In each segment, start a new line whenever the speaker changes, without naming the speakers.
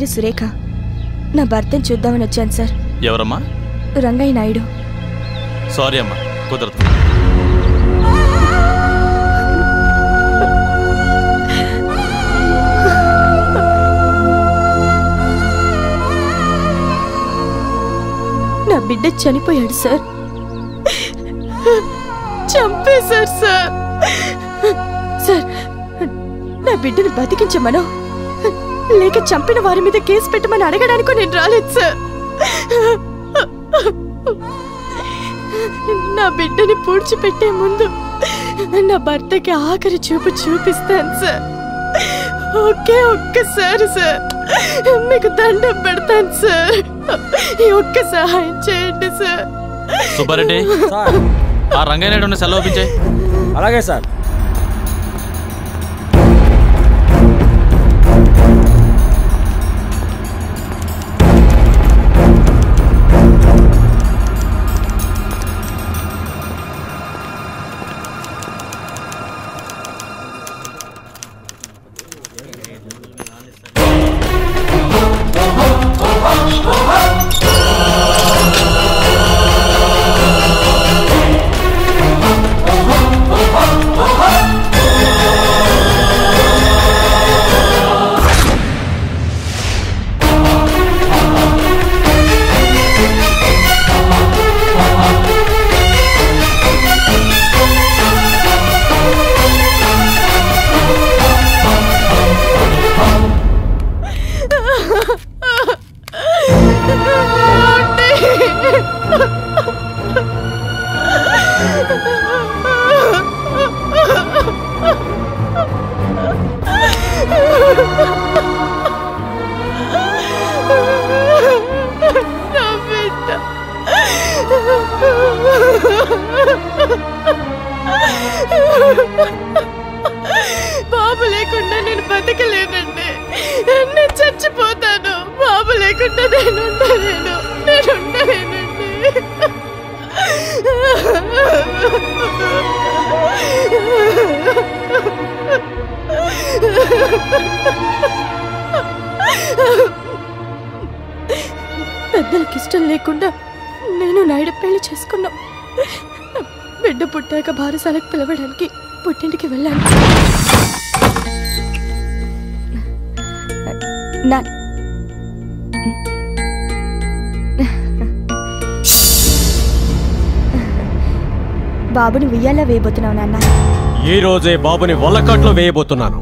పేరు సురేఖ. నా భర్తను చూద్దామని వచ్చాను సార్.
ఎవరమ్మా?
రంగయ్య నాయుడు.
సారీ అమ్మా కుదరదు.
నా బిడ్డ చనిపోయాడు సార్. చంపేశారు సార్. సార్ నా బిడ్డను బతికించమను. లేక చంపిన వారి మీద కేసు పెట్టమని అడగడానికి నేను రాలేదు సార్ నా బిడ్డని పూడ్చిపెట్టే ముందు నా భర్తకి ఆఖరి చూపు చూపిస్తాను సార్ ఒకే ఒక్కసారి సార్ మీకు దండం పెడతాను సార్ ఈ ఒక్క సహాయం చేయండి సార్
సుబ్బారెడ్డి ఆ రంగయ్య నాయుడు సెలవు
అలాగే సార్.
వేయబోతున్నావు నాన్న.
ఈ రోజే బాబుని వల్లకాట్లో వేయబోతున్నాను.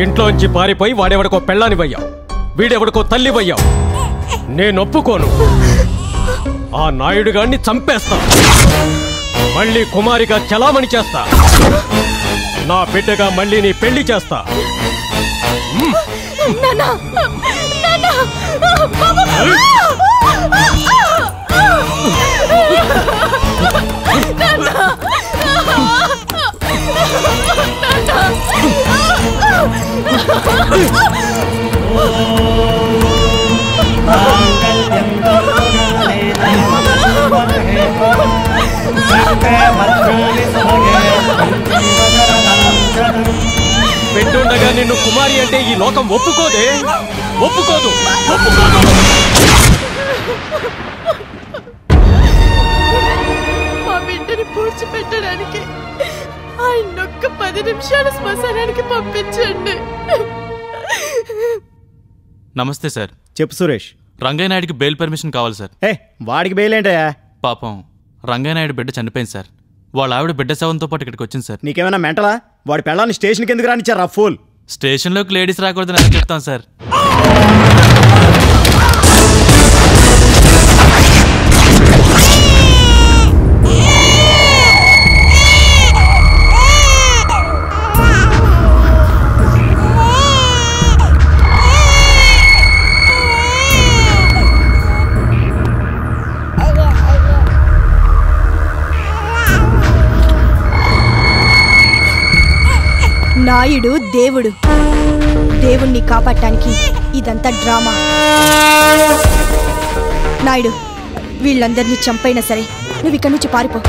ఇంట్లోంచి పారిపోయి వాడెవడికో పెళ్ళానివయ్యావు. వీడెవడికో తల్లివయ్యావు. నేను ఒప్పుకోను. ఆ నాయుడు గాడిని చంపేస్తా. మళ్ళీ కుమారిగా చలామణి చేస్తా. నా బిడ్డగా మళ్ళీ నీ పెళ్ళి చేస్తా.
బాబు
పెట్టుండగా నిన్ను కుమారి అంటే ఈ లోకం ఒప్పుకోదే ఒప్పుకోదు ఒప్పుకోదు.
మా బిడ్డని పూడ్చిపెట్టడానికి ఆయన ఒక్క పది నిమిషాలు శ్మశానానికి పంపించండి.
నమస్తే సార్.
చెప్పు సురేష్.
రంగయ్య నాయుడికి బెయిల్ పర్మిషన్ కావాలి సార్.
ఏ వాడికి బెయిలేంటయ్యా
పాపం రంగయ్య నాయుడు బిడ్డ చనిపోయింది సార్. వాళ్ళ ఆవిడ బిడ్డ శవంతో పాటు ఇక్కడికి వచ్చింది సార్.
నీకేమైనా మెంటలా? వాడి పెళ్ళాన్ని స్టేషన్కి ఎందుకు రానిచ్చారా ఫూల్?
స్టేషన్లోకి లేడీస్ రాకూడదని ఎలా చెప్తాం సార్?
నాయుడు దేవుడు. దేవుణ్ణి కాపాడటానికి ఇదంతా డ్రామా. నాయుడు వీళ్ళందరినీ చంపైనా సరే నువ్వు ఇక్కడి నుంచి పారిపో.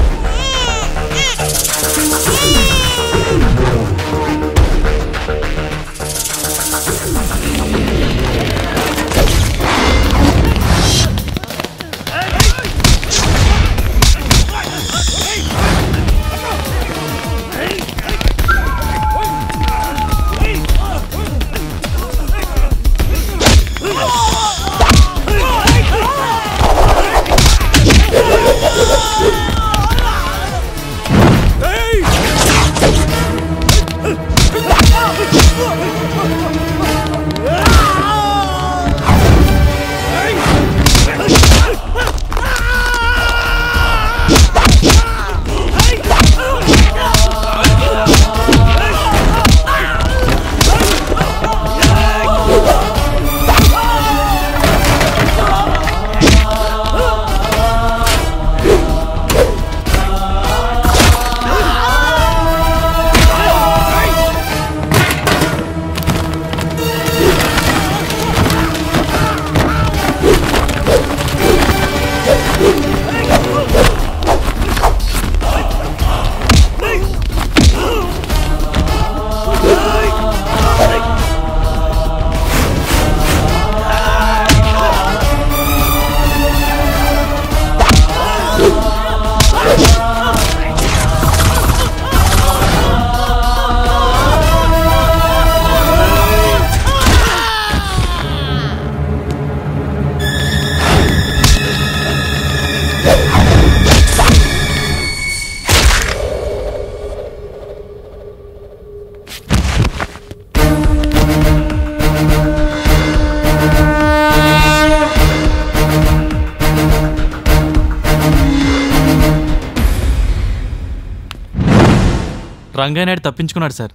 రంగనాయుడు తప్పించుకున్నాడు సార్.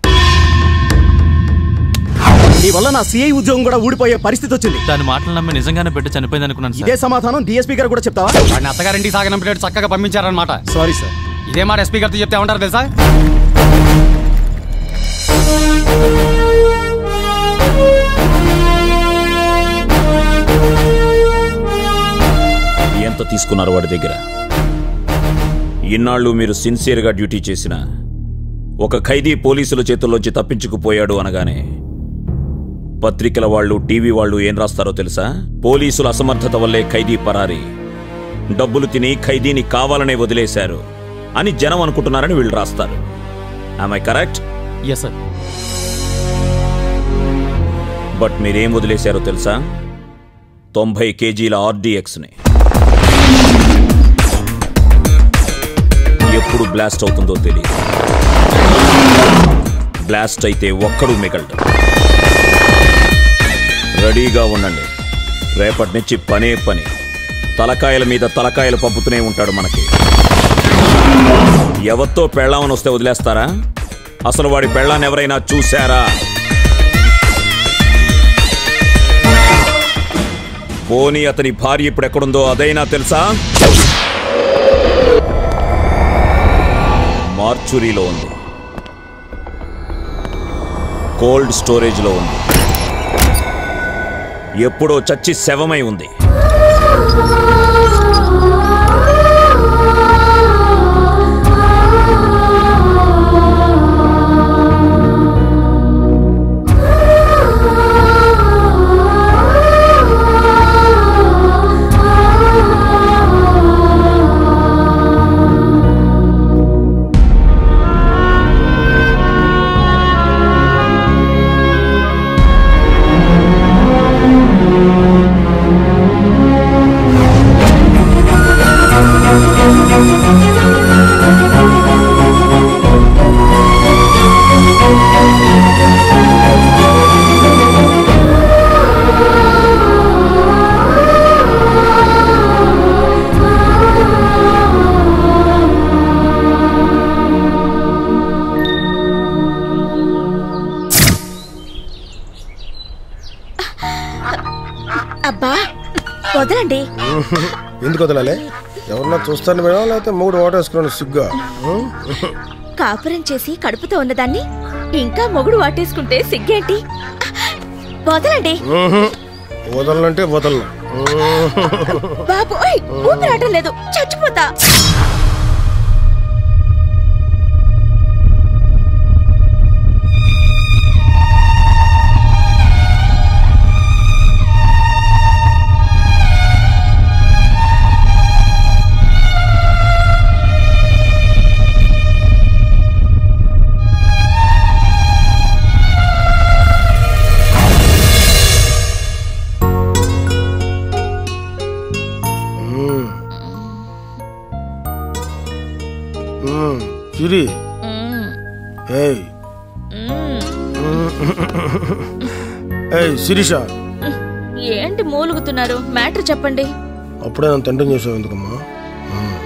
నీ వల్ల నా సిఐ ఉద్యోగం కూడా ఊడిపోయే పరిస్థితి వచ్చింది.
దాని మాటలు నమ్మి నిజంగానే బిడ్డ చనిపోయింది అనుకున్నాను
ఇదే సమాధానం డిఎస్పీ గారు కూడా చెప్తావా?
వాడిని అత్తగారింటికి సాగనంపేట చక్కగా పంపించారనమాట
సారీ సార్
ఇదే మాట ఎస్పీ గారితో చెప్తే ఏమంటారు తెలుసా?
ఎంత తీసుకున్నారు వాడి దగ్గర? ఇన్నాళ్ళు మీరు సిన్సియర్గా డ్యూటీ చేసిన ఒక ఖైదీ పోలీసుల చేతుల్లోంచి తప్పించుకుపోయాడు అనగానే పత్రికల వాళ్ళు టీవీ వాళ్ళు ఏం రాస్తారో తెలుసా? పోలీసుల అసమర్థత వల్లే ఖైదీ పరారి. డబ్బులు తిని ఖైదీని కావాలనే వదిలేశారు అని జనం అనుకుంటున్నారని వీళ్ళు రాస్తారు. ఐ కరెక్ట్ బట్ మీరేం వదిలేశారో తెలుసా? తొంభై కేజీల ఆర్డీఎక్స్ని. ఎప్పుడు బ్లాస్ట్ అవుతుందో తెలియదు. బ్లాస్ట్ అయితే ఒక్కడు మిగలడు రెడీగా ఉండండి. రేపటి నుంచి పనే పని. తలకాయల మీద తలకాయలు పంపుతూనే ఉంటాడు మనకి. ఎవరితో పెళ్ళామని వస్తే వదిలేస్తారా? అసలు వాడి పెళ్ళాన్ని ఎవరైనా చూశారా? పోనీ అతని భార్య ఇప్పుడు ఎక్కడుందో అదైనా తెలుసా? మార్చురీలో ఉంది. కోల్డ్ స్టోరేజ్లో ఉంది. ఎప్పుడో చచ్చి శవమై ఉంది.
ఎందుకు వదలాలి ఎవరన్నా చూస్తాను మేడం లేకపోతే మూడు ఓట వేసుకున్నాను సిగ్గా?
కాపురం చేసి కడుపుతో ఉన్నదాన్ని ఇంకా మొగుడు వాటేసుకుంటే సిగ్గేంటి వదలండి
ఉహుం. వదలనంటే వదలను ఉం.
బాబోయ్ ఊపిరాటం లేదు చచ్చిపోతా
సిరి. ఏయ్. ఏయ్ శిరీష
ఏంటి మూలుగుతున్నారు? మ్యాటర్ చెప్పండి.
అప్పుడే నన్ను తండ్రి చేసావు ఎందుకమ్మా?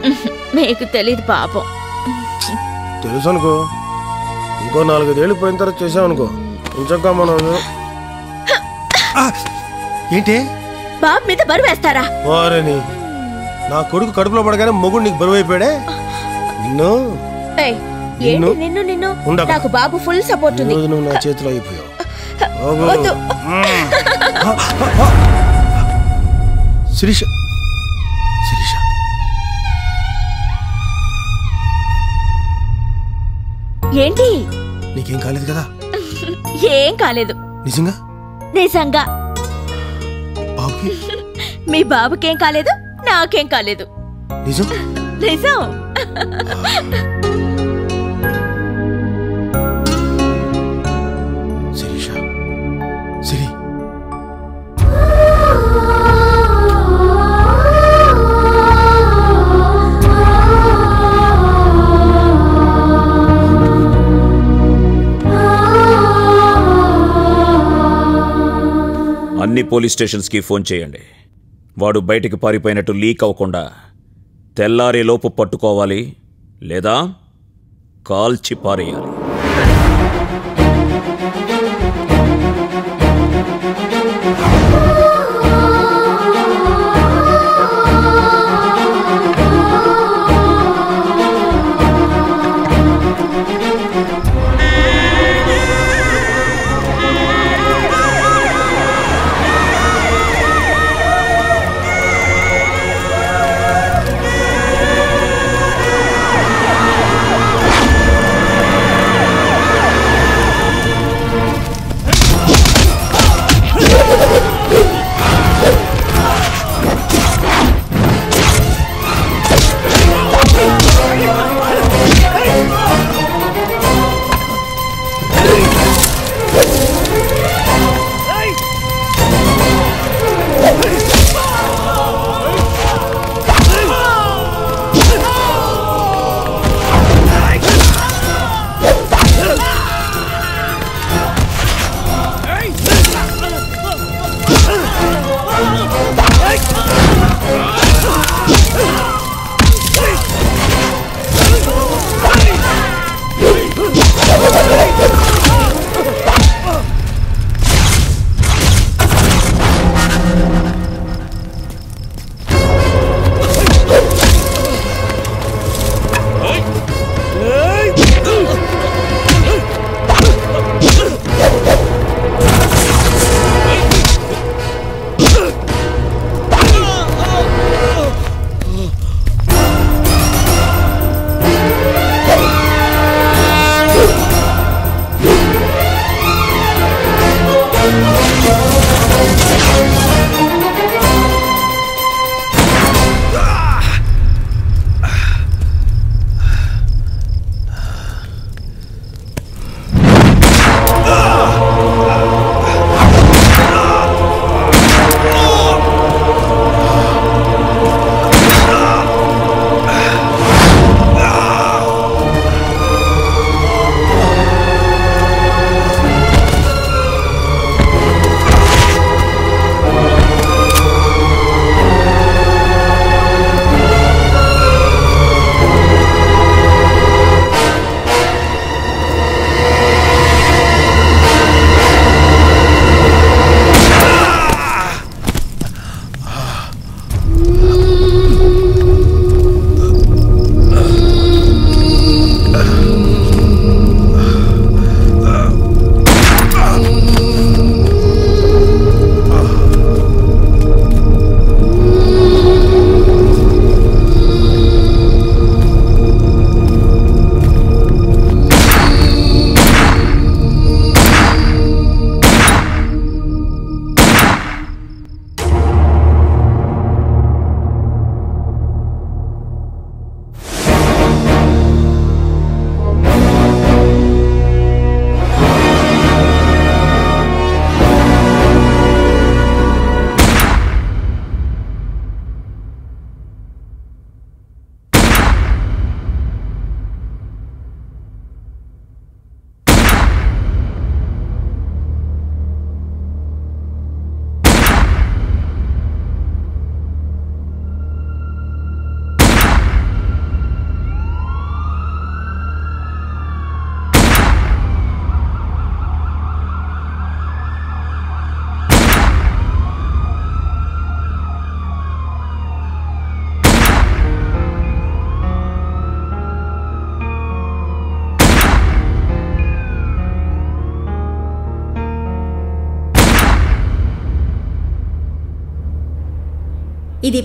మీకు తెలీదు పాపం.
తెలుసు అనుకో ఇంకో నాలుగైదేళ్ళు పోయిన తర్వాత చేసావనుకో. ఇంచక్క మనం ఏంటి?
బాబు మీద బరువు వేస్తారా?
వారని. నా కొడుకు కడుపులో పడగానే మొగుడు నీకు బరువు అయిపోయాడే? నిన్ను? నిన్ను-
నిన్ను నిన్ను. నాకు బాబు ఫుల్ సపోర్ట్ ఉంది.
నువ్వు నా చేతిలో అయిపోయావు. శిరీష.
ఏంటి?
నీకేం కాలేదు కదా?
ఏం కాలేదు.
నిజంగా?
నిజంగా.
బాబుకి?
మీ బాబుకేం కాలేదు నాకేం కాలేదు.
నిజం?
నిజం.
అన్ని పోలీస్ స్టేషన్స్కి ఫోన్ చేయండి. వాడు బయటికి పారిపోయినట్టు లీక్ అవ్వకుండా తెల్లారేలోపు పట్టుకోవాలి లేదా కాల్చి పారేయాలి.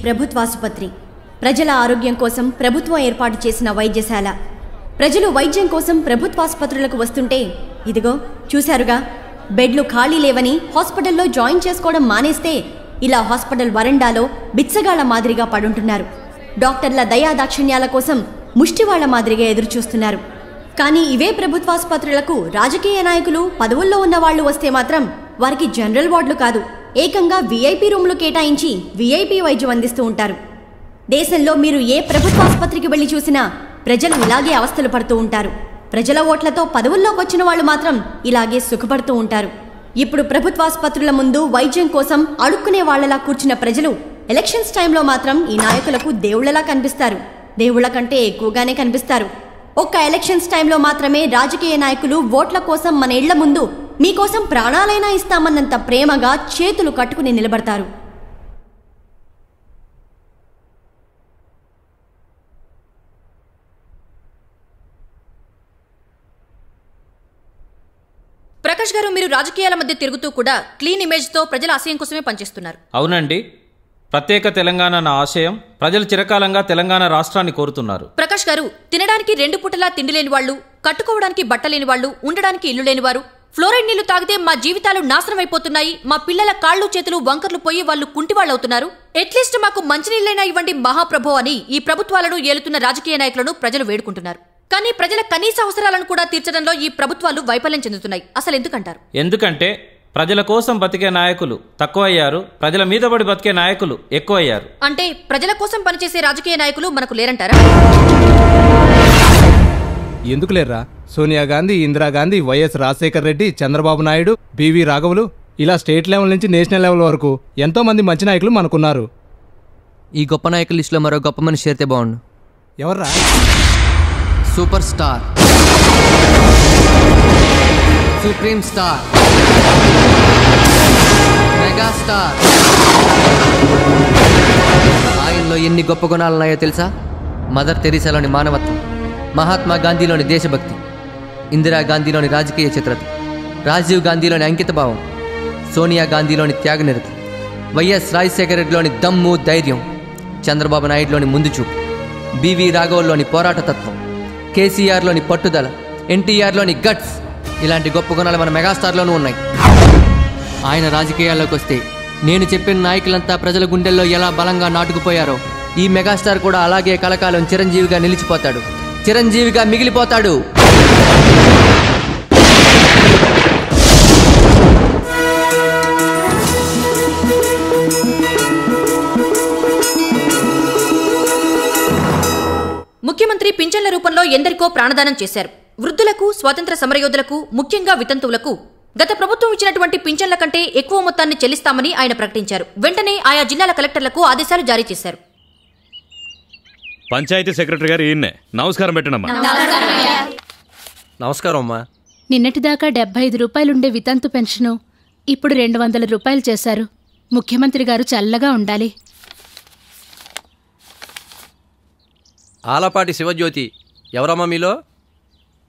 ప్రభుత్వాసుపత్రి. ప్రజల ఆరోగ్యం కోసం ప్రభుత్వం ఏర్పాటు చేసిన వైద్యశాల. ప్రజలు వైద్యం కోసం ప్రభుత్వాసుపత్రులకు వస్తుంటే ఇదిగో చూశారుగా బెడ్లు ఖాళీ లేవని హాస్పిటల్లో జాయిన్ చేసుకోవడం మానేస్తే ఇలా హాస్పిటల్ వరండాలో బిచ్చగాళ్ళ మాదిరిగా పడుంటున్నారు. డాక్టర్ల దయాదాక్షిణ్యాల కోసం ముష్టివాళ్ళ మాదిరిగా ఎదురుచూస్తున్నారు. కానీ ఇవే ప్రభుత్వాసుపత్రులకు రాజకీయ నాయకులు పదవుల్లో ఉన్న వాళ్ళు వస్తే మాత్రం వారికి జనరల్ వార్డులు కాదు. ఏకంగా వీఐపీ రూములు కేటాయించి వీఐపీ వైద్యం అందిస్తూ ఉంటారు. దేశంలో మీరు ఏ ప్రభుత్వాసుపత్రికి వెళ్ళి చూసినా ప్రజలు ఇలాగే అవస్థలు పడుతూ ఉంటారు. ప్రజల ఓట్లతో పదవుల్లోకి వచ్చిన వాళ్ళు మాత్రం ఇలాగే సుఖపడుతూ ఉంటారు. ఇప్పుడు ప్రభుత్వాసుపత్రుల ముందు వైద్యం కోసం అడుక్కునే వాళ్ళలా కూర్చున్న ప్రజలు ఎలక్షన్స్ టైంలో మాత్రం ఈ నాయకులకు దేవుళ్ళలా కనిపిస్తారు. దేవుళ్ళ కంటే ఎక్కువగానే కనిపిస్తారు. ఒక్క ఎలక్షన్స్ టైంలో మాత్రమే రాజకీయ నాయకులు ఓట్ల కోసం మన ఇళ్ళ ముందు మీకోసం ప్రాణాలైనా ఇస్తామన్నంత ప్రేమగా చేతులు కట్టుకుని నిలబడతారు.
ప్రకాష్ గారు మీరు రాజకీయాల మధ్య తిరుగుతూ కూడా క్లీన్ ఇమేజ్తో ప్రజల ఆశయం కోసమే పనిచేస్తున్నారు.
అవునండి. ప్రత్యేక తెలంగాణ నా ఆశయం ప్రజలు చిరకాలంగా తెలంగాణ రాష్ట్రాన్ని కోరుతున్నారు.
ప్రకాష్ గారు తినడానికి రెండు పూటలా తిండి లేని వాళ్ళు కట్టుకోవడానికి బట్ట లేని వాళ్ళు ఉండడానికి ఇల్లు లేనివారు ఫ్లోరైడ్ నీళ్ళు తాగితే మా జీవితాలు నాశనం అయిపోతున్నాయి మా పిల్లల కాళ్ళు చేతులు వంకర్లు పోయి వాళ్ళు కుంటివాళ్ళవుతున్నారు. అట్లీస్ట్ మాకు మంచినీళ్ళైనా ఇవ్వండి మహాప్రభో అని ఈ ప్రభుత్వాలను ఏలుతున్న రాజకీయ నాయకులను ప్రజలు వేడుకుంటున్నారు. కానీ ప్రజల కనీస అవసరాలను కూడా తీర్చడంలో ఈ ప్రభుత్వాలు వైఫల్యం చెందుతున్నాయి. అసలు ఎందుకంటారు?
ఎందుకంటే ప్రజల కోసం బతికే నాయకులు తక్కువయ్యారు. ప్రజల మీద పడి బతికే నాయకులు ఎక్కువయ్యారు.
అంటే ప్రజల కోసం పనిచేసే రాజకీయ నాయకులు మనకు లేరంటారా?
ఎందుకు లేర్రా? సోనియా గాంధీ ఇందిరాగాంధీ వైఎస్ రాజశేఖర్ రెడ్డి చంద్రబాబు నాయుడు బివి రాఘవులు ఇలా స్టేట్ లెవెల్ నుంచి నేషనల్ లెవెల్ వరకు ఎంతో మంది మంచి నాయకులు మనకున్నారు.
ఈ గొప్ప నాయకుల లిస్టులో మరో గొప్ప మనిషి చేరితే బాగుండు.
ఎవర్రా?
Super star. Supreme star. Mega star. ఆయనలో ఎన్ని గొప్ప గుణాలున్నాయో తెలుసా? మదర్ తెరీసాలోని మానవత్వం మహాత్మా గాంధీలోని దేశభక్తి ఇందిరా గాంధీలోని రాజకీయ చిత్రత రాజీవ్ గాంధీలోని అంకితభావం సోనియా గాంధీలోని త్యాగనిరత వైఎస్ రాజశేఖర రెడ్డిలోని దమ్ము ధైర్యం చంద్రబాబు నాయుడులోని ముందుచూపు బివి రాఘవల్లోని పోరాటతత్వం కేసీఆర్లోని పట్టుదల ఎన్టీఆర్లోని గట్స్ ఇలాంటి గొప్ప గుణాలు మన మెగాస్టార్లోనూ ఉన్నాయి. ఆయన రాజకీయాల్లోకి వస్తే నేను చెప్పిన నాయకులంతా ప్రజల గుండెల్లో ఎలా బలంగా నాటుకుపోయారో ఈ మెగాస్టార్ కూడా అలాగే కలకాలం చిరంజీవిగా నిలిచిపోతాడు. చిరంజీవిగా మిగిలిపోతాడు.
ముఖ్యమంత్రి పింఛన్ల రూపంలో ఎందరికో ప్రాణదానం చేశారు. వృద్ధులకు స్వాతంత్ర సమరయోధులకు ముఖ్యంగా వితంతువులకు గత ప్రభుత్వం ఇచ్చినటువంటి పింఛన్ల కంటే ఎక్కువ మొత్తాన్ని చెల్లిస్తామని ఆయన ప్రకటించారు. వెంటనే ఆయా జిల్లాల కలెక్టర్లకు ఆదేశాలు జారీ చేశారు.
పంచాయతీ సెక్రటరీ గారు నమస్కారం పెట్టండమ్మా.
నమస్కారం అమ్మా.
నిన్నటిదాకా డెబ్బై ఐదు రూపాయలుండే వితంతు పెన్షను ఇప్పుడు రెండు వందల రూపాయలు చేశారు. ముఖ్యమంత్రి గారు చల్లగా ఉండాలి.
ఆలపాటి శివజ్యోతి ఎవరమ్మా మీలో?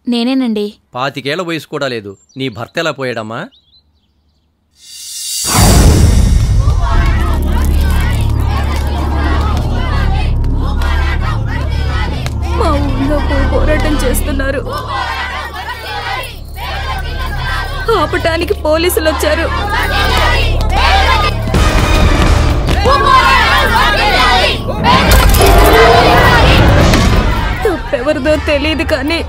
నేనేనండి.
పాతికేళ్ళ వయసు కూడా లేదు. నీ భర్త ఎలా పోయాడమ్మా?
మా ఊళ్ళో పోరాటం చేస్తున్నారు. ఆపటానికి పోలీసులు వచ్చారు. తప్పెవరిదో తెలియదు కానీ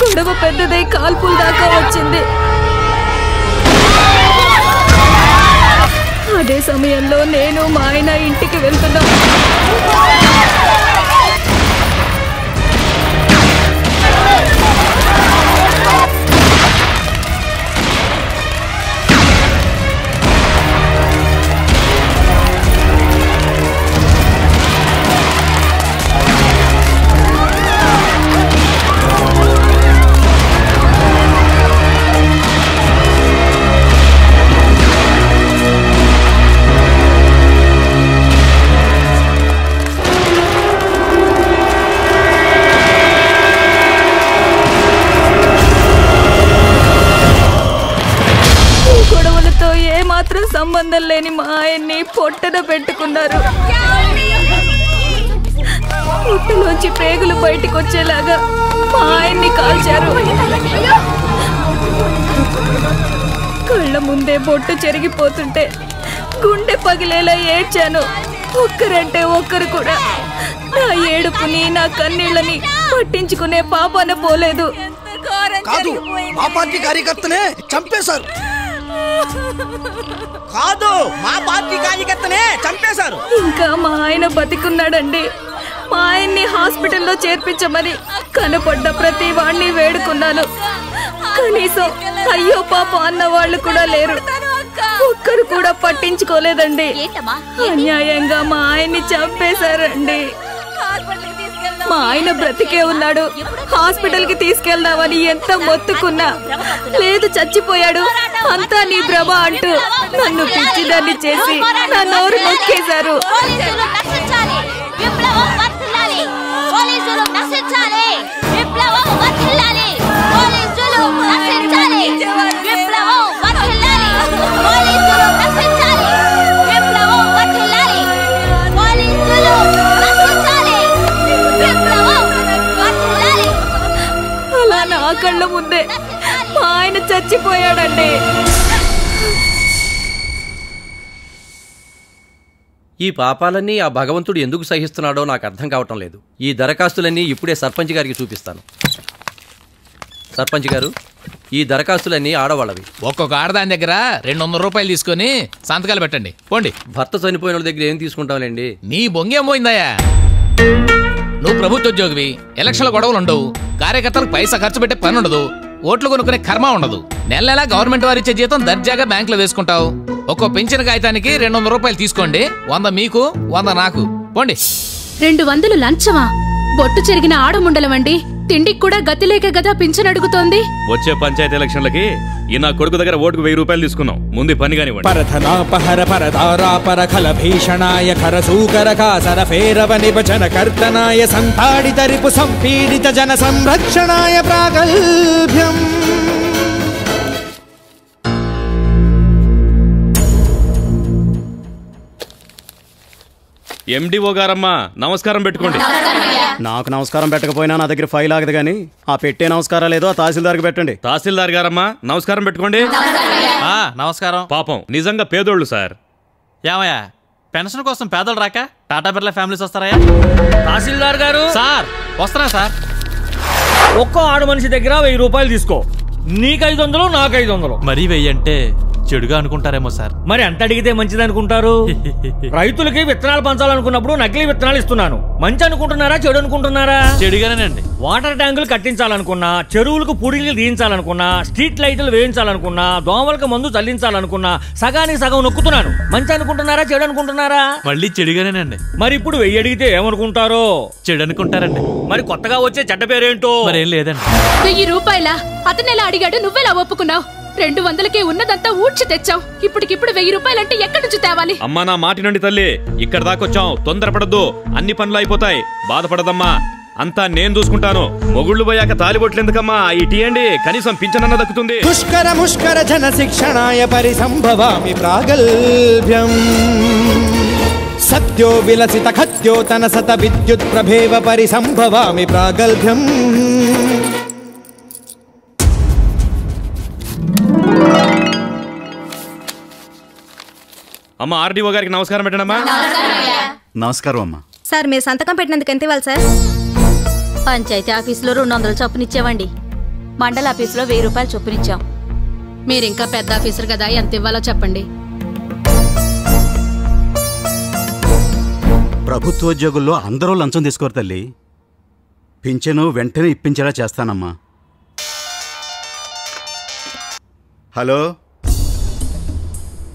గొడవ పెద్దదై కాల్పుల దాకా వచ్చింది. అదే సమయంలో నేను మా ఆయన ఇంటికి వెళ్తున్నాం. సంబంధం లేని మా ఆయన్ని పొట్టన పెట్టుకున్నారు. పొట్టులోంచి పేగులు బయటికి వచ్చేలాగా మా ఆయన్ని కాల్చారు. కళ్ళ ముందే బొట్టు చెరిగిపోతుంటే గుండె పగిలేలా ఏడ్చాను. ఒక్కరంటే ఒక్కరు కూడా. నా ఏడుపుని నా కన్నీళ్ళని పట్టించుకునే పాపాన పోలేదు.
కాదు మా పార్టీ కార్యకర్తనే చంపేశారు. కాదు మా పార్టీ కార్యకర్తనే చంపేశారు.
ఇంకా మా ఆయన బతికున్నాడండి. మా ఆయన్ని హాస్పిటల్లో చేర్పించమని కనపడ్డ ప్రతి వాణ్ణి వేడుకున్నాను. కనీసం అయ్యో పాప అన్న వాళ్ళు కూడా లేరు. ఒక్కరు కూడా పట్టించుకోలేదండి. అన్యాయంగా మా ఆయన్ని చంపేశారండి. మా ఆయన బ్రతికే ఉన్నాడు. హాస్పిటల్కి తీసుకెళ్దామని ఎంత మొత్తుకున్నా. లేదు చచ్చిపోయాడు. అంతా నీ ప్రభ అంటూ నన్ను పిచ్చిదాన్ని చేసి నా నోరు నొక్కేశారు. విప్లవం కళ్ళ ముందే మా ఆయన చచ్చిపోయాడండి.
ఈ పాపాలన్నీ ఆ భగవంతుడు ఎందుకు సహిస్తున్నాడో నాకు అర్థం కావటం లేదు. ఈ దరఖాస్తులన్నీ ఇప్పుడే సర్పంచ్ గారికి చూపిస్తాను. సర్పంచ్ గారు ఈ దరఖాస్తులన్నీ ఆడవాళ్ళవి.
ఒక్కొక్క ఆడదాని దగ్గర రెండు వందల రూపాయలు తీసుకొని సంతకాలు పెట్టండి. పోండి.
భర్త చనిపోయిన వాళ్ళ దగ్గర ఏం తీసుకుంటాంలేండి
నీ బొంగేం పోయిందయ్యా నువ్వు ప్రభుత్వ ఉద్యోగివి ఎలక్షన్ల గొడవలు ఉండవు. కార్యకర్తలకు పైసా ఖర్చు పెట్టే పని ఉండదు. ఓట్లు కొనుక్కునే కర్మ ఉండదు. నెల నెలా గవర్నమెంట్ వారిచ్చే ఇచ్చే జీతం దర్జాగా బ్యాంకులో వేసుకుంటావు. ఒక్కో పెంచిన కాగితానికి రెండు వందల రూపాయలు తీసుకోండి. వంద మీకు వంద నాకు. పోండి.
రెండు వందలు లంచమా? బొట్టు చెరిగిన ఆడముండలవండి తిండికి కూడా గతి లేక గదా పింఛన్ అడుగుతోంది?
వచ్చే పంచాయతీ ఎలక్షన్లకి ఈ నా కొడుకు దగ్గర ఓటుకు వెయ్యి రూపాయలు తీసుకున్నాం. ముందు పని కానివ్వండి.
పరధనాపహర పరదారాపర ఖల భీషణాయ ఖరసూకర కాసర ఫేరవ నిభజన కర్తనాయ సంతాడిత రిపు సంపీడిత జన సంరక్షణాయ ప్రాగల్భ్యం.
ఎండిఓ గారమ్మా నమస్కారం పెట్టుకోండి.
నాకు నమస్కారం పెట్టకపోయినా నా దగ్గర ఫైల్ ఆగదు కానీ ఆ పెట్టే నమస్కారాలు ఏదో ఆ తహసీల్దార్కి పెట్టండి.
తహసీల్దార్ గారమ్మా నమస్కారం పెట్టుకోండి.
ఆ, నమస్కారం.
పాపం నిజంగా పేదోళ్ళు సార్.
ఏమయ్యా పెన్షన్ కోసం పేదలు రాక టాటా బిర్లా ఫ్యామిలీస్ వస్తారయ్యా?
తహసీల్దార్ గారు.
సార్ వస్తారా సార్.
ఒక్కో ఆడ మనిషి దగ్గర వెయ్యి రూపాయలు తీసుకో. నీకు ఐదు వందలు నాకు ఐదు వందలు.
మరీ వెయ్యంటే చెడుగా అనుకుంటారేమో సార్.
మరి ఎంత అడిగితే మంచిది అనుకుంటారు రైతులకి విత్తనాలు పంచాలనుకున్నప్పుడు నకిలీ విత్తనాలు ఇస్తున్నాను. మంచి అనుకుంటున్నారా చెడు అనుకుంటున్నారా?
చెడుగానేనండి.
వాటర్ ట్యాంకులు కట్టించాలనుకున్నా చెరువులకు పుడిలు తీయించాలనుకున్నా స్ట్రీట్ లైట్లు వేయించాలనుకున్నా దోమలకు మందు చల్లించాలనుకున్నా సగానికి సగం నొక్కుతున్నాను. మంచి అనుకుంటున్నారా చెడు అనుకుంటున్నారా?
మళ్ళీ చెడుగానేనండి.
మరి ఇప్పుడు వెయ్యి అడిగితే ఏమనుకుంటారో?
చెడు అనుకుంటారండి
మరి కొత్తగా వచ్చే చెడ్డ పేరేంటో?
మరేం లేదండి.
వెయ్యి రూపాయల? అతనెలా అడిగాడు? నువ్వెలా ఒప్పుకున్నావు? రెండు వందలకే ఉన్నదంతా ఊడ్చి తెచ్చావు. ఇప్పటికిప్పుడు వెయ్యి రూపాయలంటే ఎక్కడి నుంచి తేవాలి?
అమ్మా నా మాటి నుండి తల్లి. ఇక్కడ దాకొచ్చాం తొందరపడద్దు. అన్ని పనులు అయిపోతాయి. బాధపడదమ్మా. అంతా నేను చూసుకుంటాను. మొగుళ్ళు పోయాక తాలిబొట్లు ఎందుకమ్మా? ఇటీయండి కనీసం పింఛనన్న దక్కుతుంది.
పుష్కర ముష్కర జన శిక్షణాయ పరిసంభవామి ప్రాగల్భ్యం. సత్యో విలసిత ఖద్యోతన సత విద్యుత్ ప్రభేవ పరిసంభవామి ప్రాగల్భ్యం.
అమ్మ ఆర్డీఓ గారికి నమస్కారం పెట్టండమ్మా.
నమస్కారం అమ్మా.
సార్ మీరు సంతకం పెట్టినందుకు ఎంత ఇవ్వాలి సార్?
పంచాయతీ ఆఫీసులో రెండు వందలు చొప్పునిచ్చామండి మండల ఆఫీసులో వెయ్యి రూపాయలు చొప్పునిచ్చాం.
మీరింకా పెద్ద ఆఫీసర్ కదా ఎంత ఇవ్వాలో చెప్పండి.
ప్రభుత్వోద్యోగుల్లో అందరూ లంచం తీసుకోరు తల్లి. పింఛను వెంటనే ఇప్పించేలా చేస్తానమ్మా. హలో?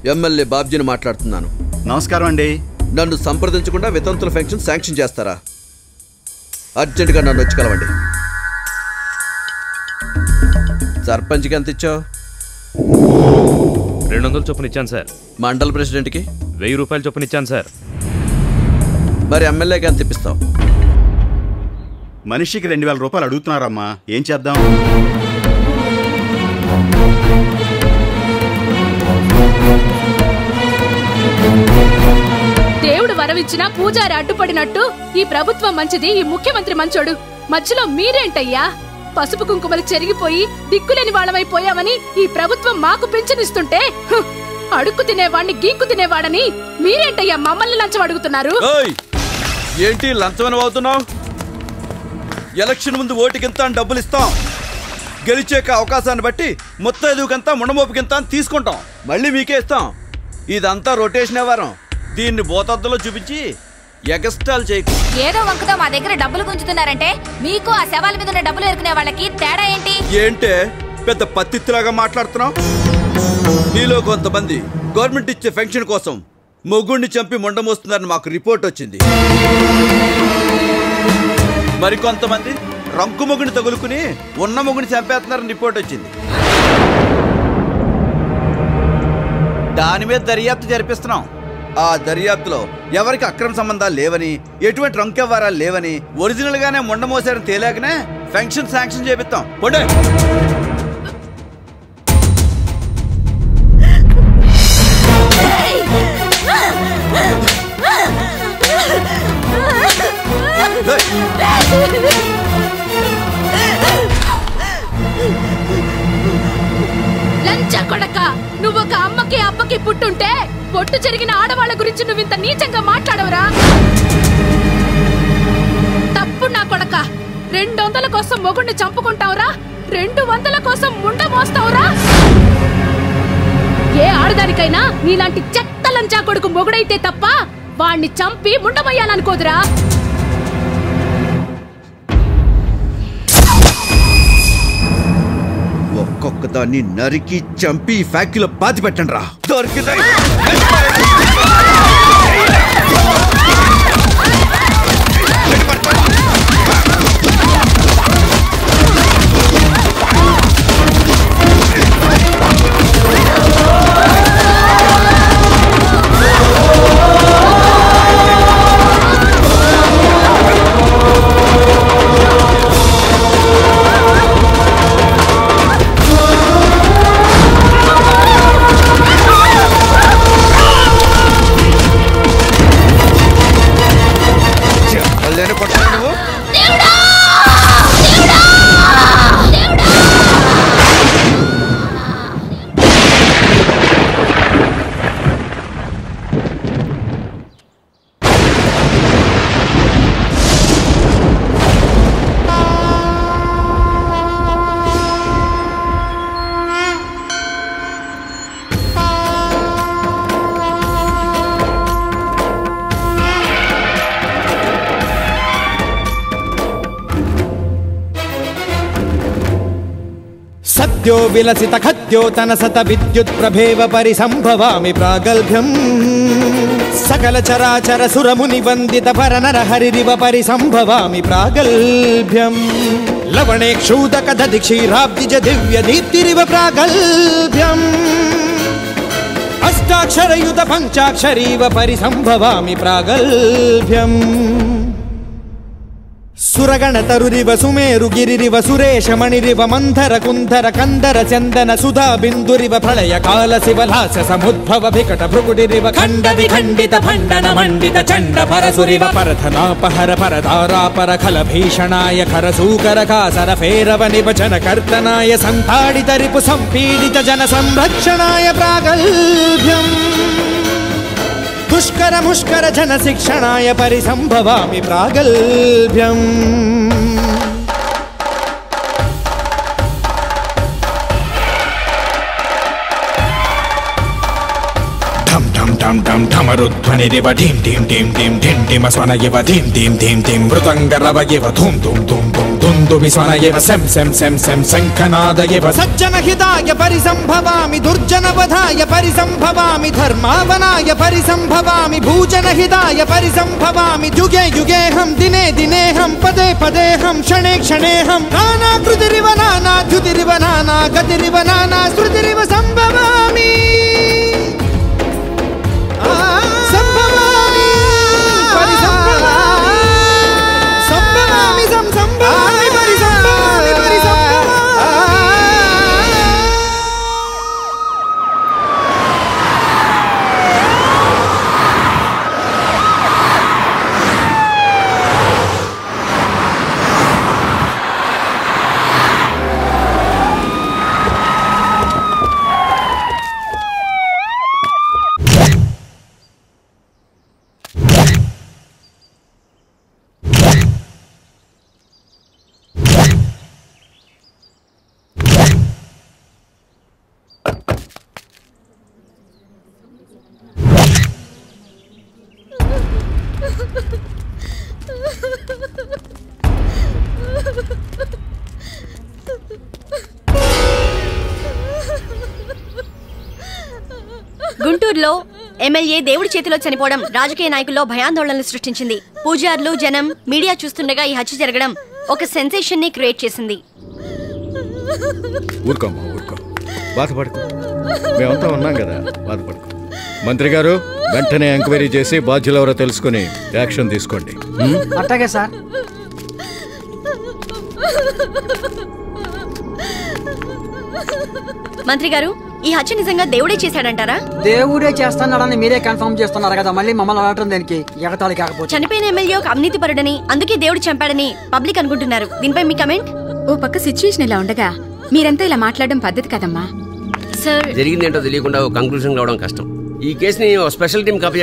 ఎమ్మెల్యే బాబ్జీని మాట్లాడుతున్నాను.
నమస్కారం అండి.
నన్ను సంప్రదించకుండా వితంతుల ఫంక్షన్ శాంక్షన్ చేస్తారా? అర్జెంటుగా నన్ను వచ్చి కలవండి. సర్పంచ్కి ఎంత ఇచ్చావు?
రెండు వందలు చొప్పున ఇచ్చాను సార్.
మండల ప్రెసిడెంట్కి?
వెయ్యి రూపాయలు చొప్పున ఇచ్చాను సార్.
మరి ఎమ్మెల్యేకి ఎంత ఇప్పిస్తావు?
మనిషికి రెండు వేల రూపాయలు అడుగుతున్నారమ్మా. ఏం చేద్దాం?
వరం పూజారి అడ్డుపడినట్టు ఈ ప్రభుత్వం మంచిది ఈ ముఖ్యమంత్రి మంచోడు. మధ్యలో మీరేంటయ్యా? పసుపు కుంకుమలు చెరిగిపోయి దిక్కులేని వాళ్ళమైపోయామని ఈ ప్రభుత్వం మాకు పెంచనిస్తుంటే అడుక్కు తినేవాడిని గీక్కు తినేవాడని మీరేంటయ్యా మమ్మల్ని లంచం అడుగుతున్నారు?
ఏంటి లంచమని అవుతున్నావు ఎలక్షన్ ముందు ఓటుకింత అని డబ్బులు ఇస్తాం. గెలిచేక అవకాశాన్ని బట్టి మొత్తం ఎదుగుకంత ముండమోపుకింత తీసుకుంటాం. మళ్ళీ మీకే ఇస్తాం. ఇదంతా రొటేషన్ వ్యవహారం. దీన్ని బోతద్దులో చూపించి ఎగస్టాల్ చేయకు
ఏదో వంకతో మా దగ్గర డబ్బులు గుంజుతున్నారంటే మీకు ఆ శవాల మీద ఉన్న డబ్బులు ఎరుకునే వాళ్ళకి తేడా ఏంటి?
ఏంటే? పెద్ద పత్తిత్తులాగా మాట్లాడుతున్నావు? నీలో కొంతమంది గవర్నమెంట్ ఇచ్చే పెన్షన్ కోసం మొగ్గుడిని చంపి మొండమోస్తున్నారని మాకు రిపోర్ట్ వచ్చింది. మరికొంతమంది రంకు మొగుని తగులుకుని ఉన్న మొగుని చంపేస్తున్నారని రిపోర్ట్ వచ్చింది. దాని మీద దర్యాప్తు జరిపిస్తున్నాం. ఆ దర్యాప్తులో ఎవరికి అక్రమ సంబంధాలు లేవని ఎటువంటి రంకు వ్యవహారాలు లేవని ఒరిజినల్ గానే మొండమోసారని తేలాకనే పెన్షన్ శాంక్షన్ చేపిస్తాం పొండే.
లంచ కొడక నువ్వు ఒక అమ్మకి అబ్బకి పుట్టుంటే పొట్టు జరిగిన ఆడవాళ్ళ గురించి నువ్వు ఇంత నీచంగా మాట్లాడవరా? తప్పు నా కొడక. రెండు వందల కోసం మొగుడిని చంపుకుంటావురా? రెండు వందల కోసం ముండ మోస్తావురా? ఏ ఆడదానికైనా నీలాంటి చెత్త లంచా కొడుకు మొగుడైతే తప్ప వాణ్ణి చంపి ముండమయ్యాలనుకోదురా
ఒక్కొక్క నరికి చంపి ఈ ఫ్యాక్టరీలో పాతి పెట్టండి రా దొరికిందా
సద్యో విలసిత ఖద్యోతన సత విద్యుత్ ప్రభేవ పరిసంభవామి ప్రాగల్భ్యం సకల చరాచర సురముని వందిత పరనర హరిరివ పరిసంభవామి ప్రాగల్భ్యం లవణే క్షూదక దధి క్షీరాబ్దిజ దివ్య దీప్తిరివ ప్రాగల్భ్యం అష్టాక్షరయుత పంచాక్షరీవ పరిసంభవామి ప్రాగల్భ్యం సురగణ తరురివ సుమేరు గిరిరివ సురేష మణిరివ మంధర కుంధర కందర చందన సుధా బిందురివ ప్రళయ కాల శివలాస సముద్భవ వికట భృగుడిరివ ఖండ విఖండిత భండన మండిత చండ పరసురివ పరధనాపహర పరదారాపర ఖల భీషణాయ ఖర సూకర కాసర ఫేరవ ఢం ఢం ఢం ఢం ఢమరుధ్వనిరివ ఢీం ఢీం ఢీం ఢీం ఢిం ఢిమ స్వన ఇవ ధీం ధీం ధీం ధీం మృతంగరవ ఇవ ధూం ధూం ధూం ధూం ధుందువి స్వన ఇవ శం శం శం శం శంఖనాద ఇవ సజ్జన హితాయ పరిసంభవామి దుర్జన వధాయ పరిసంభవామి ధర్మావనాయ పరిసంభవామి భూజన హితాయ పరిసంభవామి యుగే యుగేహం దినే దినేహం పదే పదేహం క్షణే క్షణేహం నానా కృతిరివ నానా ధ్యుతిరివ నానా గతిరివ నానా శృతిరివ సంభవామి. సం
ఎమ్మెల్యే దేవుడి చేతిలో చనిపోవడం రాజకీయ నాయకుల్లో భయాందోళనలు సృష్టించింది. పూజారులు జనం మీడియా చూస్తుండగా ఈ హత్య జరగడం ఒక సెన్సేషన్ని క్రియేట్ చేసింది.
ఊరుకోమ్మా ఊరుకో. బాధపడుకో. మేమంతా ఉన్నాం కదా బాధపడుకో. మంత్రి గారు వెంటనే ఎంక్వైరీ చేసి బాధ్యులెవరో తెలుసుకుని యాక్షన్ తీసుకోండి?
అట్టాగే సార్.
మంత్రి గారు ఈ హత్య నిజంగా దేవుడే చేశాడంటారా?
దేవుడే చేస్తున్నాడని మీరే కన్ఫర్మ్ చేస్తున్నారు కదా మళ్ళీ మమ్మల్ని అనటం దేనికి? ఎగతాళి కాకపోతే.
చనిపోయిన ఎమ్మెల్యే ఒక అవినీతి పరుడని అందుకే దేవుడు చంపాడని పబ్లిక్ అనుకుంటున్నారు. దీనిపై మీ కమెంట్?
ఓ పక్క సిచ్యువేషన్ ఇలా ఉండగా మీరంతా ఇలా మాట్లాడడం పద్ధతి కదమ్మా?
సార్
జరిగిందేంటో తెలియకుండా ఒక కంక్లూజన్ రావడం కష్టం. ఈ కేసుని ఓ స్పెషల్ టీం కాపీ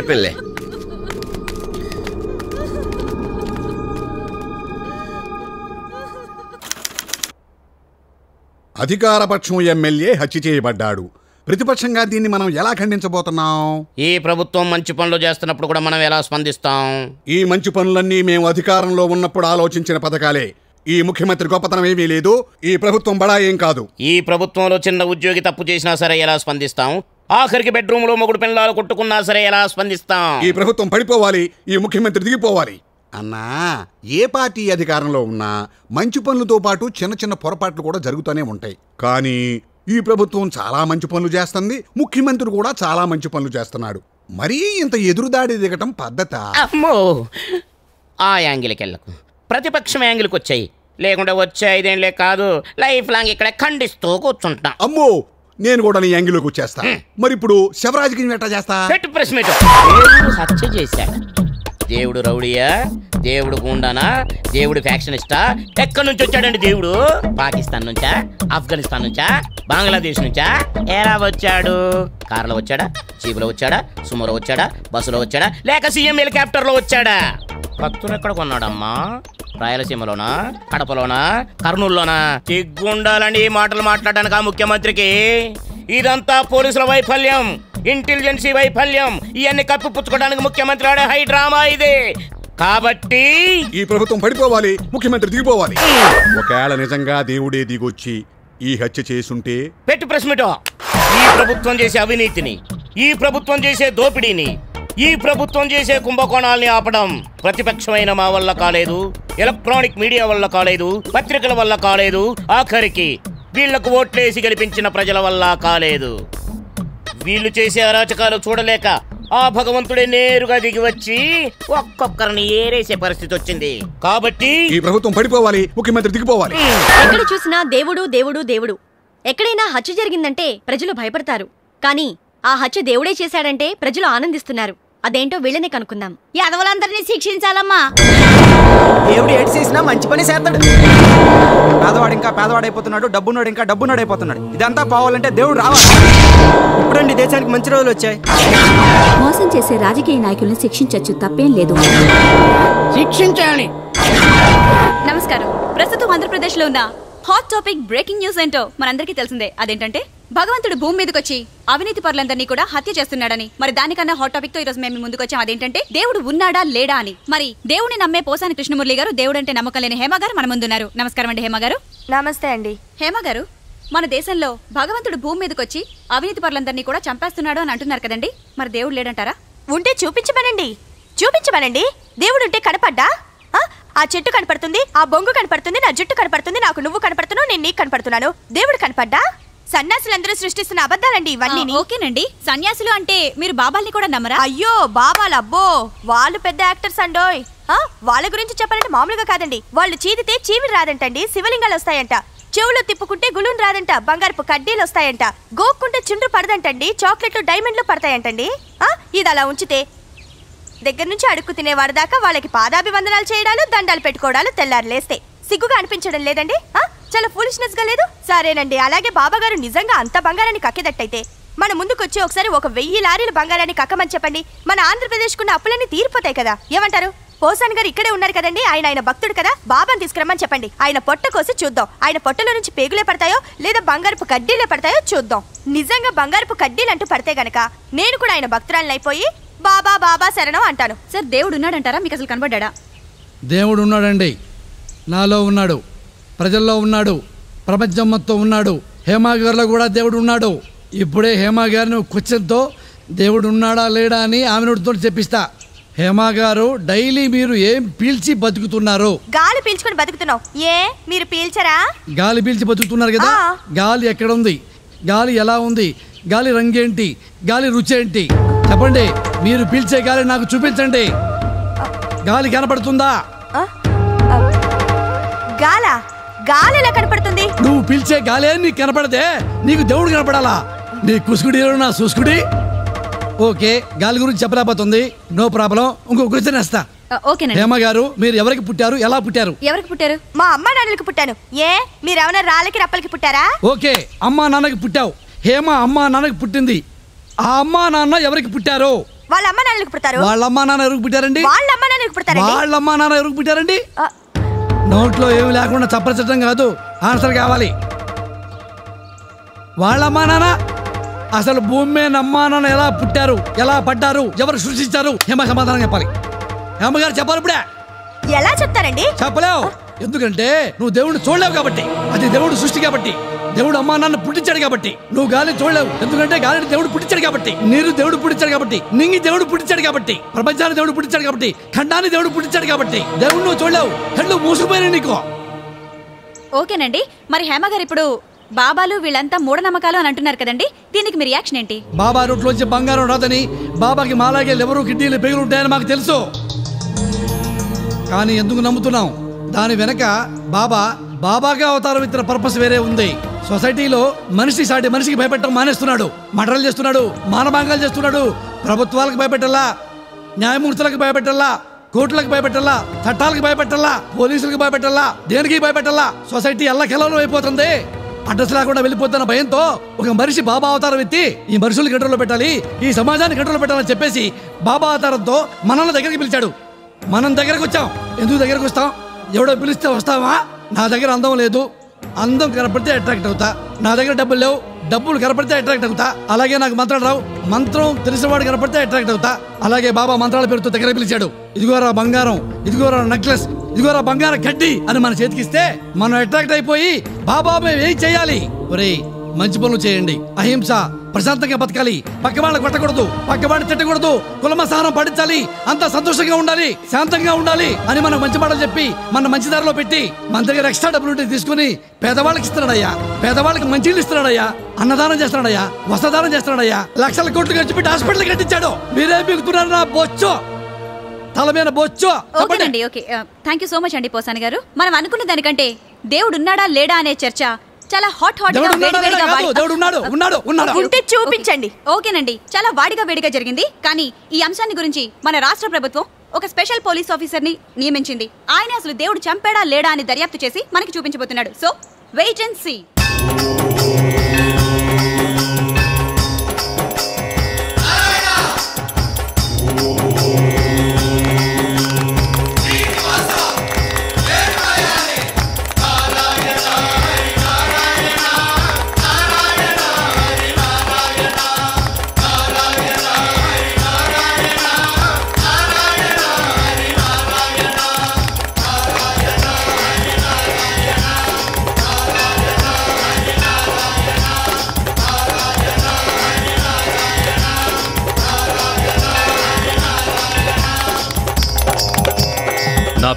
అధికారపక్షం ఎమ్మెల్యే హత్య చేయబడ్డాడు. ప్రతిపక్షంగా దీన్ని మనం ఎలా ఖండించబోతున్నాం?
ఈ ప్రభుత్వం మంచి పనులు చేస్తున్నప్పుడు కూడా మనం ఎలా స్పందిస్తాం?
ఈ మంచి పనులన్నీ మేము అధికారంలో ఉన్నప్పుడు ఆలోచించిన పథకాలే. ఈ ముఖ్యమంత్రి గొప్పతనం ఏమీ లేదు ఈ ప్రభుత్వం బడా ఏం కాదు.
ఈ ప్రభుత్వంలో చిన్న ఉద్యోగి తప్పు చేసినా సరే ఎలా స్పందిస్తాం? ఆఖరికి బెడ్రూమ్లో మొగుడు పిల్లలు కొట్టుకున్నా సరే ఎలా స్పందిస్తాం?
ఈ ప్రభుత్వం పడిపోవాలి ఈ ముఖ్యమంత్రి దిగిపోవాలి. అన్నా ఏ పార్టీ అధికారంలో ఉన్నా మంచి పనులతో పాటు చిన్న చిన్న పొరపాట్లు కూడా జరుగుతూనే ఉంటాయి. కానీ ఈ ప్రభుత్వం చాలా మంచి పనులు చేస్తుంది. ముఖ్యమంత్రి కూడా చాలా మంచి పనులు చేస్తున్నాడు. మరీ ఇంత ఎదురుదాడి దిగటం పద్ధత?
అమ్మో! ఆ యాంగిల్కి వెళ్ళకు. ప్రతిపక్షం యాంగిల్కి వచ్చాయి. లేకుంటే వచ్చే ఐదేళ్ళే కాదు. లైఫ్ లాంగ్ ఇక్కడ ఖండిస్తూ కూర్చుంటాం
అమ్మో! నేను కూడా నీ యాంగిల్లోకి వచ్చేస్తా. మరి ఇప్పుడు శివరాజుకి ఎట్టా చేస్తా?
పెట్టు ప్రెస్ మీట్ దేవుడు హత్య చేశాడు. దేవుడు రౌడియా? దేవుడు గుండానా? దేవుడు ఫ్యాక్షనిస్టా? ఎక్కడి నుంచి వచ్చాడండి దేవుడు? పాకిస్తాన్ నుంచా? ఆఫ్ఘనిస్తాన్ నుంచా? బంగ్లాదేశ్ నుంచా? ఎలా వచ్చాడు? కార్లో వచ్చాడా? జీబులో వచ్చాడా? సుమోలో వచ్చాడా? బస్సులో వచ్చాడా? లేక సీఎం హెలికాప్టర్లో వచ్చాడా? భక్తులు ఎక్కడ కొన్నాడమ్మా? రాయలసీమలోనా? కడపలోనా? కర్నూలులోనా? దిగ్గుండాలని ఈ మాటలు మాట్లాడడానికి ఆ ముఖ్యమంత్రికి. ఇదంతా పోలీసుల వైఫల్యం. ఇంటెలిజెన్సీ వైఫల్యం. ఇవన్నీ కప్పిపుచ్చుకోవడానికి ముఖ్యమంత్రి ఆడే హై డ్రామా ఇది. కాబట్టి
ఈ ప్రభుత్వం పడిపోవాలి ముఖ్యమంత్రి దిగిపోవాలి. ఒకవేళ నిజంగా దేవుడే దిగొచ్చి ఈ హత్య చేసుంటే?
పెట్టు ప్రెస్ మీటో ఈ ప్రభుత్వం చేసే అవినీతిని ఈ ప్రభుత్వం చేసే దోపిడీని ఈ ప్రభుత్వం చేసే కుంభకోణాల్ని ఆపడం ప్రతిపక్షమైన మా వల్ల కాలేదు ఎలక్ట్రానిక్ మీడియా వల్ల కాలేదు పత్రికల వల్ల కాలేదు ఆఖరికి వీళ్ళకు ఓట్లేసి గెలిపించిన ప్రజల వల్ల కాలేదు. వీళ్ళు చేసే అరాచకాలు చూడలేక ఆ భగవంతుడే నేరుగా దిగి వచ్చి ఒక్కొక్కరిని ఏరేసే పరిస్థితి వచ్చింది. కాబట్టి
ఈ ప్రభుత్వం పడిపోవాలి ముఖ్యమంత్రి దిగిపోవాలి.
ఎక్కడ చూసినా దేవుడు దేవుడు దేవుడు. ఎక్కడైనా హత్య జరిగిందంటే ప్రజలు భయపడతారు. కానీ ఆ హత్య దేవుడే చేశాడంటే ప్రజలు ఆనందిస్తున్నారు. అదేంటో వీళ్ళనే కనుక్కుందాం.
యాదవులందరినీ శిక్షించాలమ్మా.
దేవుడు ఏడు చేసినా మంచి పని చేస్తాడు. పేదవాడు ఇంకా పేదవాడైపోతున్నాడు డబ్బున్నాడు ఇంకా డబ్బున్నాడు అయిపోతున్నాడు ఇదంతా పోవాలంటే దేవుడు రావాలి. ఇప్పుడండి దేశానికి మంచి రోజులు వచ్చాయి.
మోసం చేసే రాజకీయ నాయకుల్ని శిక్షించొచ్చు తప్పేం లేదు.
శిక్షించాలి
నమస్కారం. ప్రస్తుతం ఆంధ్రప్రదేశ్లో ఉన్న హాట్ టాపిక్ బ్రేకింగ్ న్యూస్ ఏంటో మనందరికీ తెలిసిందే. అదేంటంటే భగవంతుడు భూమి మీదకి వచ్చి అవినీతి పరులందరినీ కూడా హత్య చేస్తున్నాడని. మరి దానికన్నా హాట్ టాపిక్తో ఈరోజు మేము ముందుకు వచ్చాం అదేంటంటే దేవుడు ఉన్నాడా లేడా అని. మరి దేవుడిని నమ్మే పోసాని కృష్ణమురళి గారు దేవుడు అంటే నమ్మకం లేని హేమ గారు మన ముందున్నారు. నమస్కారం అండి హేమ గారు.
నమస్తే అండి.
హేమ గారు మన దేశంలో భగవంతుడు భూమి మీదకి వచ్చి అవినీతి పరులందరినీ కూడా చంపేస్తున్నాడు అని అంటున్నారు కదండి. మరి దేవుడు లేడంటారా?
ఉంటే చూపించమనండి. చూపించమనండి. దేవుడు ఉంటే కనపడ్డా ఆ? చెట్టు కనపడుతుంది ఆ బొంగు కనపడుతుంది నా జుట్టు కనపడుతుంది నాకు నువ్వు కనపడుతున్నావు నేను నీకు కనపడుతున్నాను. దేవుడు కనపడ్డా? సన్యాసులందరూ సృష్టిస్తున్న అబద్ధాలండి ఇవన్నీ
ఓకేనండి. సన్యాసులు అంటే మీరు బాబాల్ని కూడా నమ్మరా?
అయ్యో బాబాలు అబ్బో! వాళ్ళు పెద్ద యాక్టర్స్ అండోయ్. ఆ, వాళ్ళ గురించి చెప్పాలంటే మామూలుగా కాదండి. వాళ్ళు చీదితే చీవిడి రాదంటండి శివలింగాలు వస్తాయంట. చెవులు తిప్పుకుంటే గులున్ రాదంట బంగారపు కడ్డీలు వస్తాయంట. గోక్కుంటే చుండ్రు పడదంటండి చాక్లెట్లు డైమండ్లు పడతాయంటండి. ఆ, ఇది అలా ఉంచితే దగ్గర నుంచి అడుక్కు తినేవాడి దాకా వాళ్ళకి పాదాభివందనాలు చేయడాలు దండాలు పెట్టుకోవడాలు తెల్లారు లేస్తే. సిగ్గుగా అనిపించడం లేదండి? ఆ? చాలా ఫూలిష్నెస్గా లేదు? సరేనండి అలాగే బాబాగారు నిజంగా అంత బంగారాన్ని కక్కేదట్టయితే. మన ముందుకొచ్చి ఒకసారి ఒక వెయ్యి లారీల బంగారాన్ని కక్కమని చెప్పండి. మన ఆంధ్రప్రదేశ్కున్న అప్పులన్నీ తీరిపోతాయి కదా. ఏమంటారు? పోసాన్ గారు ఇక్కడే ఉన్నారు కదండి ఆయన ఆయన భక్తుడు కదా. బాబాను తీసుకురమ్మని చెప్పండి. ఆయన పొట్ట కోసి చూద్దాం. ఆయన పొట్టలో నుంచి పేగులే పడతాయో లేదా బంగారపు కడ్డీలే పడతాయో చూద్దాం. నిజంగా బంగారపు కడ్డీలు అంటూ పడితే గనక నేను కూడా ఆయన భక్తురాలను అయిపోయి బాబా బాబా శరణం అంటాను.
సార్ దేవుడు ఉన్నాడంటారా? మీకు అసలు కనబడ్డా
దేవుడు ఉన్నాడండి. నాలో ఉన్నాడు. ప్రజల్లో ఉన్నాడు. ప్రపంచం మొత్తం ఉన్నాడు. హేమా గారిలో కూడా దేవుడు ఉన్నాడు. ఇప్పుడే హేమా గారిని కుచ్చంతో దేవుడు ఉన్నాడా లేడా అని ఆమె నోటితో చెప్పిస్తా. హేమా గారు డైలీ మీరు ఏం పీల్చి బతుకుతున్నారు?
గాలి పీల్చుకొని బతుకుతున్నావు. ఏ? మీరు పీల్చరా?
గాలి పీల్చి బతుకుతున్నారు కదా. గాలి ఎక్కడ ఉంది గాలి ఎలా ఉంది? గాలి రంగేంటి? గాలి రుచి ఏంటి చెప్పండి మీరు పీల్చే గాలి నాకు చూపించండి. గాలి కనపడుతుందా?
గాలా గాలి? ఎలా కనపడుతుంది.
నువ్వు పీల్చే గాలే నీకు కనపడదే నీకు దేవుడు కనపడాలా? నీ కుసుకుడి నా చూసుకుడి ఓకే గాలి గురించి చెప్పలేకపోతుంది నో ప్రాబ్లం. ఇంకో క్వశ్చన్ వేస్తా.
ఓకేనండి.
హేమ గారు మీరు ఎవరికి పుట్టారు ఎలా పుట్టారు?
ఎవరికి పుట్టారు?
మా అమ్మ నాన్నలకు పుట్టాను. ఏ? మీరేమైనా రాళ్ళకి రప్పలకి పుట్టారా?
ఓకే అమ్మా నాన్నకి పుట్టావు. హేమ అమ్మా నాన్నకి పుట్టింది. ఆ అమ్మా నాన్న ఎవరికి పుట్టారు?
వాళ్ళ అమ్మ నాన్నలకు పుట్టారు
వాళ్ళ అమ్మా నాన్న ఎవరికి పుట్టారండి?
వాళ్ళ అమ్మ నాన్నలకు పుడతారండి?
వాళ్ళ అమ్మా నాన్న ఎవరికి పుట్టారండి? నోట్లో ఏమి లేకుండా చప్పరచడం కాదు ఆన్సర్ కావాలి. వాళ్ళ అమ్మా నాన్న అసలు భూమి మీద అమ్మా నాన్న ఎలా పుట్టారు ఎలా పడ్డారు ఎవరు సృష్టించారు? హేమ సమాధానం చెప్పాలి. హేమగారు చెప్పాలి ఇప్పుడే.
ఎలా చెప్తారండి?
చెప్పలేవు. ఎందుకంటే నువ్వు దేవుడిని చూడలేవు కాబట్టి అది దేవుడు సృష్టి కాబట్టి. దేవుడు అమ్మా నాన్న పుట్టించాడు కాబట్టి. నువ్వు గాలి చూడలేవు. ఎందుకంటే గాలిని దేవుడు పుట్టించాడు కాబట్టి. నీరు దేవుడు పుట్టించాడు కాబట్టి. నింగి దేవుడు పుట్టించాడు కాబట్టి. ప్రపంచాన్ని దేవుడు పుట్టించాడు కాబట్టి. ఖండాన్ని దేవుడు పుట్టించాడు కాబట్టి. దేవుడు నువ్వు చూడలేవు. కళ్ళు మూసుకుపోయినాయి నీకు.
ఓకేనండి. మరి హేమ గారు ఇప్పుడు బాబాలు వీళ్ళంతా మూఢనమ్మకాలు అని అంటున్నారు కదండి. దీనికి మీ రియాక్షన్ ఏంటి?
బాబా రొట్లోంచి బంగారం రాదని బాబాకి మాలాగే లెవరు కిడ్నీలు పెగులు ఉంటాయని మాకు తెలుసు. కానీ ఎందుకు నమ్ముతున్నాం దాని వెనక బాబా బాబాగా అవతారం ఇచ్చిన పర్పస్ వేరే ఉంది. సొసైటీలో మనిషి సాటి మనిషికి భయపెట్టడం మానేస్తున్నాడు. మటలు చేస్తున్నాడు మానభంగాలు చేస్తున్నాడు. ప్రభుత్వాలకు భయపెట్టాలా న్యాయమూర్తులకు భయపెట్టాలా కోర్టులకు భయపెట్టాలా చట్టాలకు భయపెట్టాలా పోలీసులకు భయపెట్టాలా దేనికి భయపెట్టాలా? సొసైటీ ఎల్లకెల్లలో అయిపోతుంది. అడ్రస్ లేకుండా వెళ్ళిపోతున్న భయంతో ఒక మనిషి బాబా అవతారం ఎత్తి ఈ మనుషుల్ని కంట్రోల్లో పెట్టాలి ఈ సమాజాన్ని కంట్రోల్లో పెట్టాలని చెప్పేసి బాబా అవతారంతో మనల్ని దగ్గరికి పిలిచాడు. మనం దగ్గరకు వచ్చాం ఎందుకు దగ్గరకు వస్తాం ఎవడో పిలిస్తే వస్తావా? నా దగ్గర అందం లేదు. అందం కనపడితే అట్రాక్ట్ అవుతా. నా దగ్గర డబ్బులు లేవు. డబ్బులు కనపడితే అట్రాక్ట్ అవుతా. అలాగే నాకు మంత్రాలు రావు. మంత్రం తెలిసినవాడు కనపడితే అట్రాక్ట్ అవుతా. అలాగే బాబా మంత్రాల పేరుతో దగ్గర పిలిచాడు. ఇదిగోరా బంగారం. ఇదిగోరా నెక్లెస్ ఇదిగోరా బంగారం గడ్డి అని మన చేతికిస్తే మనం అట్రాక్ట్ అయిపోయి బాబా మేము ఏం చేయాలి? ఒరేయ్ మంచి పనులు చేయండి. అహింస ప్రశాంతంగా బతకాలి. పక్క వాళ్ళని కొట్టకూడదు. పక్క వాడిని తిట్టకూడదు. కులమ సహనం పాటించాలి. అంతా సంతోషంగా ఉండాలి. శాంతంగా ఉండాలి అని మనకు మంచి మాటలు చెప్పి మన మంచి దారిలో పెట్టి మన దగ్గర ఎక్స్ట్రా డబ్బులు ఉంటే తీసుకుని పేదవాళ్ళకి ఇస్తున్నాడయ్యా. పేదవాళ్ళకి మంచి ఇస్తున్నాడయ్యా. అన్నదానం చేస్తున్నాడయ్యా. వస్త్రదానం చేస్తున్నాడయ్యా. లక్షల కోట్లు ఖర్చు పెట్టి హాస్పిటల్ కట్టించాడు. మీరేం బిగుతున్నారు నా బొచ్చు? తల మీద బొచ్చు?
ఓకేనండి okay. Thank you so much అండి పోసాని గారు. మనం అనుకున్న దానికంటే దేవుడు ఉన్నాడా లేడా అనే చర్చ చాలా హాట్
హాట్గా
వేడివేడిగా వాడి-
ఉన్నాడు, ఉన్నాడు, ఉన్నాడు.
ఉంటే చూపించండి.
ఓకేనండి. చాలా వాడిగా వేడిగా జరిగింది. కానీ ఈ అంశాన్ని గురించి మన రాష్ట్ర ప్రభుత్వం ఒక స్పెషల్ పోలీస్ ఆఫీసర్ని నియమించింది. ఆయన అసలు దేవుడు చంపాడా లేడా అని దర్యాప్తు చేసి మనకి చూపించబోతున్నాడు. సో వెయిట్ అండ్ సీ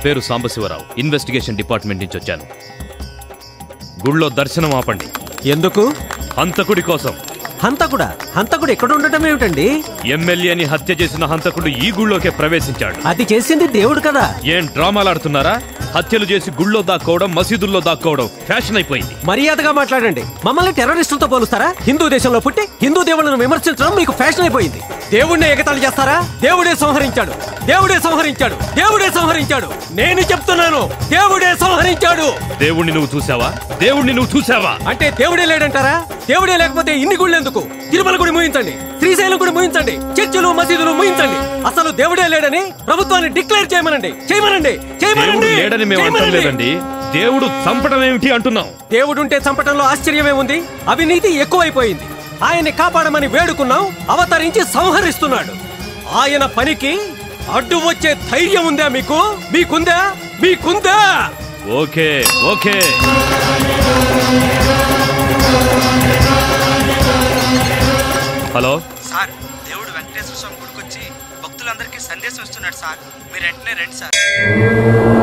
పేరు సాంబశివరావు. ఇన్వెస్టిగేషన్ డిపార్ట్మెంట్ నుంచి వచ్చాను. గుళ్ళో దర్శనం ఆపండి.
ఎందుకు?
హంతకుడి కోసం.
హంతకుడా? హంతకుడు ఎక్కడ ఉండటం ఏమిటండి?
ఎమ్మెల్యేని హత్య చేసిన హంతకుడు ఈ గుళ్ళోకే ప్రవేశించాడు.
అది చేసింది దేవుడు కదా.
ఏం డ్రామాలాడుతున్నారా? హత్యలు చేసి గుళ్ళో దాక్కోవడం మసీదుల్లో దాక్కోవడం ఫ్యాషన్ అయిపోయింది.
మర్యాదగా మాట్లాడండి. మమ్మల్ని టెర్రరిస్టులతో పోలుస్తారా? హిందూ దేశంలో పుట్టి హిందూ దేవుళ్ళను విమర్శించడం మీకు ఫ్యాషన్ అయిపోయింది. దేవుడినే ఎగతాళి చేస్తారా? దేవుడే సంహరించాడు. దేవుడే సంహరించాడు. దేవుడే సంహరించాడు. నేను చెప్తున్నాను. దేవుడే సంహరించాడు.
దేవుణ్ణి నువ్వు చూసావా? దేవుణ్ణి నువ్వు చూసావా?
అంటే దేవుడే లేడంటారా? దేవుడే లేకపోతే ఇన్ని గుళ్ళు ఎందుకు తిరుమల గుడి ముయించండి శ్రీశైలం గుడి ముయించండి చర్చిలు మసీదులు ముయించండి. అసలు దేవుడే లేడని ప్రభుత్వాన్ని డిక్లేర్ చేయమనండి చేయమనండి
దేవుడు
చేయమనండి
లేడని మేము అంటం
చేయమనండి.
లేదండి. దేవుడు చంపడం ఏమిటి అంటున్నాం.
దేవుడుంటే చంపటంలో ఆశ్చర్యమే ఉంది అవినీతి ఎక్కువైపోయింది. ఆయన్ని కాపాడమని వేడుకున్నాం అవతరించి సంహరిస్తున్నాడు. ఆయన పనికి అడ్డు వచ్చే ధైర్యం ఉందా మీకు? మీకుందా? మీకుందా?
Okay okay. హలో?
సార్ దేవుడు
వెంకటేశ్వర స్వామి గుడికి వచ్చి భక్తులందరికీ సందేశం ఇస్తున్నాడు సార్. మీరు వెంటనే రండి సార్.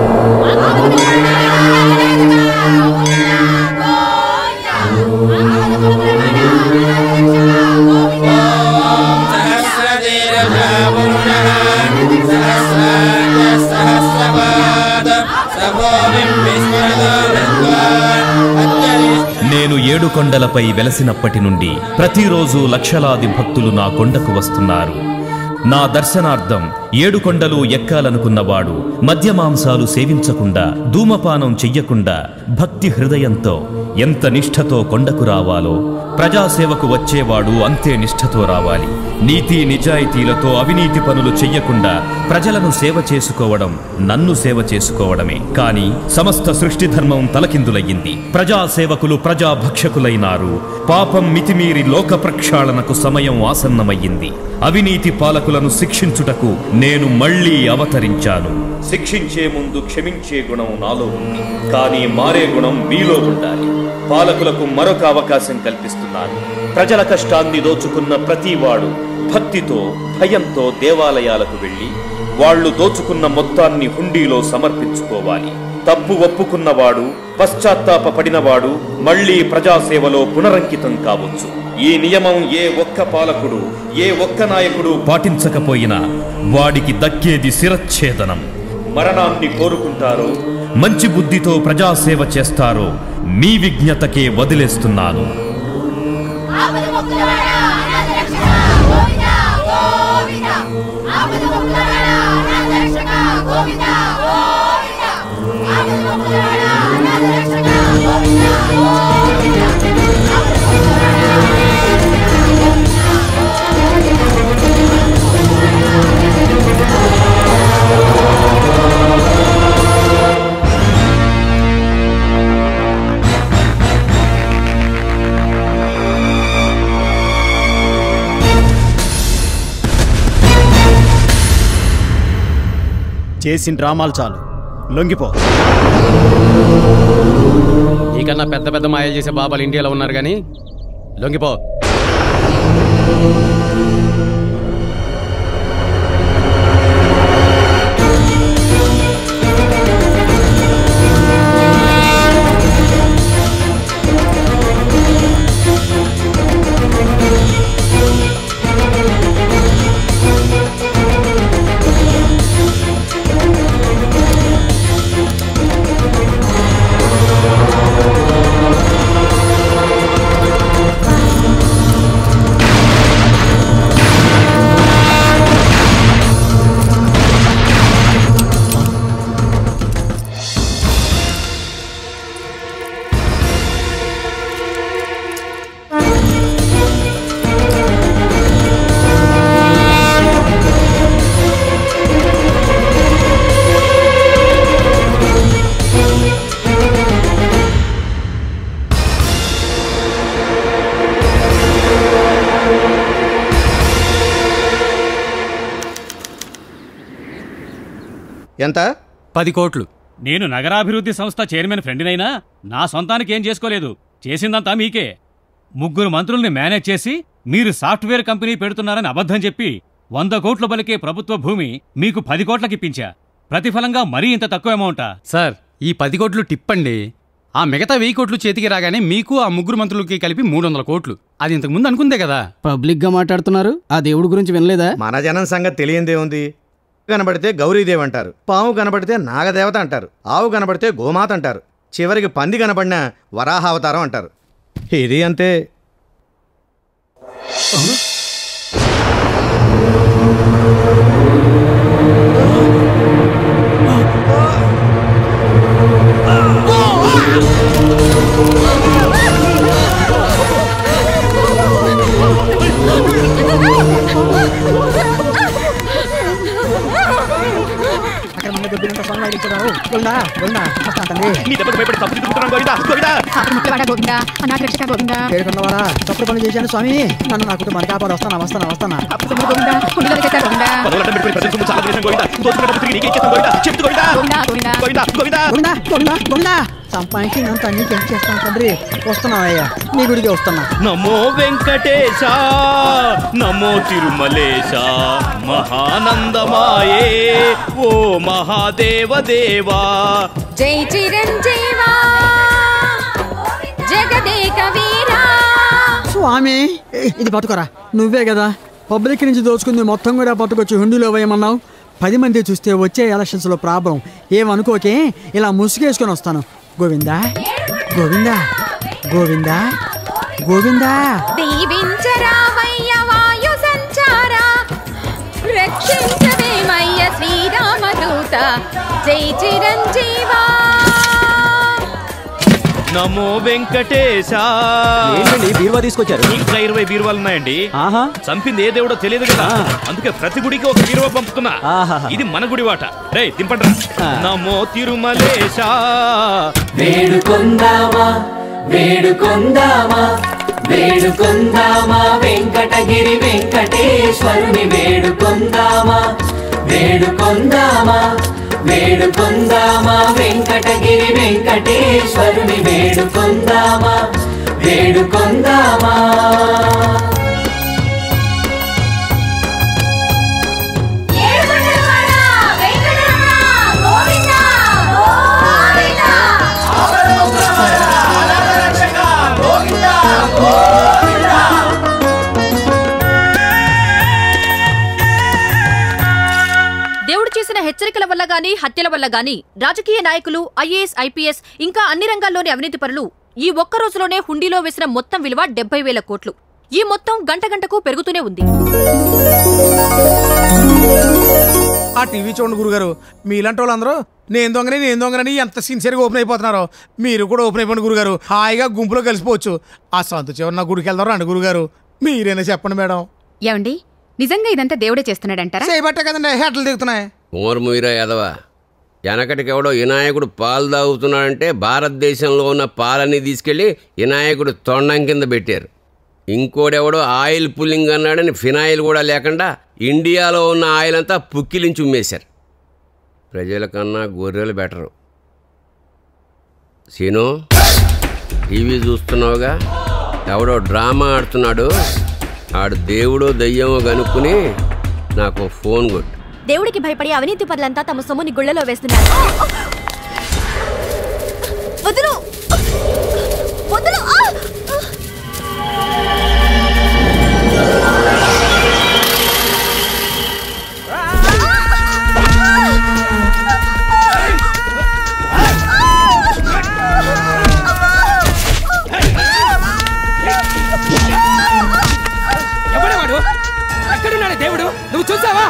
నేను ఏడు కొండలపై వెలసినప్పటి నుండి ప్రతిరోజు లక్షలాది భక్తులు నా కొండకు వస్తున్నారు. నా దర్శనార్థం ఏడు కొండలు ఎక్కాలనుకున్నవాడు మద్యమాంసాలు సేవించకుండా ధూమపానం చెయ్యకుండా భక్తి హృదయంతో ఎంత నిష్ఠతో కొండకు రావాలో ప్రజాసేవకు వచ్చేవాడు అంతే నిష్ఠతో రావాలి. నీతి నిజాయితీలతో అవినీతి పనులు చెయ్యకుండా ప్రజలను సేవ చేసుకోవడం నన్ను సేవ చేసుకోవడమే. కానీ సమస్త సృష్టి ధర్మం తలకిందులయ్యింది. ప్రజాసేవకులు ప్రజాభక్షకులైనారు. పాపం మితిమీరి లోక ప్రక్షాళనకు సమయం ఆసన్నమయ్యింది. అవినీతి పాలకులను శిక్షించుటకు నేను మళ్ళీ అవతరించాను. శిక్షించే ముందు క్షమించే గుణం నాలో ఉంది. కానీ మారే గుణం మీలో ఉండాలి. పాలకులకు మరొక అవకాశం కల్పిస్తున్నారు ప్రజల కష్టాన్ని దోచుకున్న ప్రతివాడు భక్తితో భయంతో దేవాలయాలకు వెళ్ళి వాళ్ళు దోచుకున్న మొత్తాన్ని హుండీలో సమర్పించుకోవాలి. తప్పు ఒప్పుకున్నవాడు పశ్చాత్తాప పడినవాడు మళ్ళీ ప్రజాసేవలో పునరంకితం కావచ్చు. ఈ నియమం ఏ ఒక్క పాలకుడు ఏ ఒక్క నాయకుడు పాటించకపోయినా వాడికి దక్కేది శిరచ్ఛేదనం. మరణాన్ని కోరుకుంటారో? మంచి బుద్ధితో ప్రజాసేవ చేస్తారో మీ విజ్ఞతకే వదిలేస్తున్నాను.
చేసిన డ్రామాలు చాలు. లొంగిపో.
నీకన్నా పెద్ద పెద్ద మాయలు చేసే బాబాలు ఇండియాలో ఉన్నారు కానీ లొంగిపో.
ఎంత?
పది కోట్లు.
నేను నగరాభివృద్ధి సంస్థ చైర్మన్ ఫ్రెండ్నైనా నా సొంతానికి ఏం చేసుకోలేదు. చేసిందంతా మీకే. ముగ్గురు మంత్రుల్ని మేనేజ్ చేసి మీరు సాఫ్ట్వేర్ కంపెనీ పెడుతున్నారని అబద్ధం చెప్పి వంద కోట్ల బలికే ప్రభుత్వ భూమి మీకు పది కోట్లకి ఇప్పించా. ప్రతిఫలంగా మరీ ఇంత తక్కువ అమౌంటా?
సార్ ఈ పది కోట్లు టిప్ అండి ఆ మిగతా వెయ్యి కోట్లు చేతికి రాగానే మీకు ఆ ముగ్గురు మంత్రులకి కలిపి మూడు వందల కోట్లు. అది ఇంతకు ముందు అనుకుందే కదా.
పబ్లిక్గా మాట్లాడుతున్నారు. ఆ దేవుడి గురించి వినలేదా?
మన జనం సంగతి తెలియందే ఉంది. కనబడితే గౌరీదేవి అంటారు పాము కనబడితే నాగదేవత అంటారు ఆవు కనబడితే గోమాత అంటారు చివరికి పంది కనబడిన వరాహ అవతారం అంటారు ఇది అంతే
Oh!
నీ దెబ్బకు భయపడి తప్పు తిరుగుతున్నాను గోవిందా గోవిందా.
ముఖ్యమైన గోవిందా
అనాథ రక్షక గోవిందా.
పేరుకున్నవారా తప్పుడు పనులు చేశాను స్వామి. నన్ను నా కుటుంబాన్ని కాపాడు వస్తానా వస్తానా వస్తానా.
గోవిందా కుండల రక్షక గోవిందా. గోవిందా గోవిందా.
గోవిందా గోవిందా గోవిందా. సంపాదించినంత నీకు ఎంత చేస్తాను తండ్రి వస్తున్నావు అయ్యా నీ గుడికి వస్తున్నా.
నమో వెంకటేశ నమో తిరుమలేశ మహానందమాయే ఓ మహాదేవ దేవా
జై చిరంజీవా జగదేక వీరా.
స్వామి ఇది పట్టుకోరా. నువ్వే కదా. పబ్లిక్ నుంచి దోచుకుంది మొత్తం కూడా పట్టుకొచ్చి హుండీలో వేయమన్నావు. పది మంది చూస్తే వచ్చే ఎలక్షన్స్లో ప్రాబ్లం. ఏమనుకోకే? ఇలా ముసుగేసుకొని వస్తాను. గోవిందా? గోవిందా? గోవిందా? గోవిందా?
దీవించరామయ్య వాయు సంచార? రక్షించవేమయ్య శ్రీరామదూత. జై చిరంజీవా.
నమో వెంకటేశ.
ఏంటండి బీరువా తీసుకొచ్చారు?
ఇంకా ఇరవై బీరువాలు ఉన్నాయండి. చంపింది ఏ దేవుడో తెలియదు కదా. అందుకే ప్రతి గుడికి ఒక బీరువా పంపుతున్నా. ఇది మన గుడి వాట రే దింపండ్రా నమో తిరుమలేశ.
వేడుకొందామా వేడుకొందామా వేడుకొందామా వెంకటగిరి వెంకటేశ్వరుని వేడుకొందామా వేడుకొందామా వేడుకొందామా? వెంకటగిరి వెంకటేశ్వరుని వేడుకొందామా? వేడుకొందామా?
గానీ హత్యల వల్ల గానీ రాజకీయ నాయకులు ఐఏఎస్ ఐపీఎస్ ఇంకా అన్ని రంగాల్లోని అవినీతి పరులు ఈ ఒక్క రోజులోనే హుండీలో వేసిన మొత్తం విలువ డెబ్బై వేల కోట్లు. ఈ మొత్తం గంట గంటకు పెరుగుతూనే ఉంది.
ఆ టీవీ చూడండి గురుగారు. మీలాంటి వాళ్ళందరూ నేను దొంగని నేను దొంగనని ఎంత సిన్సియర్గా ఓపెన్ అయిపోతున్నారో. మీరు కూడా ఓపెన్ అయిపోండి గురుగారు. హాయిగా గుంపులో కలిసిపోవచ్చు. ఆ సంత చివరి నా గుడికి వెళ్దాం రండి గురుగారు. మీరైనా చెప్పండి మేడం.
ఏమండి? నిజంగా ఇదంతా దేవుడే చేస్తున్నాడంటారా?
చేయబట్టే కదండి. హెట్లు దిగుతున్నాయి.
ఓర్ముయిరా యాదవ? వెనకటికెవడో వినాయకుడు పాలు తాగుతున్నాడంటే భారతదేశంలో ఉన్న పాలన్నీ తీసుకెళ్ళి వినాయకుడు తొండం కింద పెట్టారు. ఇంకోడెవడో ఆయిల్ పుల్లింగ్ అన్నాడని ఫినాయిల్ కూడా లేకుండా ఇండియాలో ఉన్న ఆయిల్ అంతా పుక్కిలించి ఉమ్మేశారు. ప్రజల కన్నా గొర్రెలు బెటరు. Scene TV చూస్తున్నావుగా? ఎవడో డ్రామా ఆడుతున్నాడు. ఆడు దేవుడో దయ్యమో కనుక్కుని నాకు ఫోన్ కొట్టు.
దేవుడికి భయపడి అవినీతి పనులంతా తమ సొమ్ముని గుళ్ళలో వేస్తున్నారు. వదులు! వదులు! దేవుడు?
నువ్వు చూసావా?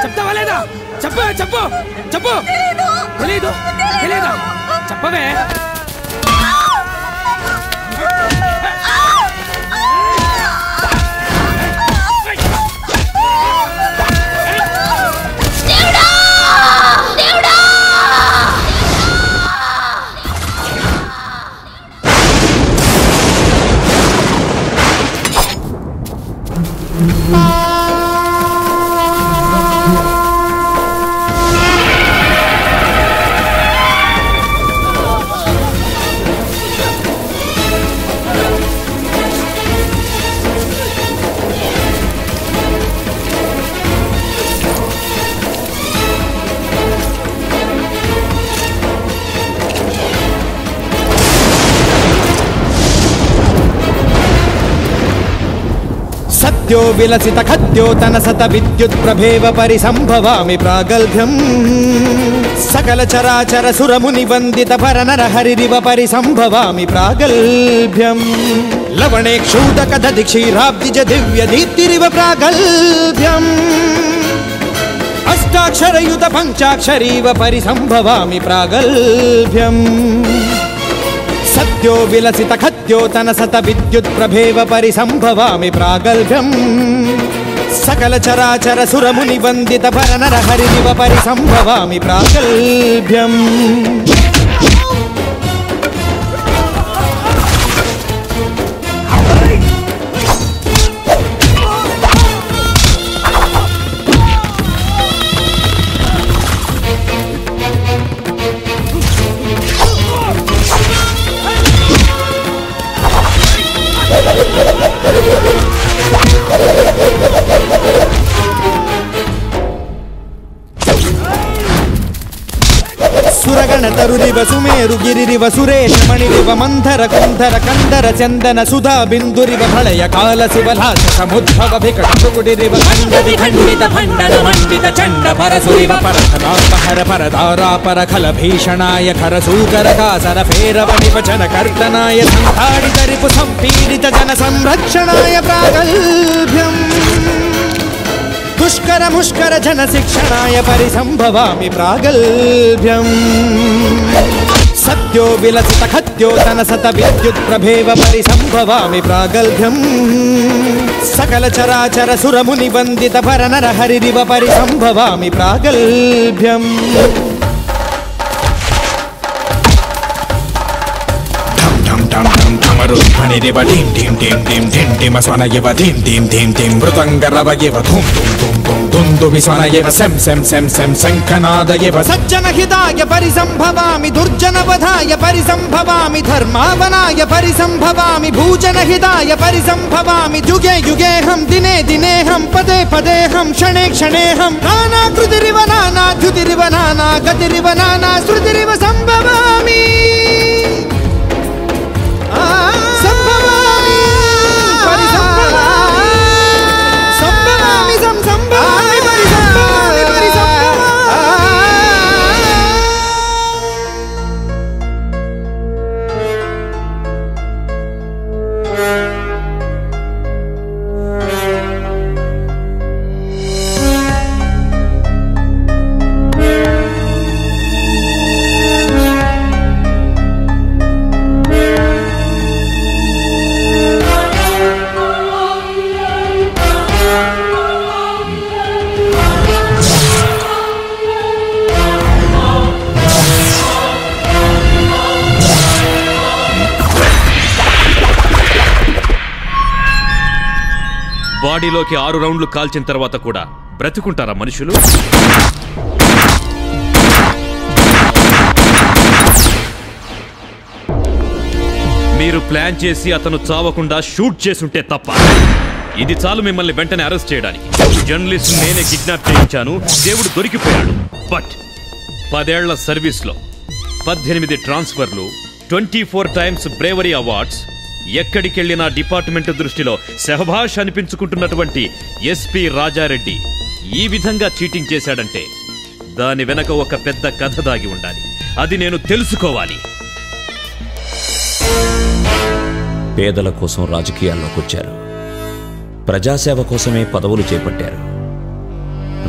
ఎక్కడున్నాడు దేవుడు నువ్వు చూసావా చెప్తావా లేదా చెప్పు చెప్పు చెప్పు తెలీదు తెలీదా చెప్పవే
సత్యో విలసిత ఖద్యోతన సత విద్యుత్ ప్రభేవ పరిసంభవామి ప్రాగల్భ్యం సకల చరాచర సురముని सितखद्योतन विलसितखद्योतनसत विद्युत्प्रभेव परिसम्भवामि प्रागल्भ्यम्। सकलचराचर सुरमुनिवन्दित परिसम्भवामि प्रागल्भ्यम्। लवणे क्षुद कदधि क्षीराब्धिज प्रागल्भ्यम्। अष्टाक्षरयुत पञ्चाक्षरीव परिसम्भवामि प्रागल्भ्यम्। సత్యో విలసిత ఖద్యోతన సత విద్యుత్ ప్రభేవ పరిసంభవామి ప్రాగల్భ్యం సకల చరాచర సురముని వందిత పరనర హరివ పరిసంభవామి ప్రాగల్భ్యం సుమేరు గిరిరివ సురేష మణిరివ మంధర కుంధర కందర చందన సుధా బిందురివ ప్రళయ కాల శివలాస సముద్భవ వికటుకుడిరివ ఖండ విఖండిత ఖండన మండిత చండ పరసురివ పరధరాపహర పరదారాపర ఖల భీషణాయ ఖర సూకర కాసర ఫేరవ నివచన కర్తనాయ సంతాడిత రిపు సంపీడిత జన సంరక్షణాయ ప్రాగల్భ్యం దుష్కర ముష్కర జన శిక్షణాయ పరిసంభవామి ప్రాగల్భ్యం. సత్యో విలసిత ఖద్యోతన సత విద్యుత్ ప్రభేవ పరిసంభవామి ప్రాగల్భ్యం. సకల చరాచర సురముని వందిత పరనర హరిరివ పరిసంభవామి ప్రాగల్భ్యం.
ధమరుధ్వనిరివ టీం టీం టీం టీం టీం టీమ స్వన ఇవ టీం టీం టీం టీం మృతంగరవ ఇవ ధూం ధూం ధూం ధూం దుందు విస్వన ఇవ సెం సెం సెం సెం శంఖనాద ఇవ
సజ్జన హితాయ పరిసంభవామి దుర్జన వధాయ పరిసంభవామి ధర్మావనాయ పరిసంభవామి భూజన హితాయ పరిసంభవామి యుగే యుగేహం దినే దినేహం పదే పదేహం క్షణే క్షణే హం. నానా కృతిరివ నానా గతిరివ నానా శృతిరివ సంభవామి. సం
బాడీలోకి ఆరు రౌండ్లు కాల్చిన తర్వాత కూడా బ్రతుకుంటారా మనుషులు? మీరు ప్లాన్ చేసి అతను చావకుండా షూట్ చేసుంటే తప్ప. ఇది చాలు మిమ్మల్ని వెంటనే అరెస్ట్ చేయడానికి. జర్నలిస్ట్ నేనే కిడ్నాప్ చేయించాను దేవుడు దొరికిపోయాడు. బట్ పదేళ్ళ సర్వీస్లో పద్దెనిమిది ట్రాన్స్ఫర్లు twenty four times bravery awards ఎక్కడికెళ్ళినా డిపార్ట్మెంట్ దృష్టిలో శహభాష్ అనిపించుకుంటున్నటువంటి ఎస్పి రాజారెడ్డి ఈ విధంగా చీటింగ్ చేశాడంటే దాని వెనక ఒక పెద్ద కథ దాగి ఉండాలి. అది నేను తెలుసుకోవాలి.
పేదల కోసం రాజకీయాల్లోకి వచ్చారు. ప్రజాసేవ కోసమే పదవులు చేపట్టారు.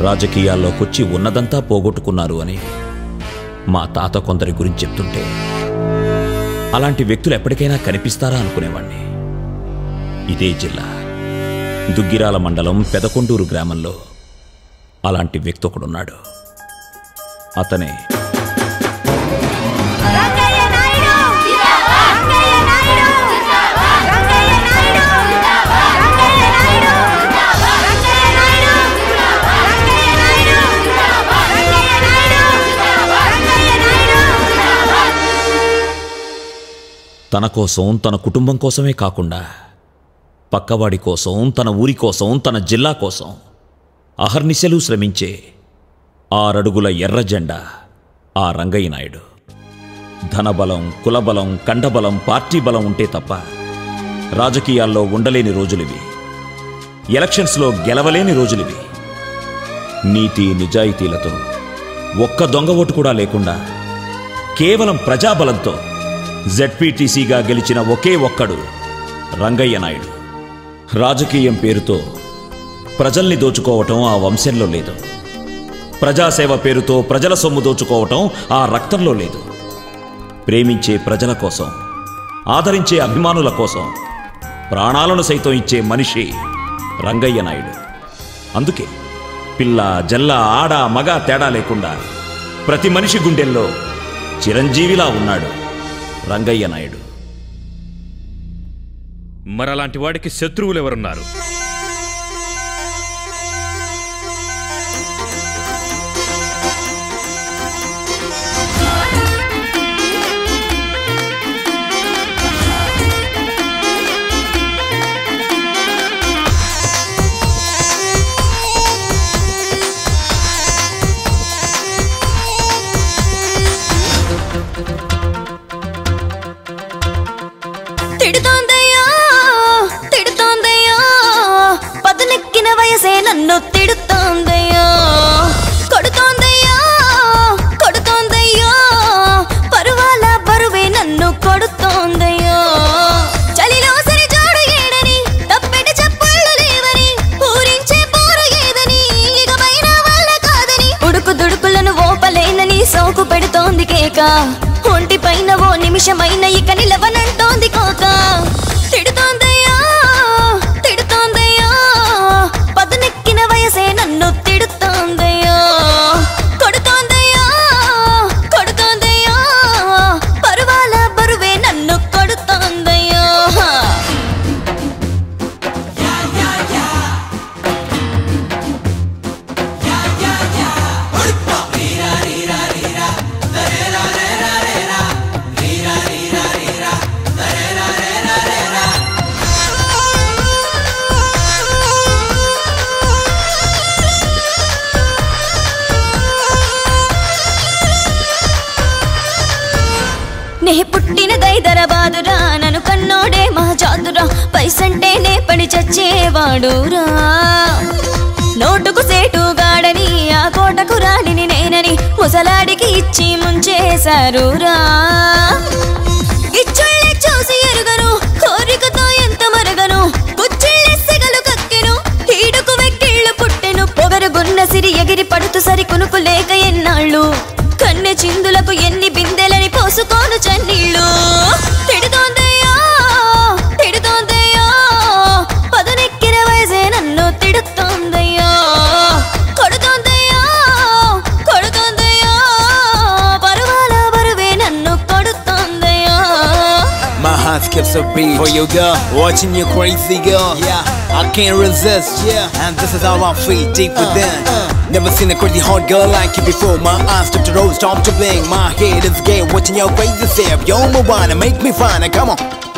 రాజకీయాల్లోకొచ్చి ఉన్నదంతా పోగొట్టుకున్నారు అని మా తాత కొందరి గురించి చెప్తుంటే అలాంటి వ్యక్తులు ఎప్పటికైనా కనిపిస్తారా అనుకునేవాణ్ణి. ఇదే జిల్లా. దుగ్గిరాల మండలం పెదకొండూరు గ్రామంలో అలాంటి వ్యక్తి ఒకడున్నాడు. అతనే. తన కోసం తన కుటుంబం కోసమే కాకుండా పక్కవాడి కోసం తన ఊరి కోసం తన జిల్లా కోసం అహర్నిశలు శ్రమించే ఆరడుగుల ఎర్ర జెండా ఆ రంగయ్య నాయుడు ధనబలం కులబలం కండబలం పార్టీ బలం ఉంటే తప్ప రాజకీయాల్లో ఉండలేని రోజులివి. ఎలక్షన్స్లో గెలవలేని రోజులివి. నీతి నిజాయితీలతో ఒక్క దొంగ ఓటు కూడా లేకుండా కేవలం ప్రజాబలంతో జెడ్పీటీసీగా గెలిచిన ఒకే ఒక్కడు రంగయ్య నాయుడు. రాజకీయం పేరుతో ప్రజల్ని దోచుకోవటం ఆ వంశంలో లేదు. ప్రజాసేవ పేరుతో ప్రజల సొమ్ము దోచుకోవటం ఆ రక్తంలో లేదు. ప్రేమించే ప్రజల కోసం ఆదరించే అభిమానుల కోసం ప్రాణాలను సైతం ఇచ్చే మనిషి రంగయ్య నాయుడు. అందుకే పిల్ల జల్ల ఆడ మగ తేడా లేకుండా ప్రతి మనిషి గుండెల్లో చిరంజీవిలా ఉన్నాడు. రంగయ్య నాయుడు.
మరలాంటి వాడికి శత్రువులు
నన్ను తిడుతోందయ్యో. కొడుతోందయ్యో కొడుతోందయ్యో. పరువాల బరువే నన్ను కొడుతోందయ్యో. చలిలో సరి జోడు ఏడని తప్పెట చెప్పుళ్ళు లేవని పూరించే పోరు ఏదని ఇకమైన వల్ల కాదని. ఉడుకు దుడుకులను ఓపలేనని సోకు పెడుతోంది కేక. ఒంటి పైన ఓ నిమిషమైన ఇక నిలవనంటోంది కోక.
i Watching you crazy, girl. Yeah, I can't resist. Yeah, and this is how I feel deep uh, within. Uh. Never seen a crazy hot girl like you before. My eyes start to roll, stop to blink. My head is gay, watching your crazy self. You're my one, make me fine. Come on.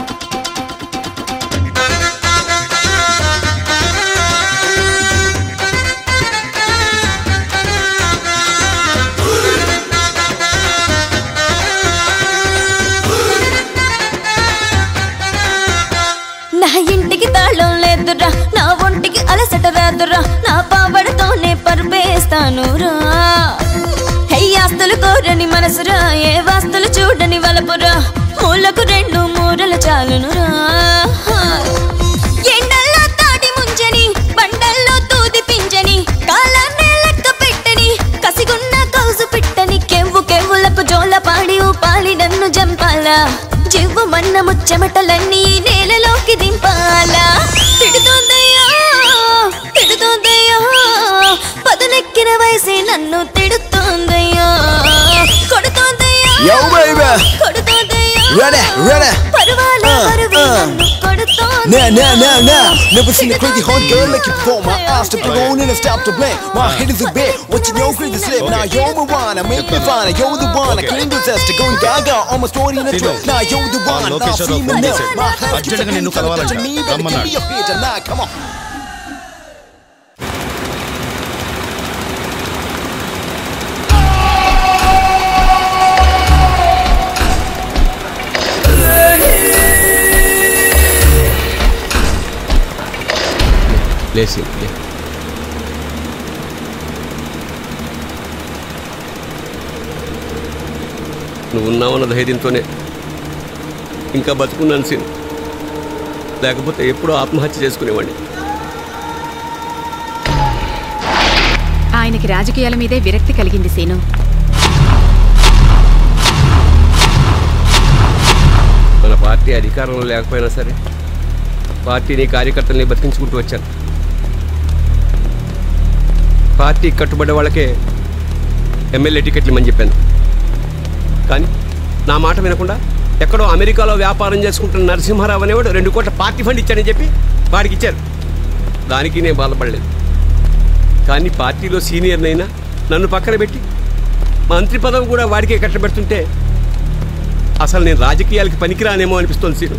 ఆస్తులు మనసురా ఏ వాస్తులు చూడని వలపురా. మూలకు రెండు మూరలు చాలునురా. ఎండల్లో తాటి ముంచని బండల్లో తూది పింజని కాలాన్నే లెక్క పెట్టని కసిగున్న కౌసు పిట్టని కెవ్వు కెవ్వులకు జోల పాడి ఊపాలి నన్ను జంపాలా. జివ్వు మన్న ముచ్చమటలన్నీ నేలలోకి దింపాలా. తిడుతోందయ్యా తిడుతోందయ్యా పదునెక్కిన వయసే నన్ను
Ready, ready. Now, now, now, now. Never seen a crazy hot girl like you before. My eyes to blown and I stop to blame. My head is a bit. Watching your crazy slip. Now you're the one. I make me fine. You're the one. I claim the zest. Going gaga on my story in a trip. Now you're the one.
I'm
feel
the
My
heart keeps on me.
Give me your page. Now come on.
లేచి లే. నువ్వు ఉన్నావన్న ధైర్యంతోనే ఇంకా బతుకున్నాను scene. లేకపోతే ఎప్పుడో ఆత్మహత్య చేసుకునేవాడిని.
ఆయనకి రాజకీయాల మీదే విరక్తి కలిగింది సీను.
మన పార్టీ అధికారంలో లేకపోయినా సరే పార్టీని కార్యకర్తల్ని బతికించుకుంటూ వచ్చాను. పార్టీ కట్టుబడ్డ వాళ్ళకే ఎమ్మెల్యే టికెట్లు ఇమ్మని చెప్పాను. కానీ నా మాట వినకుండా ఎక్కడో అమెరికాలో వ్యాపారం చేసుకుంటున్న నరసింహారావు అనేవాడు రెండు కోట్ల పార్టీ ఫండ్ ఇచ్చాడని చెప్పి వాడికి ఇచ్చారు. దానికి నేను బాధపడలేదు. కానీ పార్టీలో సీనియర్నైనా నన్ను పక్కన పెట్టి మంత్రి పదవి కూడా వాడికే కట్టబెడుతుంటే అసలు నేను రాజకీయాలకి పనికిరానేమో అనిపిస్తోంది సీను.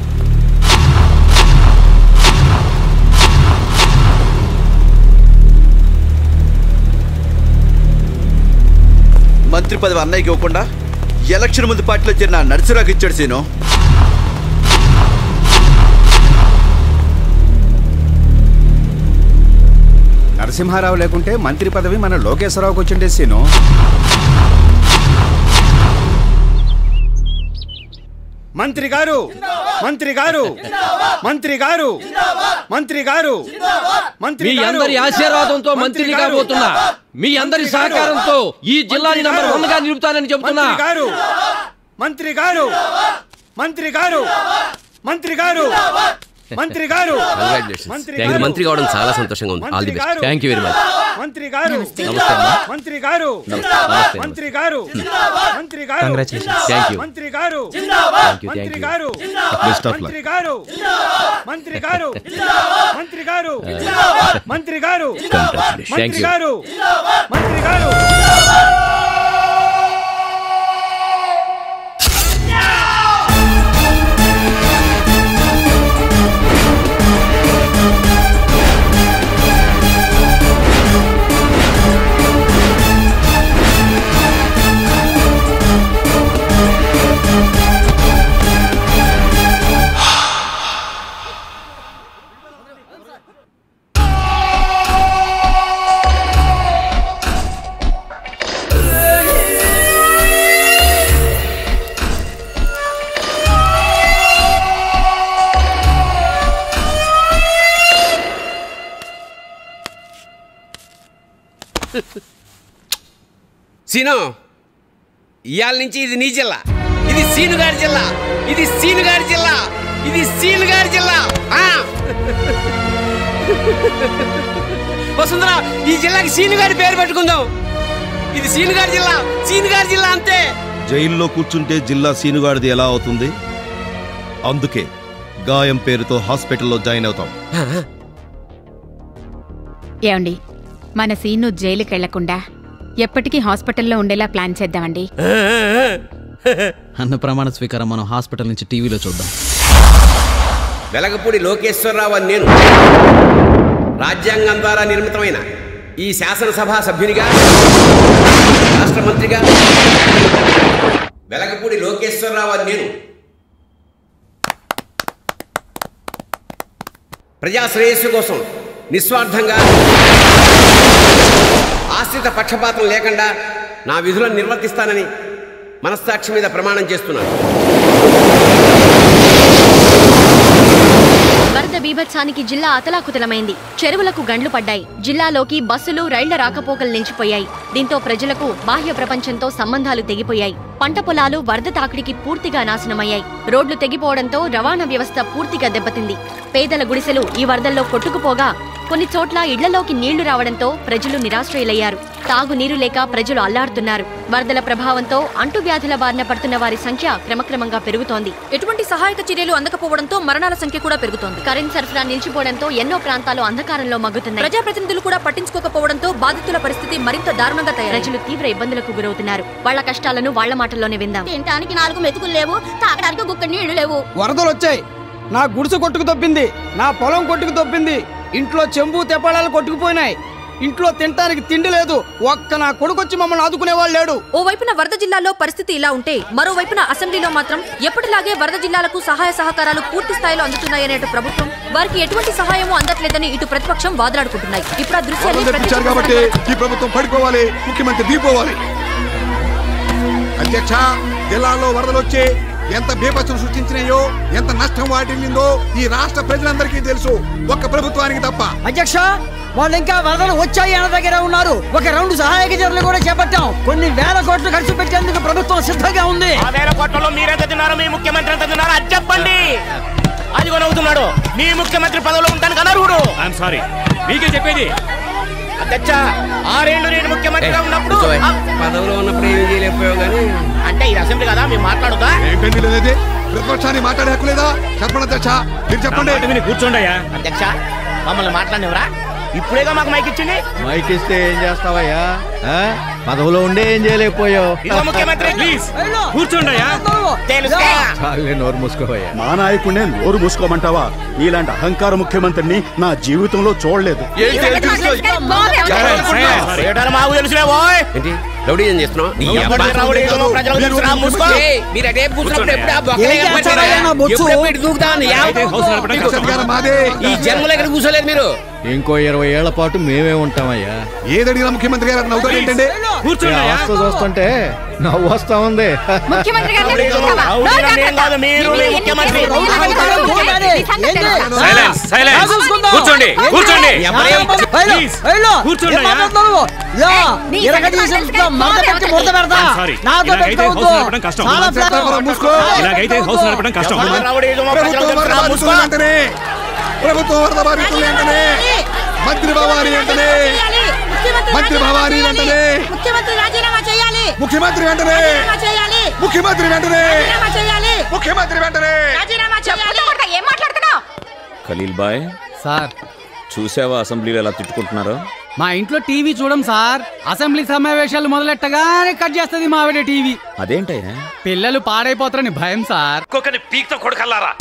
మంత్రి పదవి అన్నయ్యకి ఇవ్వకుండా ఎలక్షన్ ముందు పార్టీలో చేరిన నర్సరాకు ఇచ్చాడు సీను.
నరసింహారావు లేకుంటే మంత్రి పదవి మన లోకేశ్వరరావుకి వచ్చిండే సీను. మంత్రి గారు మంత్రి గారు మంత్రి గారు మంత్రి గారు మంత్రి
అందరి ఆశీర్వాదంతో
గారు
పోతున్నా. మీ అందరి సహకారంతో ఈ జిల్లాని నంబర్! వన్గా నిలుపుతానని చెబుతున్నా
గారు. మంత్రి గారు. మంత్రి గారు. మంత్రి గారు. మంత్రి గారు
కంగ్రాచులేషన్స్
మంత్రి
మీరు
గారు!
మంత్రి కావడం చాలా సంతోషంగా ఉంది ఆల్ ది
మంత్రి
బెస్ట్
గారు!
థ్యాంక్ యూ వెరీ మచ్
మంత్రి గారు. మంత్రి గారు. మంత్రి గారు మంత్రి గారు
Congratulations. Thank you.
మంత్రి గారు మంత్రి. గారు
Best of luck.
మంత్రి గారు మంత్రి గారు మంత్రి గారు మంత్రి గారు మంత్రి. గారు మంత్రి గారు
సీను ఇవాళ నుంచి ఇది నీ జిల్లా. ఇది సీను గారి జిల్లా. ఇది సీను గారి జిల్లా. ఇది సీను గారి జిల్లా. ఆ! వసుంధర ఈ జిల్లాకి సీను గారి పేరు పెట్టుకుందాం. ఇది సీను గారి జిల్లా. సీను గారి జిల్లా అంతే.
జైల్లో కూర్చుంటే జిల్లా సీనుగాడిది ఎలా అవుతుంది? అందుకే గాయం పేరుతో హాస్పిటల్లో జాయిన్ అవుతాం.
ఏమండి మన సీను జైలుకి వెళ్ళకుండా ఎప్పటికీ హాస్పిటల్లో ఉండేలా ప్లాన్ చేద్దామండి.
అన్న ప్రమాణ స్వీకారం మనం హాస్పిటల్ నుంచి టీవీలో చూద్దాం.
వెలగపూడి లోకేశ్వరరావు అని నేను. రాజ్యాంగం ద్వారా నిర్మితమైన ఈ శాసనసభ సభ్యునిగా రాష్ట్ర మంత్రిగా వెలగపూడి లోకేశ్వరరావు అని నేను. ప్రజా శ్రేయస్సు కోసం నిస్వార్థంగా ఆశ్రిత పక్షపాతం లేకుండా నా విధులను నిర్వర్తిస్తానని మనస్సాక్షి మీద ప్రమాణం చేస్తున్నాను.
వరద బీభత్సానికి జిల్లా అతలాకుతలమైంది. చెరువులకు గండ్లు పడ్డాయి. జిల్లాలోకి బస్సులు రైళ్ళ రాకపోకలు నిలిచిపోయాయి. దీంతో ప్రజలకు బాహ్య ప్రపంచంతో సంబంధాలు తెగిపోయాయి. పంట పొలాలు వరద తాకిడికి పూర్తిగా నాశనమయ్యాయి. రోడ్లు తెగిపోవడంతో రవాణా వ్యవస్థ పూర్తిగా దెబ్బతింది. పేదల గుడిసెలు ఈ వరదల్లో కొట్టుకుపోగా కొన్ని చోట్ల ఇళ్ళలోకి నీళ్ళు రావడంతో ప్రజలు నిరాశ్రయులయ్యారు. తాగునీరు లేక ప్రజలు అల్లాడుతున్నారు. వరదల ప్రభావంతో అంటువ్యాధుల బారిన పడుతున్న వారి సంఖ్య క్రమక్రమంగా పెరుగుతోంది. ఎటువంటి సహాయక చర్యలు అందకపోవడంతో మరణాల సంఖ్య కూడా పెరుగుతోంది. కరెంట్ సరఫరా నిలిచిపోవడంతో ఎన్నో ప్రాంతాలు అంధకారంలో మగ్గుతున్నాయి. ప్రజాప్రతినిధులు కూడా పట్టించుకోకపోవడంతో బాధితుల పరిస్థితి మరింత దారుణంగా తయారు ప్రజలు తీవ్ర ఇబ్బందులకు గురవుతున్నారు. వాళ్ళ కష్టాలను వాళ్ళ మాటల్లోనే విందాం.
తినడానికి నాలుగు మెతుకులు లేవు తాగడానికి గుక్క నీళ్ళు లేవు.
వరదలు వచ్చాయి. నా గుడిసె కొట్టుకు తప్పింది. నా పొలం కొట్టుకు తప్పింది. ఇంట్లో చెంబు తెప్పాళాలు కొట్టుకుపోయినాయి. ఇంట్లో తినటానికి తిండి లేదు. ఒక్క నా కొడుకొచ్చి మమ్మల్ని ఆదుకునేవాళ్ళు లేడు.
ఓ వైపున వరద జిల్లాలో పరిస్థితి ఇలా ఉంటే మరోవైపున అసెంబ్లీలో మాత్రం ఎప్పటిలాగే వరద జిల్లాలకు సహాయ సహకారాలు పూర్తి స్థాయిలో అందుతున్నాయనే అటు ప్రభుత్వం వారికి ఎటువంటి సహాయమూ అందట్లేదని ఇటు ప్రతిపక్షం వాదులాడుకుంటున్నాయి. ఇప్పుడు ఆ దృశ్యాన్ని
కాబట్టి ఈ ప్రభుత్వం పడిపోవాలి ముఖ్యమంత్రి దిగిపోవాలి. అధ్యక్ష జిల్లాలో వరదలు వచ్చి ఎంత బీభత్సం సృష్టించినాయో ఎంత నష్టం వాటిల్లిందో ఈ రాష్ట్ర ప్రజలందరికీ తెలుసు. ఒక్క ప్రభుత్వానికి తప్ప.
అధ్యక్ష వాళ్ళు ఇంకా వరదలు వచ్చాయి అన్న దగ్గర ఉన్నారు. ఒక రౌండ్ సహాయక చర్యలు కూడా చేపట్టాం. కొన్ని వేల కోట్లు ఖర్చు పెట్టేందుకు ప్రభుత్వం సిద్ధంగా ఉంది.
ఆ వేల కోట్లలో మీరెంత తిన్నారు మీ ముఖ్యమంత్రి ఎంత తిన్నారు అది చెప్పండి. అది కొనవుతున్నాడు. మీ ముఖ్యమంత్రి పదవిలో ఉంటాను అనర్హుడు.
ఐఎమ్ సారీ మీకే చెప్పేది?
అధ్యక్ష ఆరేళ్ళు నేను ముఖ్యమంత్రిగా ఉన్నప్పుడు
పదవిలో ఉన్నప్పుడు ఏమీ చేయలేకపోయావు కానీ?
అంటే ఇది అసెంబ్లీ కదా మేము మాట్లాడుతా
ఏంటండి లేదే ప్రతిపక్షాన్ని మాట్లాడే హక్కు లేదా? చెప్పండి అధ్యక్ష మీరు చెప్పండి.
కూర్చోండి
అధ్యక్ష మమ్మల్ని మాట్లాడినవరా? ఇప్పుడేగా మాకు మైక్ ఇచ్చింది?
మైక్ ఇస్తే ఏం చేస్తావయ్యా? పదవిలో ఉండే ఏం చేయలేకపోయావు?
ముఖ్యమంత్రి. ప్లీజ్.
నోరు
మా నాయకుడినే నోరు మూసుకోమంటావా? నీలాంటి అహంకార ముఖ్యమంత్రిని నా జీవితంలో చూడలేదు.
రౌడీ ఏం చేస్తున్నావు? ఈ జన్మలో ఎక్కడ కూర్చోలేదు మీరు?
ఇంకో ఇరవై ఏళ్ళ పాటు మేమే ఉంటామయ్యా.
ఏదడిగినా ముఖ్యమంత్రి గారు ఏంటంటే
చూస్తుంటే నవ్వు వస్తా ఉంది
కూర్చోండి కూర్చోండి. ఇలాగైతే హౌస్ నడపడం కష్టం ఇలాగైతే హౌస్ నడపడం కష్టం
ప్రభుత్వం వరద బాధితులు వెంటనే ప్రభుత్వం మంత్రి వెంటనే మంత్రి భవాని వెంటనే.
ముఖ్యమంత్రి రాజీనామా చేయాలి.
ముఖ్యమంత్రి వెంటనే.
రాజీనామా చేయాలి.
ముఖ్యమంత్రి వెంటనే.
రాజీనామా చేయాలి.
ముఖ్యమంత్రి వెంటనే.
రాజీనామా చేయాలి. ఏం మాట్లాడుతున్నావు?
ఖలీల్ బాయ్.
సార్.
చూసావా అసెంబ్లీలో ఎలా తిట్టుకుంటున్నారో?
మా ఇంట్లో టీవీ చూడం సార్. అసెంబ్లీ సమావేశాలు మొదలెట్టగానే కట్ చేస్తుంది మా ఆవిడ టీవీ.
అదేంటయ్యా?
పిల్లలు పాడైపోతారని భయం సార్.
కుక్కని పీక్తో కొడకల్లారా?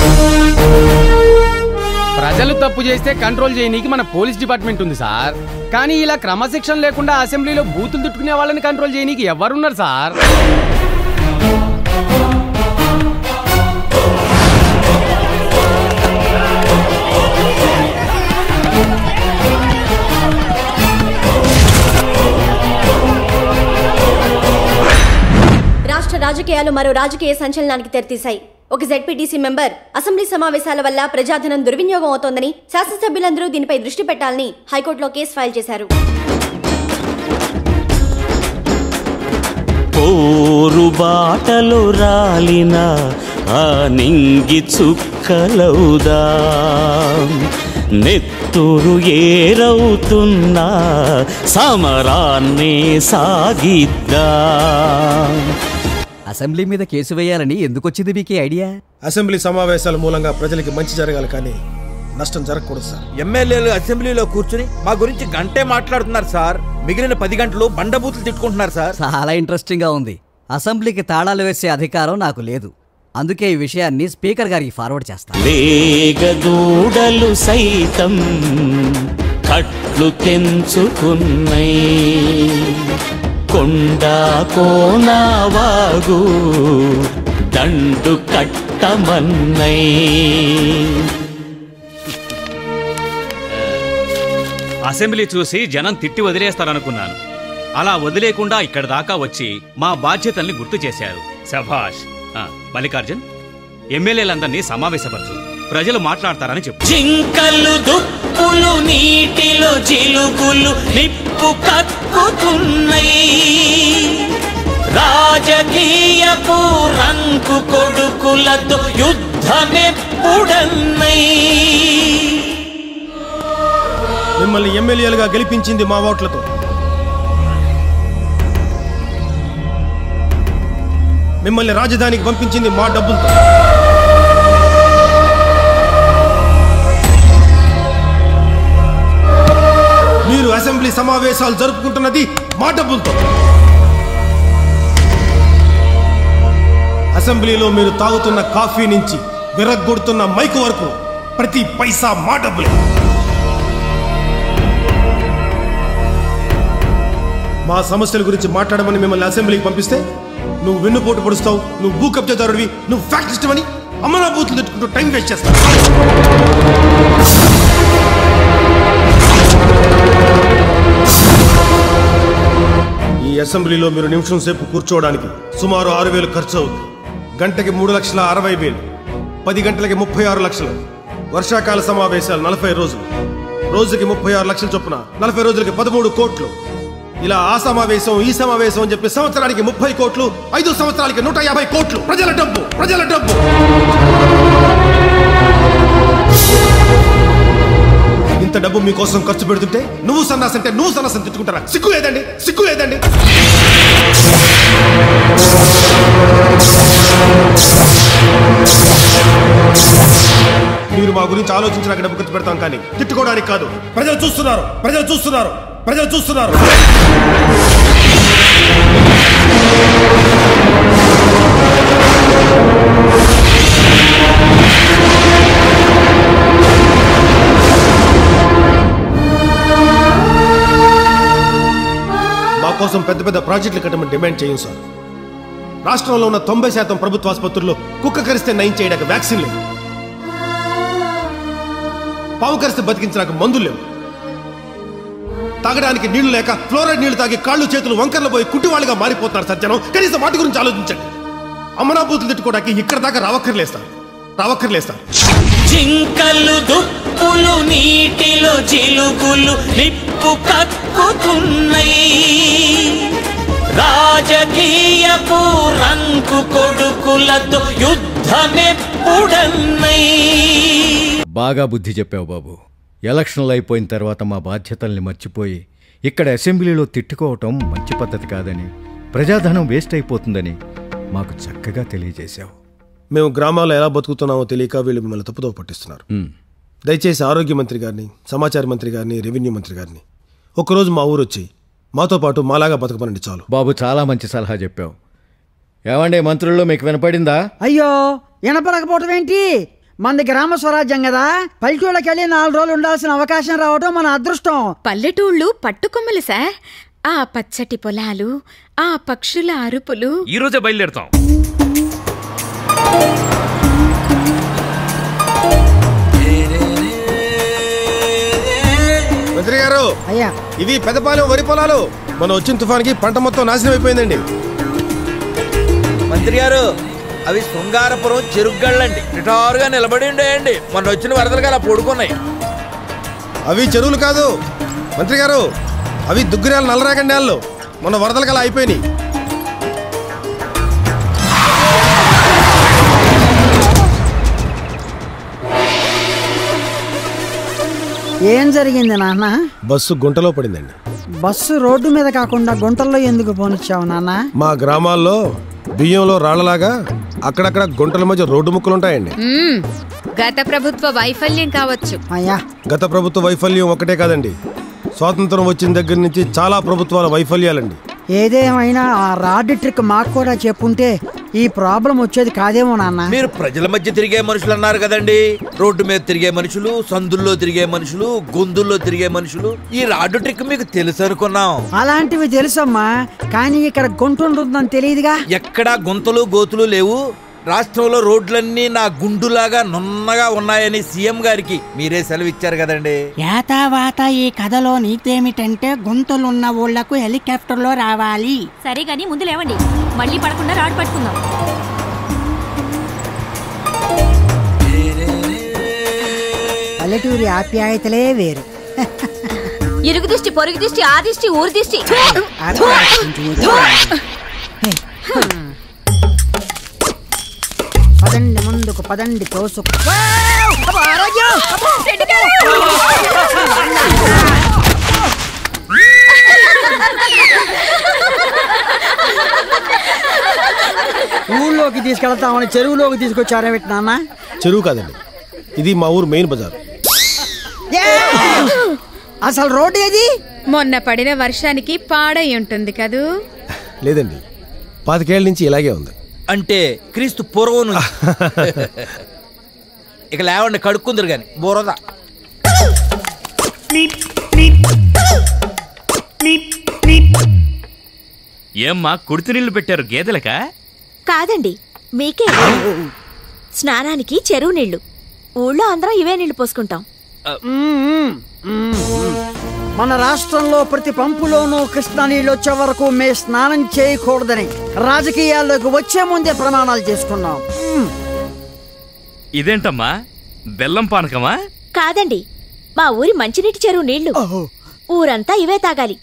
ప్రజలు తప్పు చేస్తే కంట్రోల్ చేయనీకి మన పోలీస్ డిపార్ట్మెంట్ ఉంది సార్. కానీ ఇలా క్రమశిక్షణ లేకుండా అసెంబ్లీలో బూతులు తిట్టుకునే వాళ్ళని కంట్రోల్ చేయనీకి ఎవరున్నారు సార్.
రాష్ట్ర రాజకీయాలు మరో రాజకీయ సంచలనానికి తెరతీశాయి. ఒక జెడ్పీటీసీ మెంబర్ అసెంబ్లీ సమావేశాల వల్ల ప్రజాధనం దుర్వినియోగం అవుతోందని శాసనసభ్యులందరూ దీనిపై దృష్టి పెట్టాలని హైకోర్టులో కేసు ఫైల్ చేశారు.
పోరు బాటలు రాలిన ఆ నింగి చుక్కలవుదా నెత్తురు ఏరవుతున్నా సమరాన్ని సాగిద్దా.
అసెంబ్లీ మీద కేసు వేయాలని ఎందుకు వచ్చింది మీకు ఐడియా?
అసెంబ్లీ సమావేశాల మూలంగా ప్రజలకి మంచి జరగాలి కానీ నష్టం జరగకూడదు సార్.
ఎమ్మెల్యేలు అసెంబ్లీలో కూర్చుని మా గురించి గంటే మాట్లాడుతున్నారు సార్. మిగిలిన పది గంటలు బండబూతులు తిట్టుకుంటున్నారు సార్.
చాలా ఇంట్రెస్టింగ్గా ఉంది. అసెంబ్లీకి తాళాలు వేసే అధికారం నాకు లేదు. అందుకే ఈ విషయాన్ని స్పీకర్ గారికి ఫార్వర్డ్ చేస్తాను.
సైతం కట్లు తెంచుకున్నై కొండ కోనావాగు దండు కట్టమన్నై.
అసెంబ్లీ చూసి జనం తిట్టి వదిలేస్తారనుకున్నాను. అలా వదిలేకుండా ఇక్కడ దాకా వచ్చి మా బాధ్యతల్ని గుర్తు చేశారు. సభాష్ మల్లికార్జున్ ఎమ్మెల్యేలందరినీ సమావేశపరచు. ప్రజలు మాట్లాడతారని చెప్పు.
జింకలు దుప్పులు నీటిలో జిలుగులు నిప్పు కక్కుతున్నాయి. రాజకీయపు రంకు కొడుకులతో యుద్ధమెప్పుడన్నై
మిమ్మల్ని ఎమ్మెల్యేలుగా గెలిపించింది మా ఓట్లతో. మిమ్మల్ని రాజధానికి పంపించింది మా డబ్బులతో. మీరు అసెంబ్లీ సమావేశాలు జరుపుకుంటున్నది మా డబ్బులతో అసెంబ్లీలో మీరు తాగుతున్న కాఫీ నుంచి విరగ్గొడుతున్న మైకు వరకు ప్రతి పైసా మా డబ్బులే మా సమస్యల గురించి మాట్లాడమని మిమ్మల్ని అసెంబ్లీకి పంపిస్తే నువ్వు వెన్నుపోటు పొడుస్తావు నువ్వు భూ కబ్జాదారుడివి నువ్వు ఫ్యాక్ట్ ఇష్టమని అమలా బూతులు తెచ్చుకుంటూ టైం వేస్ట్ చేస్తావు. ఈ అసెంబ్లీలో మీరు నిమిషం సేపు కూర్చోవడానికి సుమారు ఆరు వేలు ఖర్చు అవుతుంది గంటకి మూడు లక్షల అరవై వేలు పది గంటలకి ముప్పై ఆరు లక్షలు వర్షాకాల సమావేశాలు నలభై రోజులు. రోజుకి ముప్పై ఆరు లక్షల చొప్పున నలభై రోజులకి పదమూడు కోట్లు. ఇలా ఆ సమావేశం ఈ సమావేశం అని చెప్పి సంవత్సరానికి ముప్పై కోట్లు ఐదు సంవత్సరాలకి నూట యాభై కోట్లు. ప్రజల డబ్బు ప్రజల డబ్బు. ఇంత డబ్బు మీకోసం ఖర్చు పెడుతుంటే నువ్వు సన్నాసి అంటే నువ్వు సన్నాసం తిట్టుకుంటారా? సిగ్గు లేదండి సిగ్గు లేదండి. మీరు మా గురించి ఆలోచించినాక డబ్బు ఖర్చు పెడతాం కానీ తిట్టుకోవడానికి కాదు. ప్రజలు చూస్తున్నారు ప్రజలు చూస్తున్నారు ప్రజలు చూస్తున్నారు. కోసం పెద్ద పెద్ద ప్రాజెక్టులు కట్టమని డిమాండ్ చేయం సార్. రాష్ట్రంలో ఉన్న తొంభై శాతం ప్రభుత్వ ఆసుపత్రుల్లో కుక్క కరిస్తే నయం చేయడానికి వ్యాక్సిన్ లేదు. పావు కరిస్తే బతికించడానికి మందులు లేవు. తాగడానికి నీళ్ళు లేక ఫ్లోరైడ్ నీళ్ళు తాగి కాళ్ళు చేతులు వంకర్లు పోయి కుట్టివాళ్ళుగా మారిపోతున్నారు సత్యనం కనీసం వాటి గురించి ఆలోచించండి. అమ్మనాభూతులు తిట్టుకోవడానికి ఇక్కడ దాకా రావక్కర్లేస్తారు రావక్కర్లేస్తారు
జింకలు దుప్పులు నీటిలో జిలుగులు నిప్పు కక్కుతున్నాయి. రాజకీయపు రంకు కొడుకులతో యుద్ధమెప్పుడన్నై.
బాగా బుద్ధి చెప్పావు బాబు. ఎలక్షన్లు అయిపోయిన తర్వాత మా బాధ్యతల్ని మర్చిపోయి ఇక్కడ అసెంబ్లీలో తిట్టుకోవటం మంచి పద్ధతి కాదని ప్రజాధనం వేస్ట్ అయిపోతుందని మాకు చక్కగా తెలియజేశావు.
మేము గ్రామాల్లో ఎలా బతుకుతున్నామో తెలియక వీళ్ళు మిమ్మల్ని తప్పుదో పట్టిస్తున్నారు. దయచేసి ఆరోగ్య మంత్రి గారిని సమాచార మంత్రి గారిని రెవెన్యూ మంత్రి గారిని. ఒకరోజు మా ఊరు వచ్చి మాతో పాటు మాలాగా బతకమనండి చాలు.
బాబు చాలా మంచి సలహా చెప్పావు. ఏమండే మంత్రుల్లో మీకు వినపడిందా?
అయ్యో వినపడకపోవటం ఏంటి? మనది గ్రామ స్వరాజ్యం కదా. పల్లెటూళ్ళకి వెళ్ళి నాలుగు రోజులు ఉండాల్సిన అవకాశం రావటం మన అదృష్టం.
పల్లెటూళ్ళు పట్టుకొమ్మలు సార్. ఆ పచ్చటి పొలాలు ఆ పక్షుల అరుపులు.
ఈ రోజే బయలుదేరుతాం.
మంత్రి గారు
అయ్యా.
ఇవి పెదపాలెం వరి పొలాలు. మన వచ్చిన తుఫాన్కి పంట మొత్తం నాశనం అయిపోయిందండి.
మంత్రి గారు అవి శృంగారపురం చెరుగ్గళ్ళండి నిటారుగా నిలబడి ఉండేయండి. మొన్న వచ్చిన వరదలుగా అలా పడుకున్నాయి.
అవి చెరువులు కాదు. మంత్రి గారు అవి దుగ్గిరాలు నల్లరాగండాళ్ళు మన వరదలు అలా అయిపోయినాయి.
ఏం జరిగింది నాన్న?
బస్సు గుంటలో పడిందండి.
బస్సు రోడ్డు మీద కాకుండా గుంటల్లో ఎందుకు పోనిచ్చావు నాన్న?
మా గ్రామాల్లో బియ్యంలో రాళ్ళలాగా అక్కడక్కడ గుంటల మధ్య రోడ్డు ముక్కలు ఉంటాయండి.
గత ప్రభుత్వ వైఫల్యం కావచ్చు.
అయ్యా.
గత ప్రభుత్వ వైఫల్యం ఒకటే కాదండి. స్వాతంత్రం వచ్చిన దగ్గర నుంచి చాలా ప్రభుత్వాల వైఫల్యాలండి.
ఏదేమైనా ఆ రాడ్ ట్రిక్ మాకు కూడా చెప్పుంటే ఈ ప్రాబ్లం వచ్చేది కాదేమో నాన్న.
మీరు ప్రజల మధ్య తిరిగే మనుషులు అన్నారు కదండి. రోడ్డు మీద తిరిగే మనుషులు సందుల్లో తిరిగే మనుషులు గొంతుల్లో తిరిగే మనుషులు ఈ రాడ్డు ట్రిక్ మీకు తెలుసు అనుకున్నాం.
అలాంటివి తెలుసమ్మా. కానీ ఇక్కడ గుంట ఉంటుందని తెలియదుగా?
ఎక్కడా గుంతలు గోతులు లేవు. రాష్ట్రంలో రోడ్లన్నీ నా గుండులాగా నున్నగా ఉన్నాయని సీఎం గారికి మీరే సెలవు ఇచ్చారు కదండి.
యాతావాత ఈ కథలో నీతేమిటంటే గుంతలున్న ఊళ్ళకు హెలికాప్టర్లో రావాలి.
సరే గాని ముందు లేవండి. మళ్ళీ పడకుండా రాడ్ పట్టుకుందాం.
పల్లెటూరి ఆప్యాయతలే వేరు.
ఇరుగు దిష్టి పొరుగు దిష్టి ఆ దిష్టి ఊరి దిష్టి.
పదండి ముందుకు పదండి తోసుకు. ఊళ్ళోకి తీసుకెళ్తామని చెరువులోకి తీసుకొచ్చారేమిటి నాన్న?
చెరువు కాదండి. ఇది మా ఊరు మెయిన్ బజార్.
అసలు రోడ్డు ఏది?
మొన్న పడిన వర్షానికి పాడై ఉంటుంది కదూ?
లేదండి. పాతికేళ్ళ నుంచి ఇలాగే ఉంది.
అంటే క్రీస్తు పూర్వం నుంచి. ఇక లేవండి కడుక్కుందరు గాని. బురద.
ఏమ్మా కుడితి నీళ్ళు పెట్టారు గేదెలకా?
కాదండి మీకే. స్నానానికి చెరువు నీళ్ళు. ఊళ్ళో అందరం ఇవే నీళ్ళు పోసుకుంటాం.
మన రాష్ట్రంలో ప్రతి పంపులోనూ కృష్ణా నీళ్ళు వచ్చే వరకు మే స్నానం చేయకూడదని రాజకీయాల్లోకి వచ్చే ముందే ప్రమాణాలు చేసుకున్నాం. మ్మ్.
ఇదేంటమ్మా? బెల్లం పానకమా?
కాదండి. మా ఊరి మంచినీటి చెరువు నీళ్ళు. ఊరంతా ఇవే తాగాలి.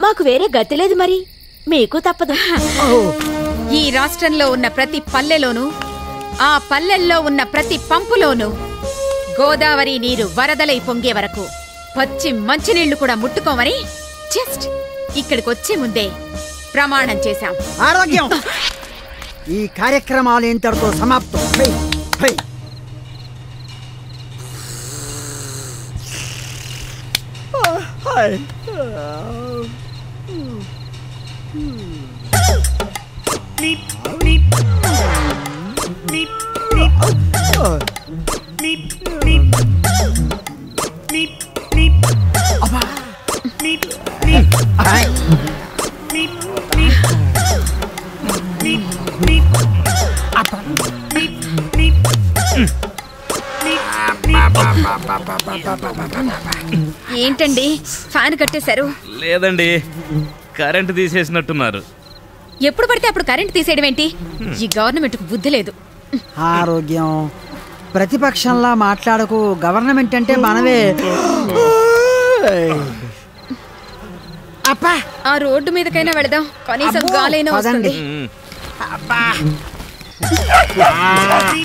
మాకు వేరే గతి లేదు మరి. మీకు తప్పదు.
ఈ రాష్ట్రంలో ఉన్న ప్రతి పల్లెలోనూ ఆ పల్లెల్లో ఉన్న ప్రతి పంపులోనూ గోదావరి నీరు వరదలై పొంగే వరకు పచ్చి మంచినీళ్ళు కూడా ముట్టుకోమని జస్ట్ ఇక్కడికి వచ్చే ముందే ప్రమాణం చేశాం.
ఆరోగ్యం! ఈ కార్యక్రమాలు ఇంతటితో సమాప్తం. High, high.
ఏంటండి? ఫ్యాన్ కట్టేశారు.
లేదండి. కరెంట్ తీసేసినట్టున్నారు.
ఎప్పుడు పడితే అప్పుడు కరెంట్ తీసేయడం ఏంటి ఈ గవర్నమెంట్ బుద్ధి లేదు.
ఆరోగ్యం. ప్రతిపక్షంలా మాట్లాడకు. గవర్నమెంట్ అంటే మనమే
అప్పా ఆ రోడ్డు మీదకైనా వెళదాం కనీసం
అబ్బో,
గాలైనా. వస్తుంది
ఎవడై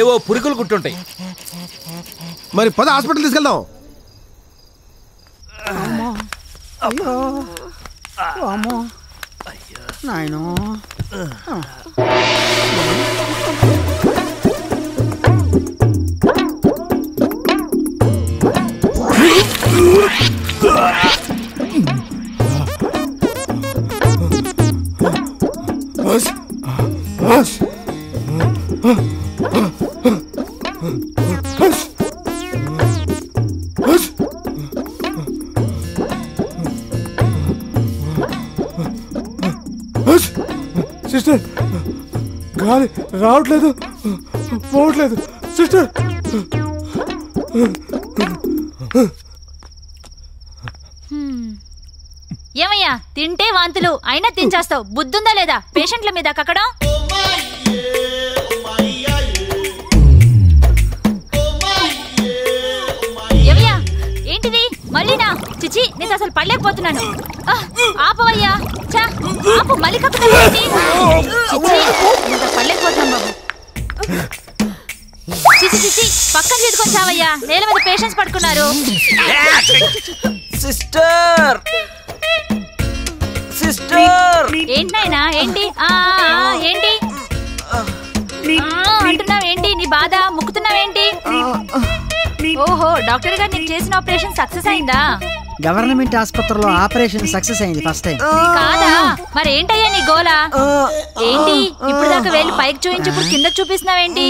ఏవో పురుగులు కుట్టుంటాయి
మరి పద హాస్పిటల్ తీసుకెళ్దాం.
పేషెంట్ల మీద కక్కడం? ఏమయ్యా? ఏంటిది? మళ్ళీనా? చిచి నేను అసలు పడలేకపోతున్నాను. ఆ, ఆపవయ్యా. చా ఆపు మళ్ళీ కక్కడం చిచి పడలేకపోతున్నాను బాబు. చిచి చిచి పక్కన చేతుకొని చావయ్యా. నేల మీద పేషెంట్స్ పడుకున్నారు.
సిస్టర్
డాక్టర్ గారు నీకు చేసిన ఆపరేషన్ సక్సెస్ అయిందా?
గవర్నమెంట్ ఆసుపత్రిలో ఆపరేషన్ సక్సెస్ అయింది ఫస్ట్ టైం.
కాదా? మరి ఏంటయ్యా నీ గోల? ఏంటి? ఇప్పుడు దాకా వెళ్ళి పైకి చూపించి ఇప్పుడు కిందకి చూపిస్తున్నావేంటి?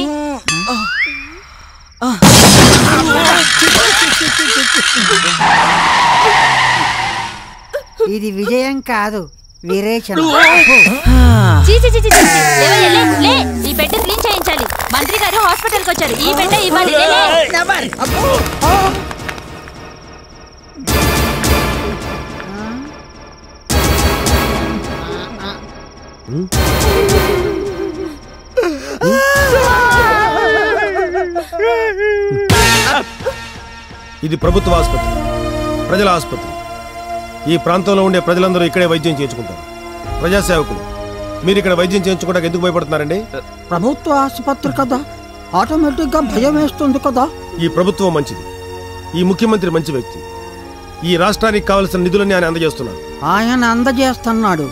ఇది విజయం కాదు విరేచన.
మంత్రి గారు హాస్పిటల్కి వచ్చారు. ఈ బెడ్ ఇవ్వాలి.
ఇది ప్రభుత్వ ఆసుపత్రి ప్రజల ఆసుపత్రి. ఈ ప్రాంతంలో ఉండే ప్రజలందరూ ఇక్కడే వైద్యం చేయించుకుంటారు. ప్రజాసేవకులు. మీరు ఇక్కడ వైద్యం చేయించుకోవడానికి ఎందుకు భయపడుతున్నారండి?
ప్రభుత్వ ఆసుపత్రి కదా. ఆటోమేటిక్గా భయం వేస్తుంది కదా.
ఈ ప్రభుత్వం మంచిది. ఈ ముఖ్యమంత్రి మంచి వ్యక్తి. ఈ రాష్ట్రానికి కావలసిన నిధులన్నీ ఆయన అందజేస్తున్నారు.
ఆయన అందజేస్తున్నాడు.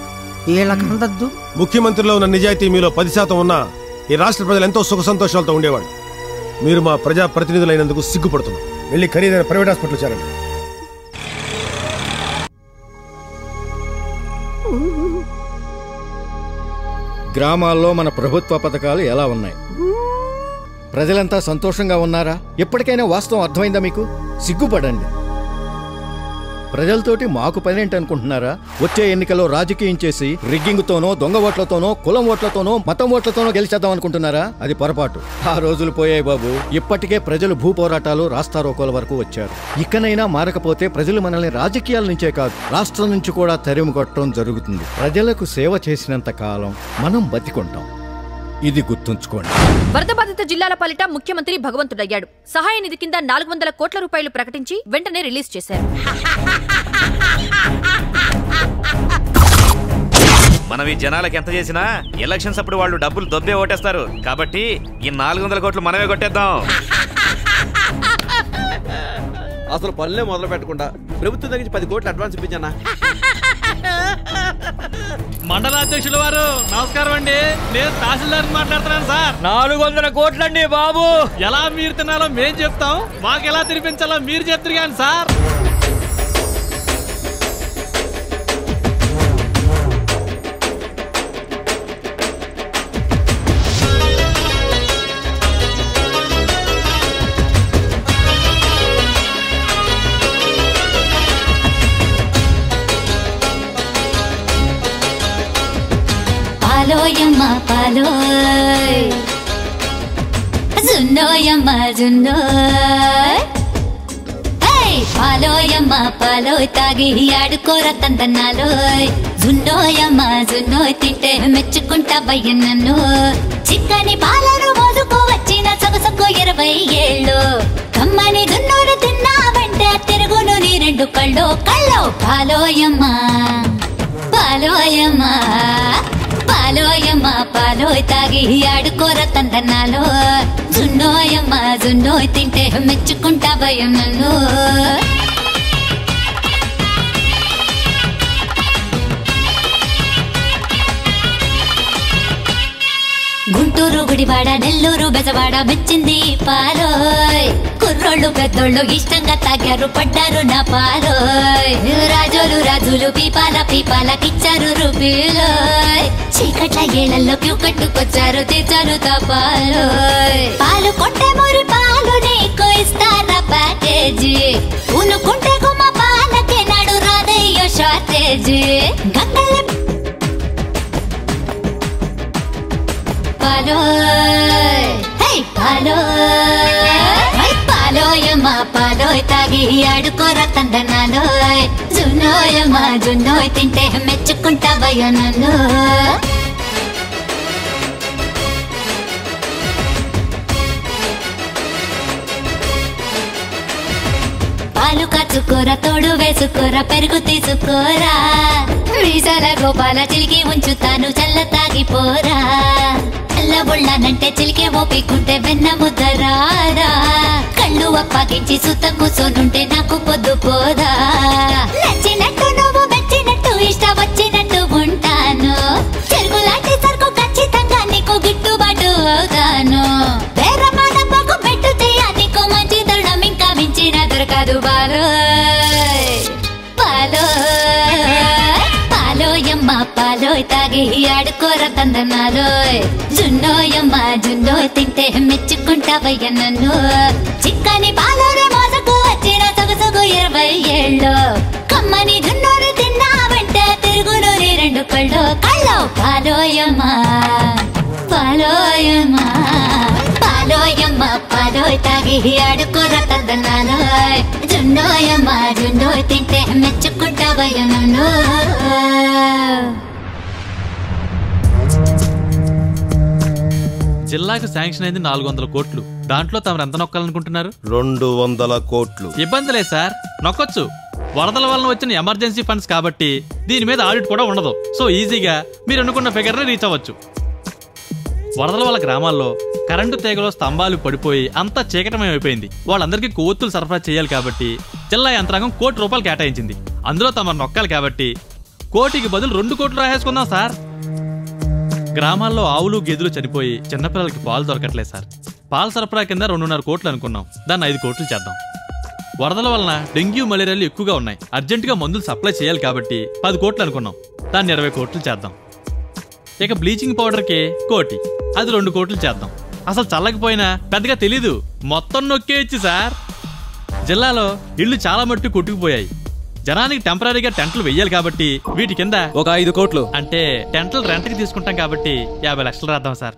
వీళ్ళకి అందద్దు.
ముఖ్యమంత్రిలో ఉన్న నిజాయితీ మీలో పది శాతం ఉన్నా ఈ రాష్ట్ర ప్రజలు ఎంతో సుఖ సంతోషాలతో ఉండేవాడు మీరు మా ప్రజా ప్రతినిధులైనందుకు సిగ్గుపడుతున్నారు వెళ్ళి ఖరీదైన ప్రైవేట్ హాస్పిటల్ చేరండి.
గ్రామాల్లో మన ప్రభుత్వ పథకాలు ఎలా ఉన్నాయి? ప్రజలంతా సంతోషంగా ఉన్నారా? ఎప్పటికైనా వాస్తవం అర్థమైందా మీకు? సిగ్గుపడండి. ప్రజలతోటి మాకు పనేంటి అనుకుంటున్నారా వచ్చే ఎన్నికల్లో రాజకీయం చేసి రిగ్గింగ్తోనో దొంగ ఓట్లతోనో కులం ఓట్లతోనో మతం ఓట్లతోనో గెలిచేద్దాం అనుకుంటున్నారా? అది పొరపాటు. ఆ రోజులు పోయాయి బాబు. ఇప్పటికే ప్రజలు భూ పోరాటాలు రాస్తారోకోల వరకు వచ్చారు. ఇకనైనా మారకపోతే ప్రజలు మనల్ని రాజకీయాల నుంచే కాదు రాష్ట్రం నుంచి కూడా తరిమి కొట్టడం జరుగుతుంది. ప్రజలకు సేవ చేసినంత కాలం మనం బతికుంటాం. ఇది గుర్తుంచుకోండి.
వరద బాధిత జిల్లాల పాలిట ముఖ్యమంత్రి భగవంతుడయ్యాడు. సహాయ నిధి కింద నాలుగు వందల కోట్ల రూపాయలు ప్రకటించి వెంటనే రిలీజ్ చేశారు.
మనం ఈ జనాలకు ఎంత చేసినా ఎలక్షన్స్ అప్పుడు వాళ్ళు డబ్బులు దొబ్బే ఓటేస్తారు. కాబట్టి ఈ నాలుగు వందల కోట్లు మనమే కొట్టేద్దాం.
అసలు పనులే మొదలు పెట్టకుండా ప్రభుత్వం దగ్గర పది కోట్లు అడ్వాన్స్ ఇప్పించానా
మండలాధ్యక్షుల వారు నమస్కారం అండి. నేను తహసీల్దార్ మాట్లాడుతున్నాను సార్.
నాలుగు వందల కోట్లండి బాబు.
ఎలా మీరు తినాలో మేం చెప్తాం. మాకు ఎలా తినిపించాలో మీరు చెప్తారు కానీ సార్.
పాలోయమ్మ పాలోయ్ జున్నోయమ్మ జున్నోయ్ ఏయ్! పాలోయమ్మ పాలోయ్ తాగి ఆడుకోర తందన్నాలోయ్ జున్నోయమ్మ జున్నోయ్ తింటే మెచ్చుకుంటా భయ్య నన్ను చిక్కని పాలను మోదుకు వచ్చిన సొగసొక్కు ఇరవై ఏళ్ళు. కమ్మని జున్నోడు తిన్నావంటే తిరుగును నీ రెండు కళ్ళు కళ్ళు. పాలోయమ్మ పాలోయమ్మ. పాలోయమ్మ పాలోయ్ తాగి ఆడుకోర తందన్నాలో జున్నోయమ్మ జున్నోయ్ తింటే మెచ్చుకుంటా భయం నన్ను గుంటూరు గుడివాడ నెల్లూరు బెజవాడ మెచ్చింది పాలోయ్. కుర్రోళ్ళు పెద్దోళ్ళు ఇష్టంగా తాగారు పడ్డారు నా పాలోయ్. రాజోలు రాజులు పీపాల పీపాలకిచ్చారు రూపీలోయ్. చీకట్ల ఏళ్ళలో క్యూ కట్టుకొచ్చారు తీర్చారు తపాలోయ్ పాలు కొట్టే మురి పాలు నీకు ఇస్తారా ప్యాకేజీ? ఉనుకుంటే గుమ్మ పాలకి నడు రాదయ్యో షార్టేజీ. గంగల పాలోయ్. హే! పాలోయ్. పాలోయమ్మ పాలోయ్ తాగి ఆడుకోర తందనాలోయ్ జున్నోయమ్మ జున్నోయ్ తింటే మెచ్చుకుంటా భయ నన్ను పాలు కాచుకోర తోడు వేసుకోర పెరుగు తీసుకోరా. మీసాల గోపాల చిలికి ఉంచుతాను చల్ల తాగిపోరా. చల్లబుళ్ళానంటే చిలికే ఓపికుంటే వెన్న ముద్దరారా కళ్ళు అప్పగించి సుత కూర్చోనుంటే నాకు పొద్దు పోదా. నచ్చినట్టు నువ్వు మెచ్చినట్టు ఇష్ట వచ్చినట్టు ఉంటాను. చెరుకు లాంటి సరుకు ఖచ్చితంగా నీకు గిట్టుబాటు అవుతాను. బేరమాడ పగు పెట్టు నీకు మంచి తరుణం ఇంకా మించిన దొరకదు బాలోయ్ అప్పాలోయ్ తాగి ఆడుకోర తందనాలోయ్ జున్నోయమ్మ జున్నోయ్ తింటే మెచ్చుకుంటావయ్య నన్ను చిక్కని పాలోరే మోసకు వచ్చిన సొగసొగు ఇరవై ఏళ్ళు కమ్మని జున్నోరు తిన్నావంటే తిరుగును నీ రెండు కళ్ళు కళ్ళు పాలోయమ్మ పాలోయమ్మ తాగి ఆడుకోర జున్నోయమ్మ జున్నోయ్ తింటే మెచ్చుకుంటావయ్య నన్ను.
జిల్లాకు శాంక్షన్ అయింది నాలుగు వందల కోట్లు. దాంట్లో తమరు ఎంత నొక్కాలనుకుంటున్నారు?
రెండు వందల కోట్లు.
ఇబ్బంది లేదు సార్. నొక్కొచ్చు. వరదల వలన వచ్చిన ఎమర్జెన్సీ ఫండ్స్ కాబట్టి దీని మీద ఆడిట్ కూడా ఉండదు. సో ఈజీగా మీరు అనుకున్న ఫిగర్ని రీచ్ అవ్వచ్చు. వరదల వల్ల గ్రామాల్లో కరెంటు తీగలో స్తంభాలు పడిపోయి అంతా చీకటమైపోయింది వాళ్ళందరికీ కొవ్వొత్తులు సరఫరా చేయాలి కాబట్టి జిల్లా యంత్రాంగం కోటి రూపాయలు కేటాయించింది. అందులో తమ నొక్కాలి కాబట్టి కోటికి బదులు రెండు కోట్లు రాసేసుకుందాం సార్. గ్రామాల్లో ఆవులు గేదెలు చనిపోయి చిన్నపిల్లలకి పాలు దొరకట్లేదు సార్. పాల సరఫరా కింద రెండున్నర కోట్లు అనుకున్నాం. దాన్ని ఐదు కోట్లు చేద్దాం. వరదల వలన డెంగ్యూ మలేరియాలు ఎక్కువగా ఉన్నాయి. అర్జెంటుగా మందులు సప్లై చేయాలి కాబట్టి పది కోట్లు అనుకున్నాం. దాన్ని ఇరవై కోట్లు చేద్దాం. ఇక బ్లీచింగ్ పౌడర్కి కోటి. అది రెండు కోట్లు చేద్దాం. అసలు చల్లకపోయినా పెద్దగా తెలీదు. మొత్తం నొక్కేయచ్చు సార్. జిల్లాలో ఇళ్ళు చాలా మట్టు కొట్టుకుపోయాయి. జనానికి టెంపరీగా టెంట్లు వెయ్యాలి కాబట్టి వీటి కింద
ఒక ఐదు కోట్లు.
అంటే టెంట్లు రెంట్కి తీసుకుంటాం కాబట్టి యాభై లక్షలు రాద్దాం సార్.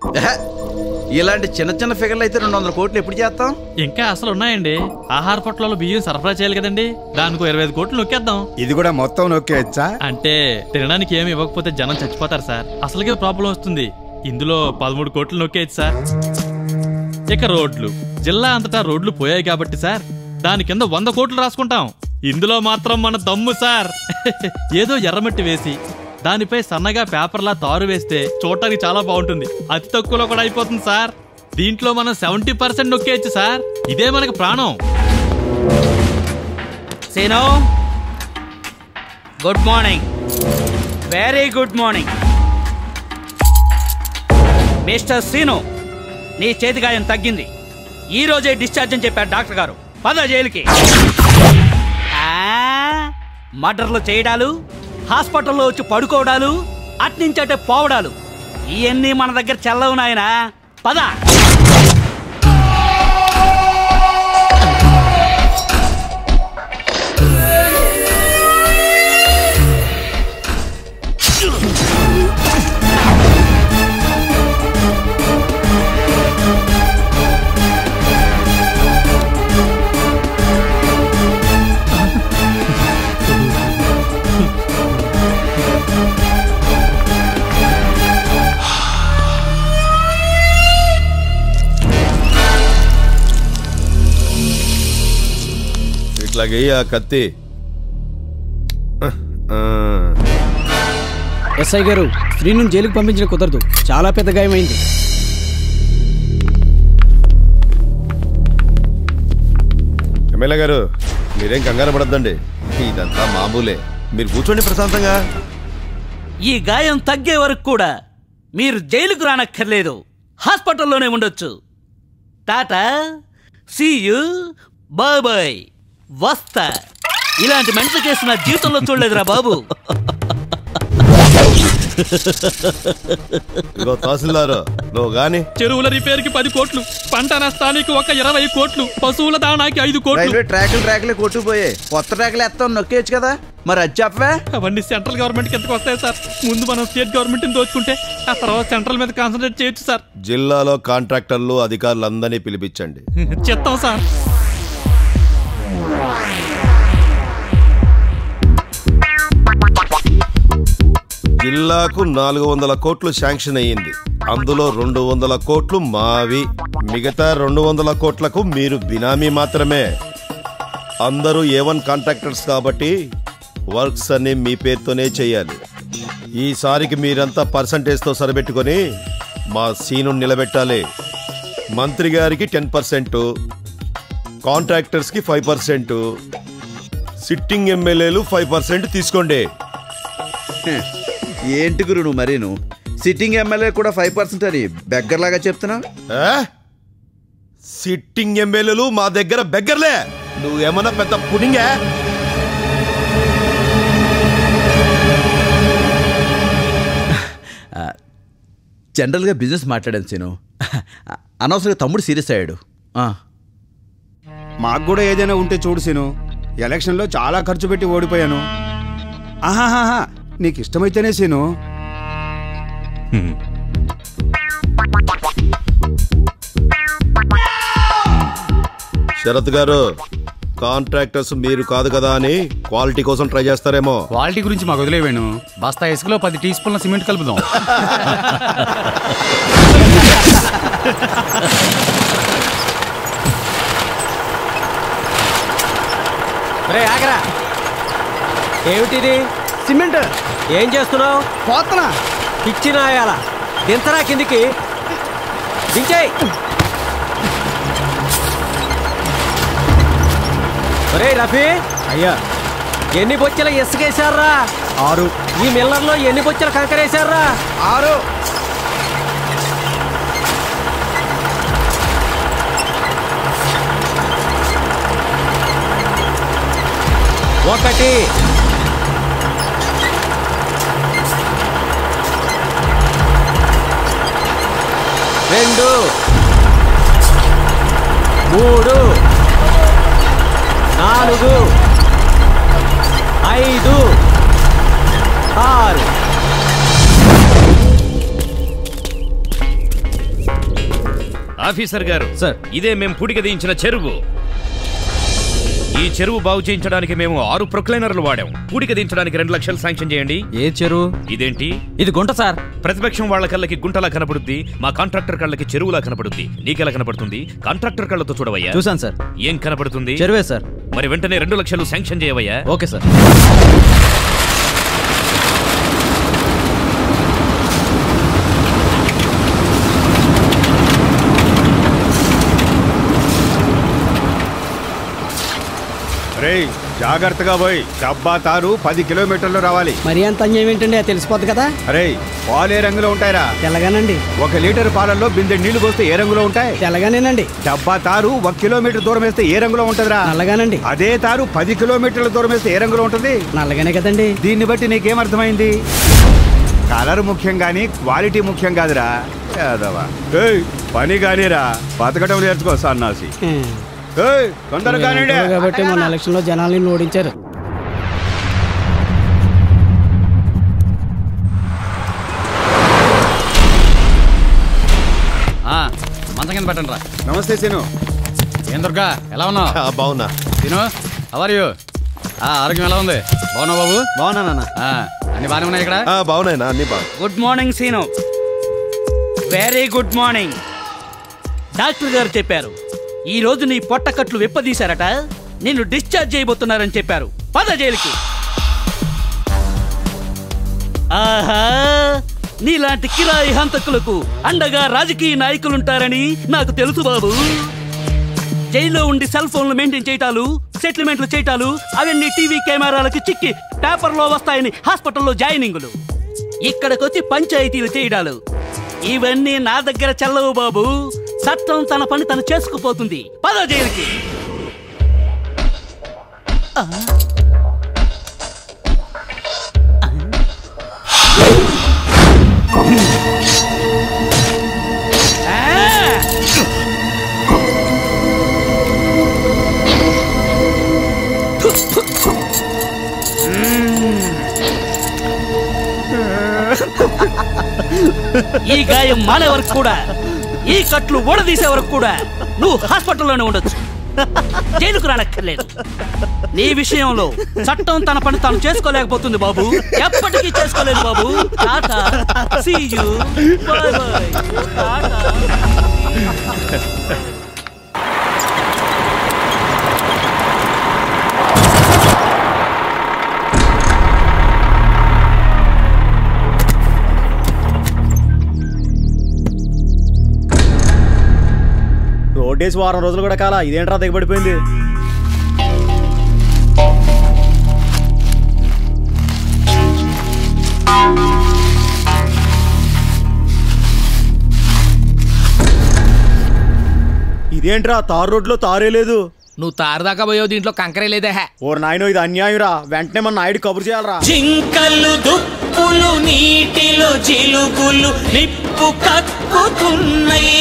ఇలాంటి చిన్న చిన్న ఫిగర్లు అయితే రెండు వందల కోట్లు ఎప్పుడు చేస్తాం?
ఇంకా అసలు ఉన్నాయండి. ఆహార పొట్లాలు బియ్యం సరఫరా చేయాలి కదండి. దానికి ఇరవై ఐదు కోట్లు నొక్కేద్దాం.
ఇది కూడా మొత్తం నొక్కేయచ్చా?
అంటే తినడానికి ఏమి ఇవ్వకపోతే జనం చచ్చిపోతారు సార్. అసలుకే ప్రాబ్లం వస్తుంది. ఇందులో పదమూడు కోట్లు నొక్కేయచ్చు సార్. ఇక రోడ్లు. జిల్లా అంతటా రోడ్లు పోయాయి కాబట్టి సార్. దాని కింద వంద కోట్లు రాసుకుంటాం. ఇందులో మాత్రం మన దమ్ము సార్. ఏదో ఎర్రమట్టి వేసి దానిపై సన్నగా పేపర్లా తారు వేస్తే చూడటానికి చాలా బాగుంటుంది. అతి తక్కువలో కూడా అయిపోతుంది సార్. దీంట్లో మనం సెవెంటీ పర్సెంట్ నొక్కేయచ్చు సార్. ఇదే మనకు ప్రాణం.
సేనో good morning. Very good morning. Mister Seenu నీ చేతి గాయం తగ్గింది. ఈ రోజే డిశ్చార్జ్ అని చెప్పారు డాక్టర్ గారు. పద జైలుకి. మర్డర్లు చేయడాలు. హాస్పిటల్లో వచ్చి పడుకోవడాలు అట్నుంచటే పోవడాలు. ఇవన్నీ మన దగ్గర చెల్లవు నాయనా. పద.
ఇట్లాగే ఆ కత్తి.
ఎస్ఐ గారు శ్రీను జైలుకు పంపించిన కుదరదు. చాలా పెద్ద గాయమైంది.
ఎమ్మెల్యే గారు మీరేం కంగారు పడద్దండి. ఇదంతా మామూలే. మీరు కూర్చోండి ప్రశాంతంగా.
ఈ గాయం తగ్గే వరకు కూడా మీరు జైలుకు రానక్కర్లేదు. హాస్పిటల్లోనే ఉండొచ్చు. టాటా సీయు బాబాయ్ వస్తా. ఇలాంటి మెంటల్ కేసు నా జీవితంలో చూడలేదురా బాబు.
ఇగో తహసీల్దారు నువ్వు గాని.
చెరువుల రిపేర్కి పది కోట్లు పంట నష్టానికి ఒక ఇరవై కోట్లు పశువుల దానాకి ఐదు కోట్లు.
ట్రాకులు ట్రాకులే కొట్టుకుపోయాయి. కొత్త ట్రాకులు ఎత్తాం నొక్కేయచ్చు కదా. మరి అది చెప్పవే.
అవన్నీ సెంట్రల్ గవర్నమెంట్ కిందకి వస్తాయి సార్? ముందు మనం స్టేట్ గవర్నమెంట్ దోచుకుంటే ఆ తర్వాత సెంట్రల్ మీద కాన్సన్ట్రేట్ చేయొచ్చు సార్.
జిల్లాలో కాంట్రాక్టర్లు అధికారులందరినీ పిలిపించండి.
చెప్తాం సార్.
జిల్లాకు నాలుగు వందల కోట్లు శాంక్షన్ అయ్యింది. అందులో రెండు వందల కోట్లు మావి మిగతా రెండు వందల కోట్లకు మీరు బినామీ మాత్రమే. అందరూ ఏ వన్ కాంట్రాక్టర్స్ కాబట్టి వర్క్స్ అన్ని మీ పేరుతోనే చేయాలి. ఈసారికి మీరంతా పర్సంటేజ్తో సరిపెట్టుకొని మా సీను నిలబెట్టాలి. మంత్రి గారికి టెన్ పర్సెంట్ కాంట్రాక్టర్స్కి ఫైవ్ పర్సెంట్ సిట్టింగ్ ఎమ్మెల్యేలు ఫైవ్ పర్సెంట్ తీసుకోండి.
ఏంటి గురు నువ్వు మరీను? సిట్టింగ్ ఎమ్మెల్యే కూడా ఫైవ్ పర్సెంట్ అని బెగ్గర్లాగా చెప్తున్నావు?
సిట్టింగ్ ఎమ్మెల్యేలు మా దగ్గర బెగ్గర్లే. నువ్వేమన్నా పెద్ద పుడింగే
జనరల్గా బిజినెస్ మాట్లాడాను సీను. అనవసరంగా తమ్ముడు సీరియస్ అయ్యాడు.
మాకు కూడా ఏదైనా ఉంటే చూడు సీను. ఎలక్షన్లో చాలా ఖర్చు పెట్టి ఓడిపోయాను. ఆహాహా నీకు ఇష్టమైతేనే సీను
శరత్ గారు కాంట్రాక్టర్స్ మీరు కాదు కదా అని క్వాలిటీ కోసం ట్రై చేస్తారేమో.
క్వాలిటీ గురించి మాకు వదిలేవేను బస్తా ఇసుకలో పది టీ స్పూన్ల సిమెంట్ కలుపుదాం.
రే ఆగరా. ఏమిటిది? సిమెంట్. ఏం చేస్తున్నావు?
పోతనా?
పిచ్చినాయాల దించరా కిందికి. దించేయ్. రే రఫీ. అయ్యా. ఎన్ని బొచ్చెల ఇసుకేశారా? ఆరు. ఈ మిల్లర్లో ఎన్ని బొచ్చెల కంకరేశారా? ఆరు. ఒకటి రెండు. మూడు. నాలుగు.
ఐదు. ఆరు.
ఆఫీసర్ గారు సార్. ఇదే మేము పూడికదీయించిన చెరువు. ఈ చెరువు బాగు చేయించడానికి మేము ఆరు ప్రొక్లైనర్లు వాడాం. పూడిక దించడానికి రెండు లక్షలు శాంక్షన్ చేయండి.
ఏ చెరువు?
ఇదేంటి?
ఇది గుంట సార్.
ప్రతిపక్షం వాళ్ళ కళ్ళకి గుంటలా కనపడుద్ది మా కాంట్రాక్టర్ కళ్ళకి చెరువులా కనపడుద్ది నీకెలా కనపడుతుంది? కాంట్రాక్టర్ కళ్ళతో చూడవయ్యా.
చూశాను సార్.
ఏం కనపడుతుంది?
చెరువే సార్.
మరి వెంటనే రెండు లక్షలు శాంక్షన్ చేయవయ్యా.
Okay sir.
రేయ్ జాగ్రత్తగా పోయి డబ్బా తారు పది కిలోమీటర్లు రావాలి.
మరి అంత అన్యాయం ఏంటండి? తెలిసిపోద్ది కదా.
అరే పాలు ఏ రంగులో ఉంటాయిరా.
తెల్లగానండి.
ఒక లీటర్ పాలల్లో బిందె నీళ్ళు పోస్తే ఏ రంగులో ఉంటాయి?
తెల్లగానేనండి.
డబ్బా తారు ఒక కిలోమీటర్ దూరం వేస్తే ఏ రంగులో ఉంటదిరా?
నల్లగానండి.
అదే తారు పది కిలోమీటర్ల దూరం వేస్తే ఏ రంగులో ఉంటుంది?
నల్లగానే కదండి.
దీన్ని బట్టి నీకేం అర్థమైంది? కలర్ ముఖ్యం గాని క్వాలిటీ ముఖ్యం కాదురా. యాదవా. పని కానీరా. బతకటం నేర్చుకో సన్నాసి.
కాబట్టి మొన్న ఎలక్షన్లో జనాల్ని ఓడించారు.
ఆ, మంచం కింద పెట్టండి రా.
నమస్తే సీను.
ఏం దుర్గా ఎలా ఉన్నావు?
బాగున్నా.
సీను అవర్ యూ ఆరోగ్యం ఎలా ఉంది? బాగున్నావు బాబు?
బాగున్నా నాన్న.
అన్ని బాగానే ఉన్నాయి ఇక్కడ?
బాగున్నాయి అన్ని బాగు
good morning Seenu. Very good morning doctor గారు చెప్పారు. ఈ రోజు నీ పొట్టకట్లు విప్పదీశారట. నిన్ను డిశ్చార్జ్ చేయబోతున్నారని చెప్పారు. పద జైలుకి. ఆహా నీలాంటి కిరాయి హంతకులకు అండగా రాజకీయ నాయకులుంటారని నాకు తెలుసు బాబు. జైల్లో ఉండి సెల్ ఫోన్లు మెయింటైన్ చేయటాలు సెటిల్మెంట్లు చేయటాలు అవన్నీ టీవీ కెమెరాలకు చిక్కి పేపర్లో వస్తాయని హాస్పిటల్లో జాయినింగులు. ఇక్కడికొచ్చి పంచాయతీలు చేయడాలు. ఇవన్నీ నా దగ్గర చల్లవు బాబు. చట్టం తన పని తను చేసుకుపోతుంది. పదో జైలుకి. ఈ గాయం మానే వరకు కూడా? ఈ కట్లు ఊడదీసే వరకు కూడా నువ్వు హాస్పిటల్లోనే ఉండొచ్చు. జైలుకు రానక్కర్లేదు. నీ విషయంలో చట్టం తన పని తాను చేసుకోలేకపోతుంది బాబు. ఎప్పటికీ చేసుకోలేదు బాబు. Tata See you. టాటా.
రోడ్డేసి వారం రోజులు కూడా కాలా ఇదేంట్రా దిగబడిపోయింది ఇదేంట్రా తారు రోడ్లో తారే లేదు?
నువ్వు తారు దాకా పోయావు దీంట్లో కంకరే లేదే.
ఓరు నాయనో ఇది అన్యాయం రా వెంటనే మన నాయుడు కబురు చేయాలరా.
జింకలు దుప్పులు నీటిలో జిలుగులు నిప్పు కక్కుతున్నాయి.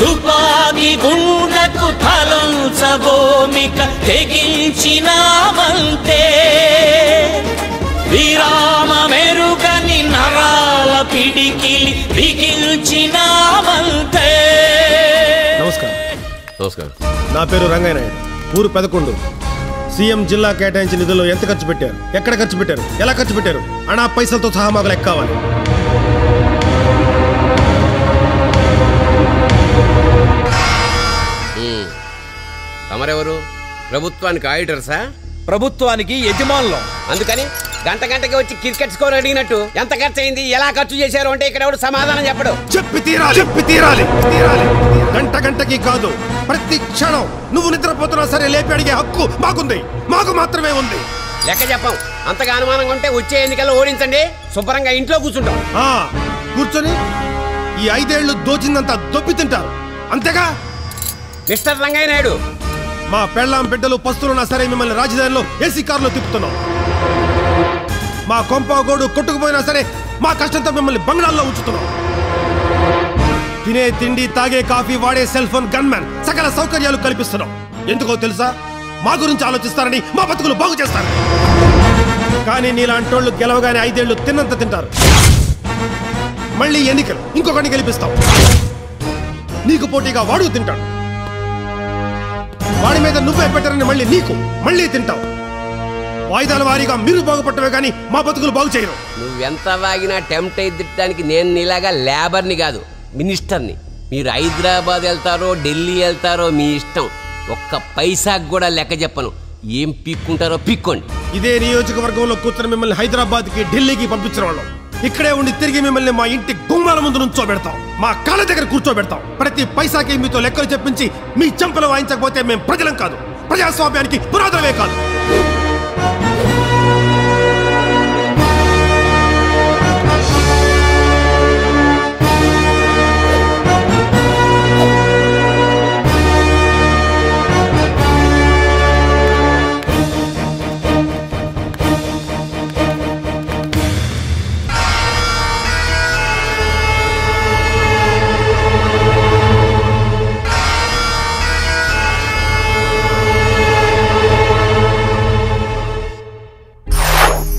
తుపాకి గుండకు తలంచబోమిక తెగించినామంతే. విరామ మెరుగని నరాల పిడికిలి బిగించినామంతే.
నమస్కారం.
నమస్కారం.
నా పేరు రంగయ్య నాయుడు ఊరు పెదకొండు. సీఎం జిల్లా కేటాయించిన నిధుల్లో ఎంత ఖర్చు పెట్టారు? ఎక్కడ ఖర్చు పెట్టారు? ఎలా ఖర్చు పెట్టారు? అనా పైసలతో సహా మాకు లెక్క కావాలి.
తమరెవరు? ప్రభుత్వానికి ఆడిటర్సా?
ప్రభుత్వానికి యజమానులం.
అందుకని గంట గంటకి వచ్చి క్రికెట్ స్కోర్ అడిగినట్టు ఎంత ఖర్చు అయింది ఎలా ఖర్చు చేశారు అంటే ఇక్కడ ఎవడు సమాధానం చెప్పడు.
చెప్పి తీరాలి. చెప్పి తీరాలి. తీరాలి. గంట గంటకి కాదు ప్రతి క్షణం నువ్వు నిద్రపోతున్నా సరే లేపి అడిగే హక్కు మాకుంది. మాకు మాత్రమే ఉంది.
లెక్క చెప్పం. అంతగా అనుమానంగా ఉంటే వచ్చే ఎన్నికల్లో ఓడించండి. శుభ్రంగా ఇంట్లో కూర్చుంటాం.
ఆ కూర్చొని ఈ ఐదేళ్ళు దోచిందంతా దొబ్బి తింటారు. అంతేగా?
మిస్టర్ రంగయ్య నాయుడు
మా పెళ్ళాం బిడ్డలు పస్తులున్నా సరే మిమ్మల్ని రాజధానిలో ఏసీ కారులో తిప్పుతున్నాం. మా కొంపగోడు కొట్టుకుపోయినా సరే మా కష్టంతో మిమ్మల్ని బంగ్లాల్లో ఉంచుతున్నాం. తినే తిండి తాగే కాఫీ వాడే సెల్ ఫోన్ గన్మ్యాన్ సకల సౌకర్యాలు కల్పిస్తున్నాం. ఎందుకో తెలుసా? మా గురించి ఆలోచిస్తారని మా బతుకులు బాగు చేస్తారు. కానీ నీలాంటోళ్ళు గెలవగానే ఐదేళ్ళు తిన్నంత తింటారు. మళ్ళీ ఎన్నికలు. ఇంకొకరిని గెలిపిస్తాం. నీకు పోటీగా వాడు తింటాడు. వాడి మీద నువ్వే బెటరని మళ్ళీ నీకు మళ్ళీ తింటావు వాయిదాల వారీగా మీరు బాగుపట్టవే కానీ మా బతుకులు బాగు చేయరు.
నువ్వెంత వాగినా టెంప్ట్ అయ్యిద్దానికి నేను నీలాగా లేబర్ని కాదు మినిస్టర్ని. మీరు హైదరాబాద్ వెళ్తారో ఢిల్లీ వెళ్తారో మీ ఇష్టం. ఒక్క పైసాకు కూడా లెక్క చెప్పను. ఏం పీక్కుంటారో పీక్కోండి.
ఇదే నియోజకవర్గంలో కూర్చుని మిమ్మల్ని హైదరాబాద్కి ఢిల్లీకి పంపించిన వాళ్ళం. ఇక్కడే ఉండి తిరిగి మిమ్మల్ని మా ఇంటి గుమ్మాల ముందు నుంచోబెడతాం. మా కాళ్ళ దగ్గర కూర్చోబెడతాం. ప్రతి పైసాకి మీతో లెక్కలు చెప్పించి మీ చెంపలు వాయించకపోతే మేము ప్రజలం కాదు. ప్రజాస్వామ్యానికి పురాతనమే కాదు.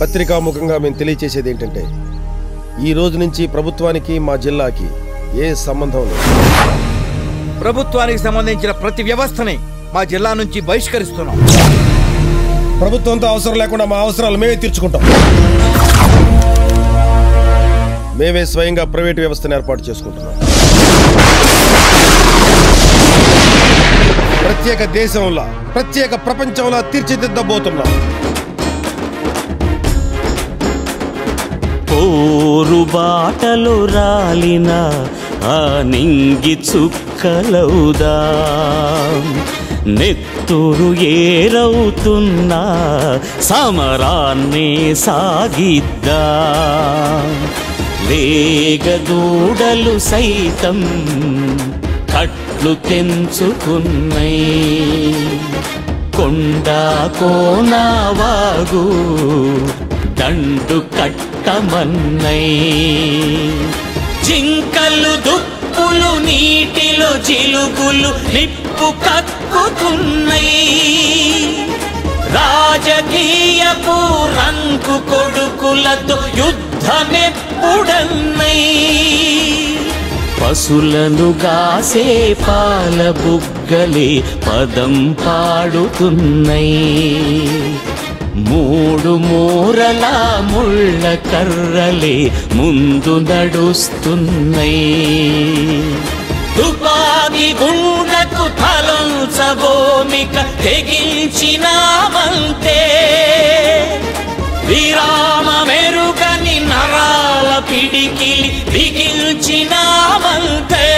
పత్రికాముఖంగా మేము తెలియచేసేది ఏంటంటే ఈ రోజు నుంచి ప్రభుత్వానికి మా జిల్లాకి ఏ సంబంధం లేదు.
ప్రభుత్వానికి సంబంధించిన ప్రతి వ్యవస్థని మా జిల్లా నుంచి బహిష్కరిస్తున్నాం.
ప్రభుత్వంతో అవసరం లేకుండా మా అవసరాలు మేమే తీర్చుకుంటాం. మేమే స్వయంగా ప్రైవేట్ వ్యవస్థను ఏర్పాటు చేసుకుంటున్నాం. ప్రత్యేక దేశంలా ప్రత్యేక ప్రపంచంలా తీర్చిదిద్దబోతున్నాం.
పోరు బాటలు రాలిన ఆ నింగి చుక్కలవుదా నెత్తురు ఏరవుతున్నా సమరాన్ని సాగిద్దా. వేగదూడలు సైతం కట్లు తెంచుకున్నై. కొండా కోనావాగు దండు కట్టమన్నై. జింకలు దుప్పులు నీటిలో జిలుగులు నిప్పు కక్కుతున్నై రాజకీయపు రంకు కొడుకులతో యుద్ధమెప్పుడన్నై పశులను గాసే పాల బుగ్గలే పదం పాడుతున్నై మూడు మూరల ముళ్ళ కర్రలే ముందు నడుస్తున్నాయి. తుపాని గుండకు తలంచబోమిక తెగించినామంతే. విరామ మెరుగని నరాల పిడికిలి బిగించినామంతే.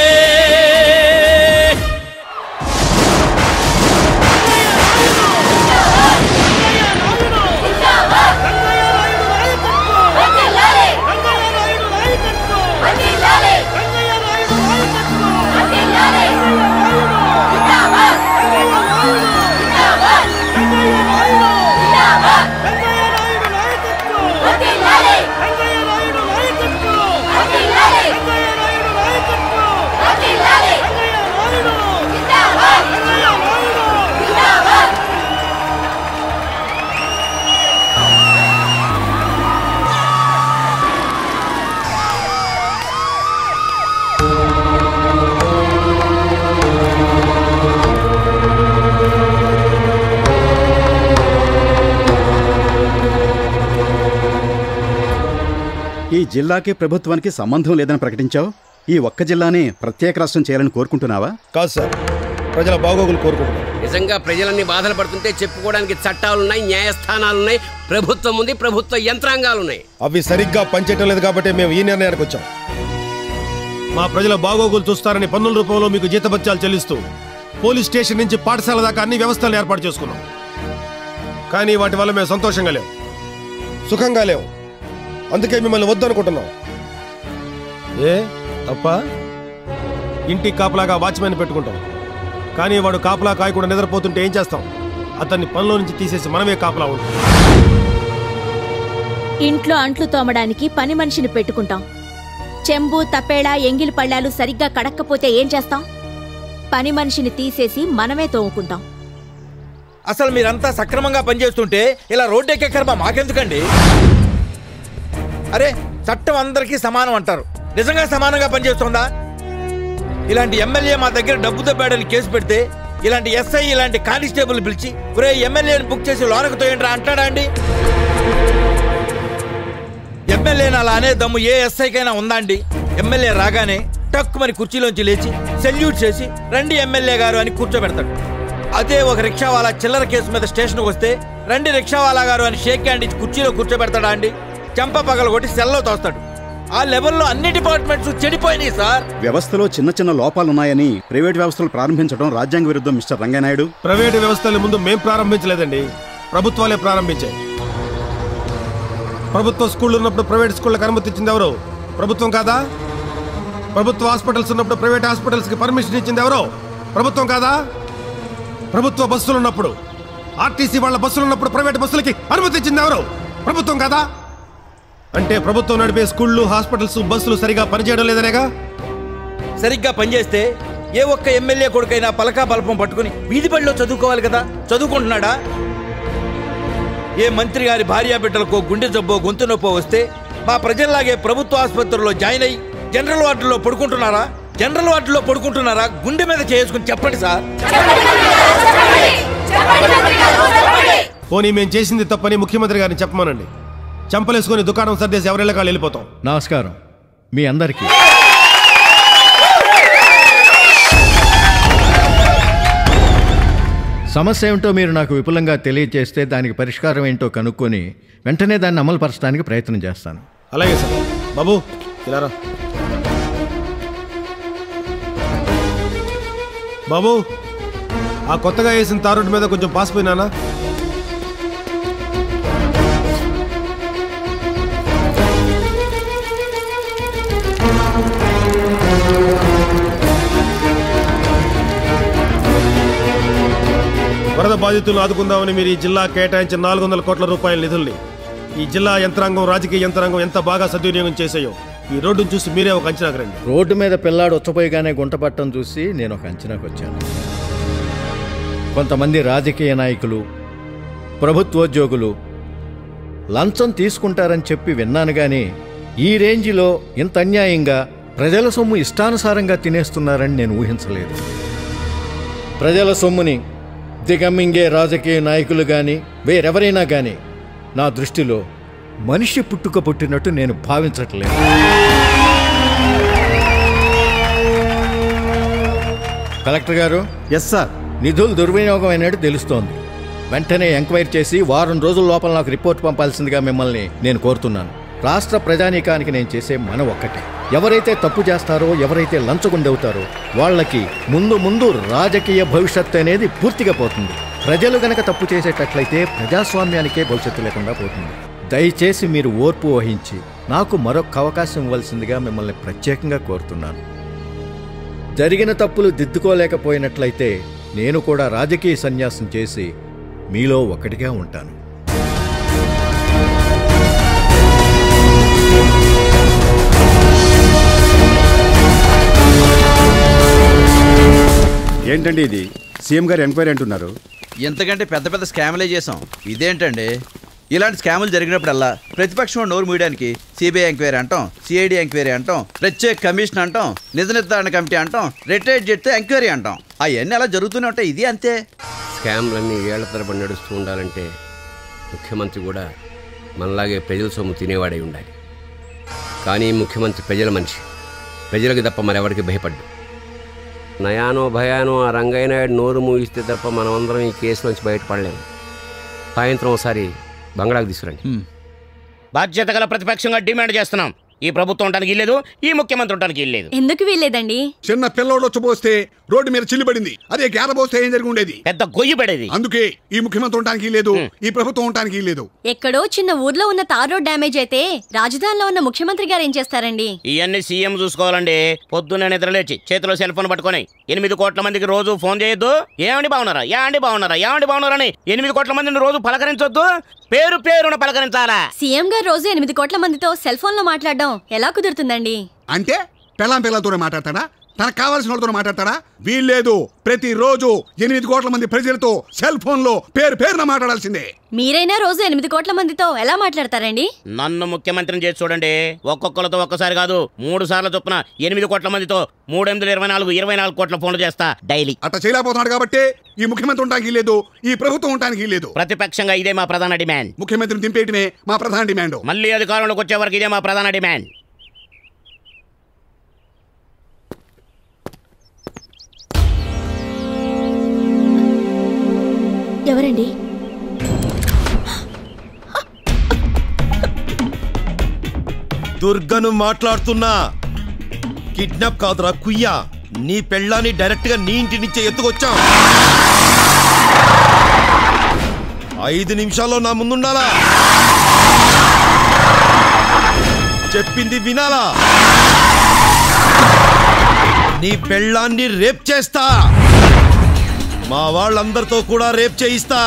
ఈ జిల్లాకి ప్రభుత్వానికి సంబంధం లేదని ప్రకటించావు? ఈ ఒక్క జిల్లాని ప్రత్యేక రాష్ట్రం చేయాలని కోరుకుంటున్నావా?
కాదు సార్. ప్రజల బాగోగులు కోరుకుంటున్నాం.
నిజంగా ప్రజలన్నీ బాధలు పడుతుంటే చెప్పుకోవడానికి చట్టాలున్నాయి న్యాయస్థానాలున్నాయి ప్రభుత్వం ఉంది ప్రభుత్వ యంత్రాంగాలున్నాయి.
అవి సరిగ్గా పనిచేయటం లేదు కాబట్టి మేము ఈ నిర్ణయానికి వచ్చాం. మా ప్రజల బాగోగులు చూస్తారని పన్నుల రూపంలో మీకు జీతభత్యాలు చెల్లిస్తూ పోలీస్ స్టేషన్ నుంచి పాఠశాల దాకా అన్ని వ్యవస్థలను ఏర్పాటు చేసుకున్నాం. కానీ వాటి వల్ల మేము సంతోషంగా లేవు. సుఖంగా లేవు. అందుకే మిమ్మల్ని వద్దనుకుంటున్నాం. ఏ? తప్ప? ఇంటి కాపలాగా వాచ్మెన్ పెట్టుకుంటాం. కానీ వాడు కాపలా కాయకుండా నిద్రపోతుంటే ఏం చేస్తాం? అతన్ని పనిలో నుంచి తీసేసి మనమే కాపలా ఉంటాం
ఇంట్లో అంట్లు తోమడానికి పని మనిషిని పెట్టుకుంటాం. చెంబు తపేళా ఎంగిలి పళ్ళాలు సరిగ్గా కడక్కపోతే ఏం చేస్తాం? పని మనిషిని తీసేసి మనమే తోముకుంటాం.
అసలు మీరంతా సక్రమంగా పనిచేస్తుంటే ఇలా రోడ్డు ఎక్కే కర్మ మాకెందుకండి? అరే చట్టం అందరికీ సమానం అంటారు. నిజంగా సమానంగా పనిచేస్తుందా? ఇలాంటి ఎమ్మెల్యే మా దగ్గర డబ్బు దబ్బాడని కేసు పెడితే ఇలాంటి ఎస్ఐ ఇలాంటి కానిస్టేబుల్ పిలిచి ఒరే ఎమ్మెల్యేని బుక్ చేసి లోనకు తోయండి అంటాడా అండి? ఎమ్మెల్యేని అలా అనే దమ్ము ఏ ఎస్ఐకైనా ఉందా అండి? ఎమ్మెల్యే రాగానే టక్ మరి కుర్చీలోంచి లేచి సెల్యూట్ చేసి రండి ఎమ్మెల్యే గారు అని కూర్చోబెడతాడు. అదే ఒక రిక్షావాలా చిల్లర కేసు మీద స్టేషన్కి వస్తే రండి రిక్షావాలా గారు అని షేక్ హ్యాండ్ ఇచ్చి కుర్చీలో కూర్చోబెడతాడా అండి? చెంప పగల కొట్టి సెల్లో తోస్తాడు. ఆ లెవెల్లో అన్ని డిపార్ట్మెంట్స్ చెడిపోయినాయి సార్.
వ్యవస్థలో చిన్న చిన్న లోపాలున్నాయని ప్రైవేట్ వ్యవస్థలు ప్రారంభించడం రాజ్యాంగ విరుద్ధం మిస్టర్ రంగనాయుడు.
ప్రైవేటు వ్యవస్థల ముందు మేం ప్రారంభించలేదండి. ప్రభుత్వాలే ప్రారంభించాయి. ప్రభుత్వ స్కూళ్ళు ఉన్నప్పుడు ప్రైవేట్ స్కూళ్ళకి అనుమతి ఇచ్చింది ఎవరు? ప్రభుత్వం కాదా? ప్రభుత్వ హాస్పిటల్స్ ఉన్నప్పుడు ప్రైవేట్ హాస్పిటల్స్కి పర్మిషన్ ఇచ్చింది ఎవరు? ప్రభుత్వం కాదా? ప్రభుత్వ బస్సులు ఉన్నప్పుడు ఆర్టీసీ వాళ్ళ బస్సులు ఉన్నప్పుడు ప్రైవేట్ బస్సులకి అనుమతి ఇచ్చింది ఎవరు? ప్రభుత్వం కాదా? అంటే ప్రభుత్వం నడిపే స్కూళ్ళు హాస్పిటల్స్ బస్సులు సరిగా పనిచేయడం లేదనేగా?
సరిగ్గా పనిచేస్తే ఏ ఒక్క ఎమ్మెల్యే కొడుకైనా పలకా బలపం పట్టుకుని వీధి బడిలో చదువుకోవాలి కదా? చదువుకుంటున్నాడా? ఏ మంత్రి గారి భార్యా బిడ్డలకు గుండె జబ్బో గొంతు నొప్పో వస్తే మా ప్రజల్లాగే ప్రభుత్వ ఆసుపత్రుల్లో జాయిన్ అయ్యి జనరల్ వార్డులో పడుకుంటున్నారా? జనరల్ వార్డులో పడుకుంటున్నారా? గుండె మీద చేసుకుని చెప్పండి సార్.
పోనీ మేము చేసింది తప్పని ముఖ్యమంత్రి గారిని చెప్పమనండి. చంపలేసుకొని దుకాణం సర్దేసి ఎవరిళ్ళ కాళ్ళు వెళ్ళిపోతాం.
నమస్కారం. మీ అందరికీ. సమస్య ఏమిటో మీరు నాకు విపులంగా తెలియజేస్తే దానికి పరిష్కారం ఏంటో కనుక్కొని వెంటనే దాన్ని అమలుపరచడానికి ప్రయత్నం చేస్తాను.
అలాగే సార్. బాబు ఇలా రా. బాబు ఆ కొత్తగా వేసిన తారుడు మీద కొంచెం పాసిపోయినానా వరద బాధితులను ఆదుకుందామని మీరు ఈ జిల్లా కేటాయించిన నాలుగు వందల కోట్ల రూపాయల నిధుల్ని ఈ జిల్లా యంత్రాంగం రాజకీయ యంత్రాంగం ఎంత బాగా సద్వినియోగం చేసాయో ఈ రోడ్డును చూసి మీరే ఒక అంచనాకు రండి.
రోడ్డు మీద పిల్లాడు ఉచ్చపోయిగానే గుంటపట్టం చూసి నేను ఒక అంచనాకు వచ్చాను. కొంతమంది రాజకీయ నాయకులు ప్రభుత్వోద్యోగులు లంచం తీసుకుంటారని చెప్పి విన్నాను కానీ ఈ రేంజిలో ఇంత అన్యాయంగా ప్రజల సొమ్ము ఇష్టానుసారంగా తినేస్తున్నారని నేను ఊహించలేదు. ప్రజల సొమ్ముని దిగమ్మింగే రాజకీయ నాయకులు కానీ వేరెవరైనా కానీ నా దృష్టిలో మనిషి పుట్టుక పుట్టినట్టు నేను భావించట్లేదు. కలెక్టర్ గారు?
ఎస్ సార్
నిధులు దుర్వినియోగం అయినట్టు తెలుస్తోంది. వెంటనే ఎంక్వైరీ చేసి వారం రోజుల లోపల నాకు రిపోర్ట్ పంపాల్సిందిగా మిమ్మల్ని నేను కోరుతున్నాను. రాష్ట్ర ప్రజానీకానికి నేను చేసే మన ఒక్కటే. ఎవరైతే తప్పు చేస్తారో ఎవరైతే లంచగొండవుతారో వాళ్ళకి ముందు ముందు రాజకీయ భవిష్యత్తు అనేది పూర్తిగా పోతుంది. ప్రజలు గనక తప్పు చేసేటట్లయితే ప్రజాస్వామ్యానికే భవిష్యత్తు లేకుండా పోతుంది. దయచేసి మీరు ఓర్పు వహించి నాకు మరొక అవకాశం ఇవ్వాల్సిందిగా మిమ్మల్ని ప్రత్యేకంగా కోరుతున్నాను. జరిగిన తప్పులు దిద్దుకోలేకపోయినట్లయితే నేను కూడా రాజకీయ సన్యాసం చేసి మీలో ఒకటిగా ఉంటాను.
ఏంటండి ఇది? సీఎం గారు ఎంక్వైరీ అంటున్నారు.
ఎంతకంటే పెద్ద పెద్ద స్కాములే చేసాం ఇదేంటండి? ఇలాంటి స్కాములు జరిగినప్పుడల్లా ప్రతిపక్షం నోరు మూయడానికి సిబిఐ ఎంక్వైరీ అంటాం సిఐడి ఎంక్వైరీ అంటాం ప్రత్యేక కమిషన్ అంటాం నిజ నిర్ధారణ కమిటీ అంటాం రిటైర్డ్ చేస్తే ఎంక్వైరీ అంటాం. అవన్నీ అలా జరుగుతూనే ఉంటాయి. ఇది అంతే.
స్కామ్లన్నీ ఏళ్ళ తరబడి నడుస్తూ ఉండాలంటే ముఖ్యమంత్రి కూడా మనలాగే ప్రజల సొమ్ము తినేవాడై ఉండాలి. కానీ ముఖ్యమంత్రి ప్రజల మనిషి. ప్రజలకు తప్ప మరెవరికి భయపడ్డు. నయానో భయానో ఆ రంగయ్య నాయుడు నోరు మూగిస్తే తప్ప మనమందరం ఈ కేసు నుంచి బయటపడలేము సాయంత్రం ఒకసారి బంగ్లాకు తీసుకురండి.
బాధ్యత గల ప్రతిపక్షంగా డిమాండ్ చేస్తున్నాం. ఈ ప్రభుత్వం ఉండడానికి ఇల్లేదు ఈ ముఖ్యమంత్రి ఉండడానికి ఇల్లేదు
ఎందుకు వీల్లేదండి?
చిన్న పిల్లోడు వచ్చబోస్తే రోడ్డు మీద చిల్లిపడింది. అదే గేర పోస్తే ఏం జరిగి ఉండేది?
పెద్ద గొయ్యి పడేది.
అందుకే ఈ ముఖ్యమంత్రి ఉండడానికి లేదు ఈ ప్రభుత్వం ఉండడానికి లేదు
ఎక్కడో చిన్న ఊర్లో ఉన్న తార్ రోడ్ డ్యామేజ్ అయితే రాజధానిలో ఉన్న ముఖ్యమంత్రి గారు ఏం చేస్తారండి?
ఇవన్నీ సీఎం చూసుకోవాలండి. పొద్దున్నే నిద్రలేచి చేతిలో సెల్ ఫోన్ పట్టుకొని ఎనిమిది కోట్ల మందికి రోజు ఫోన్ చేయొద్దు. ఏమండి బాగున్నారా ఏమండి బాగున్నారా ఏమండి బాగున్నారని ఎనిమిది కోట్ల మందిని రోజు పలకరించొద్దు. పేరు పేరున పలకరించాలా?
సీఎం గారు రోజు ఎనిమిది కోట్ల మందితో సెల్ ఫోన్లో మాట్లాడడం ఎలా కుదురుతుందండి?
అంటే పెళ్ళాం పిల్లలతోనే మాట్లాడతాడా?
తనకు కావాల్సిన వాళ్ళతో మాట్లాడతాడా? వీల్లేదు. ప్రతిరోజు ఎనిమిది కోట్ల మంది ప్రజలతో సెల్ ఫోన్లో పేరు పేరున మాట్లాడాల్సిందే.
మీరైనా రోజు ఎనిమిది కోట్ల మందితో ఎలా మాట్లాడతారండి?
నన్ను ముఖ్యమంత్రిని చేసి చూడండి. ఒక్కొక్కరితో ఒక్కసారి కాదు మూడు సార్లు చొప్పున ఎనిమిది కోట్ల మందితో మూడు ఎనిమిది ఇరవై నాలుగు ఇరవై నాలుగు కోట్ల ఫోన్లు చేస్తా డైలీ.
అట్లా చేయలేకపోతున్నాడు కాబట్టి ఈ ముఖ్యమంత్రి ఉండడానికి లేదు ఈ ప్రభుత్వం ఉండడానికి లేదు
ప్రతిపక్షంగా ఇదే మా ప్రధాన డిమాండ్.
ముఖ్యమంత్రిని దింపేయటమే మా ప్రధాన డిమాండ్.
మళ్ళీ అధికారంలోకి వచ్చే వరకు ఇదే మా ప్రధాన డిమాండ్.
ఎవరండి?
దుర్గను మాట్లాడుతున్నా. కిడ్నాప్ కాదురా కుయ్యా. నీ పెళ్ళాన్ని డైరెక్ట్గా నీ ఇంటి నుంచే ఎత్తుకొచ్చాం. ఐదు నిమిషాల్లో నా ముందుండాలా? చెప్పింది వినాలా? నీ పెళ్ళాన్ని రేప్ చేస్తా. మా వాళ్ళందరితో కూడా రేప్ చేయిస్తా.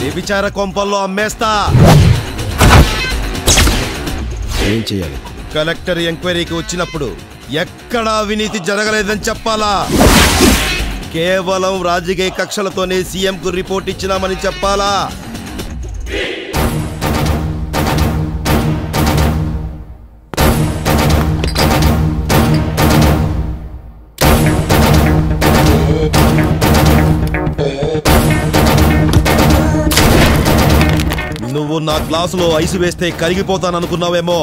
వ్యభిచార కొంపల్లో అమ్మేస్తా. ఏం చేయాలి? కలెక్టర్ ఎంక్వైరీకి వచ్చినప్పుడు ఎక్కడా అవినీతి జరగలేదని చెప్పాలా? కేవలం రాజకీయ కక్షలతోనే సీఎంకు రిపోర్ట్ ఇచ్చినామని చెప్పాలా? నువ్వు నా గ్లాసులో ఐసు వేస్తే కరిగిపోతాననుకున్నావేమో.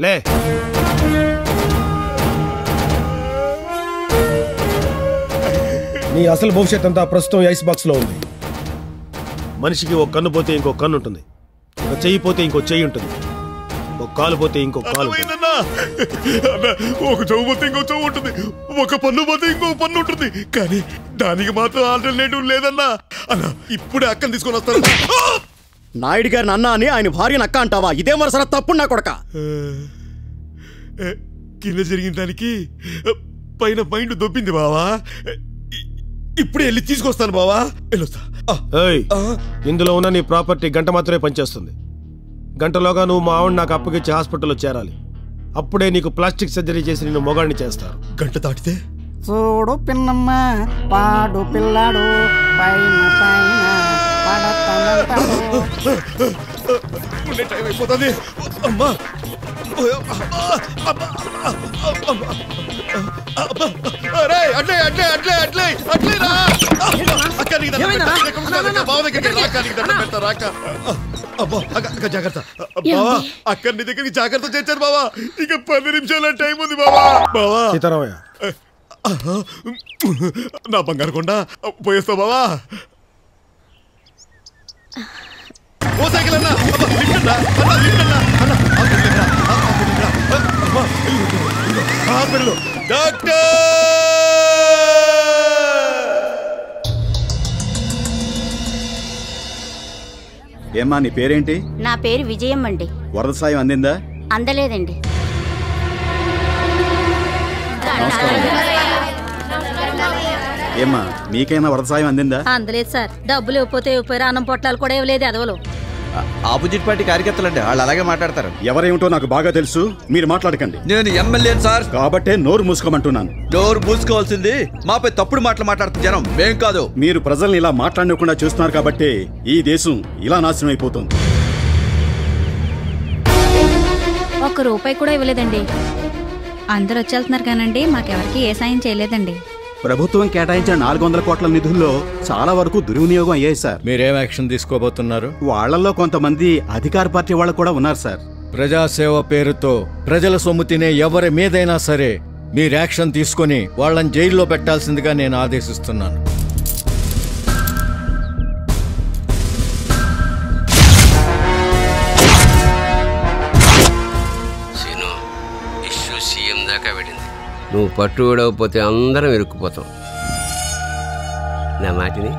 లే! నీ అసలు భవిష్యత్ అంతా ప్రస్తుతం ఐస్ బాక్స్లో ఉంది. మనిషికి ఒక కన్ను పోతే ఇంకో కన్ను ఉంటుంది. ఒక చెయ్యి పోతే ఇంకో చెయ్యి ఉంటుంది. ఒక కాలు పోతే ఇంకో కాలు ఉంటుంది.
అన్నా ఒక చెవు పోతే ఇంకో చెవు ఉంటుంది. ఒక పన్ను పోతే ఇంకో పన్ను ఉంటుంది. కానీ దానికి మాత్రం ఆల్టర్నేటివ్ లేదన్నా. అన్నా ఇప్పుడే అక్కని తీసుకొని వస్తాను.
నాయుడు గారిని అన్న అని ఆయన భార్యను అక్క అంటావా? ఇదే వరుసన తప్పుడు నా కొడక.
కింద జరిగిన దానికి పైన మైండ్ దొబ్బింది బావా. ఇప్పుడే వెళ్ళి తీసుకొస్తాను బావా. వెళ్ళొస్తా.
ఇందులో ఉన్న నీ ప్రాపర్టీ గంట మాత్రమే పనిచేస్తుంది. గంటలోగా నువ్వు మా ఆవిడ నాకు అప్పగిచ్చి హాస్పిటల్లో చేరాలి. అప్పుడే నీకు ప్లాస్టిక్ సర్జరీ చేసి నిన్ను మొగాడిని చేస్తారు.
గంట దాటితే?
చూడు పిన్నమ్మ పాడు పిల్లాడు పైన పైన
అమ్మా. అట్లే అట్లే అట్లే అట్లే అట్లే రా. అక్క నీకు దండం? పెడతా. ఇక్కడ బావ దగ్గరికి రా, అక్క నీకు దండం పెడతా, రా, అక్క. అబ్బా అక్క అక్క, జాగ్రత్త. బావా అక్క నీ దగ్గరికి జాగ్రత్త చేర్చారు బావా. ఇక పది నిమిషాల టైం ఉంది బావా. బావా.
సీతారామయ్య.
నా బంగారు కొండ పోయేస్తావు బావా. ఓ సైకిల్ అన్న. అబ్బా, లిఫ్ట్ అన్నా, అన్నా, లిఫ్ట్ అన్నా, అన్నా, హాస్పిటల్. డాక్టర్!
ఏమ్మా నీ పేరేంటి?
నా పేరు విజయం అండి.
వరద సాయం అందిందా?
అందలేదండి.
ఏమ్మా మీకైనా వరద సాయం అందిందా?
అందలేదు సార్. డబ్బులు ఇవ్వకపోతే ఇవ్వపోయారు అన్నం పొట్లాలు కూడా ఇవ్వలేదు ఎదవలు
ఆపోజిట్ పార్టీ కార్యకర్తలండి వాళ్ళు అలాగే మాట్లాడతారు.
ఎవరేమిటో నాకు బాగా తెలుసు. మీరు మాట్లాడకండి.
నేను ఎమ్మెల్యే సార్.
కాబట్టే నోరు మూసుకోమంటున్నాను.
డోర్ మూసుకోవాల్సింది. మాపై తప్పుడు మాటలు మాట్లాడుతున్న జనం. మేం కాదు.
మీరు ప్రజల్ని ఇలా మాట్లాడకుండా చూస్తున్నారు కాబట్టి ఈ దేశం ఇలా నాశనం అయిపోతుంది.
ఒక్క రూపాయి కూడా ఇవ్వలేదండి. అందరు వచ్చేళ్తున్నారు కానండి మాకెవరికి ఏ సాయం చేయలేదండి.
ప్రభుత్వం కేటాయించిన నాలుగు వందల కోట్ల నిధుల్లో చాలా వరకు దుర్వినియోగం అయ్యాయి సార్.
మీరేం యాక్షన్ తీసుకోబోతున్నారు?
వాళ్ళల్లో కొంతమంది అధికార పార్టీ వాళ్ళు కూడా ఉన్నారు సార్.
ప్రజాసేవ పేరుతో ప్రజల సొమ్ము తినే ఎవరి మీదైనా సరే మీరు యాక్షన్ తీసుకొని వాళ్ళని జైల్లో పెట్టాల్సిందిగా నేను ఆదేశిస్తున్నాను.
నువ్వు పట్టు విడవకపోతే అందరం ఇరుక్కుపోతాం.
నా మాటిని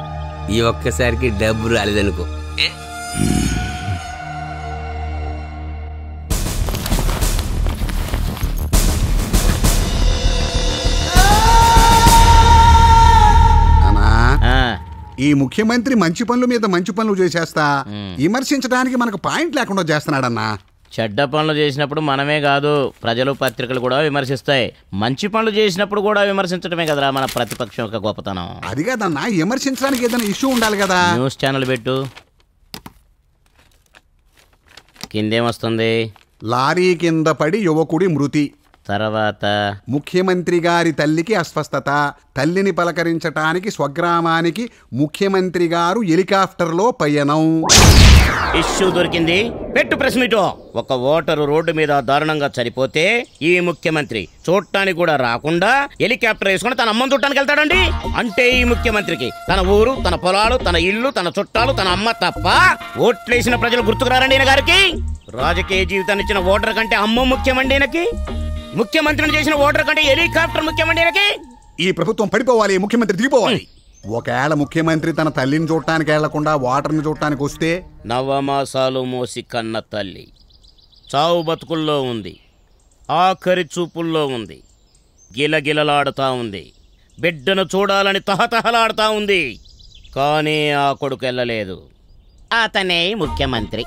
ఈ ఒక్కసారికి డబ్బు రాలేదనుకో.
ఈ ముఖ్యమంత్రి మంచి పనుల మీద మంచి పనులు చేసేస్తా. విమర్శించడానికి మనకు పాయింట్ లేకుండా చేస్తున్నాడన్నా.
చెడ్డ పనులు చేసినప్పుడు మనమే కాదు ప్రజలు పత్రికలు కూడా విమర్శిస్తాయి. మంచి పనులు చేసినప్పుడు కూడా విమర్శించడమే కదరా మన ప్రతిపక్షం యొక్క గొప్పతనం.
అది కాదన్నా విమర్శించడానికి ఏదైనా ఇష్యూ ఉండాలి కదా.
న్యూస్ ఛానల్ పెట్టు. కిందేమొస్తుంది
లారీ కింద పడి యువకుడి మృతి.
తర్వాత?
ముఖ్యమంత్రి గారి తల్లికి అస్వస్థత. తల్లిని పలకరించటానికి స్వగ్రామానికి ముఖ్యమంత్రి గారు హెలికాప్టర్లో పయనం.
ఇష్యూ దొరికింది. పెట్టు ప్రెస్ మీటు ఒక ఓటరు రోడ్డు మీద దారుణంగా చనిపోతే ఈ ముఖ్యమంత్రి చూడటానికి కూడా రాకుండా హెలికాప్టర్ వేసుకుని తన అమ్మని చూడటానికి వెళ్తాడండి. అంటే ఈ ముఖ్యమంత్రికి తన ఊరు తన పొలాలు తన ఇల్లు తన చుట్టాలు తన అమ్మ తప్ప ఓట్లేసిన ప్రజలు గుర్తుకురారండి ఈయన గారికి? రాజకీయ జీవితాన్ని ఇచ్చిన ఓటర్ కంటే అమ్మ ముఖ్యమండి ఈయనకి? ముఖ్యమంత్రిని చేసిన ఓటర్ కంటే హెలికాప్టర్ ముఖ్యమండి ఈయనకి?
ఈ ప్రభుత్వం పడిపోవాలి ముఖ్యమంత్రి దిగిపోవాలి. ఒకవేళ ముఖ్యమంత్రి తన తల్లిని చూడటానికి వెళ్ళకుండా వాటర్ని చూడటానికి వస్తే?
నవమాసాలు మోసి కన్న తల్లి. చావు బతుకుల్లో ఉంది. ఆఖరి చూపుల్లో ఉంది. గిలగిలలాడుతా ఉంది. బిడ్డను చూడాలని తహతహలాడుతా ఉంది. కానీ ఆ కొడుకు వెళ్ళలేదు. అతనే ముఖ్యమంత్రి.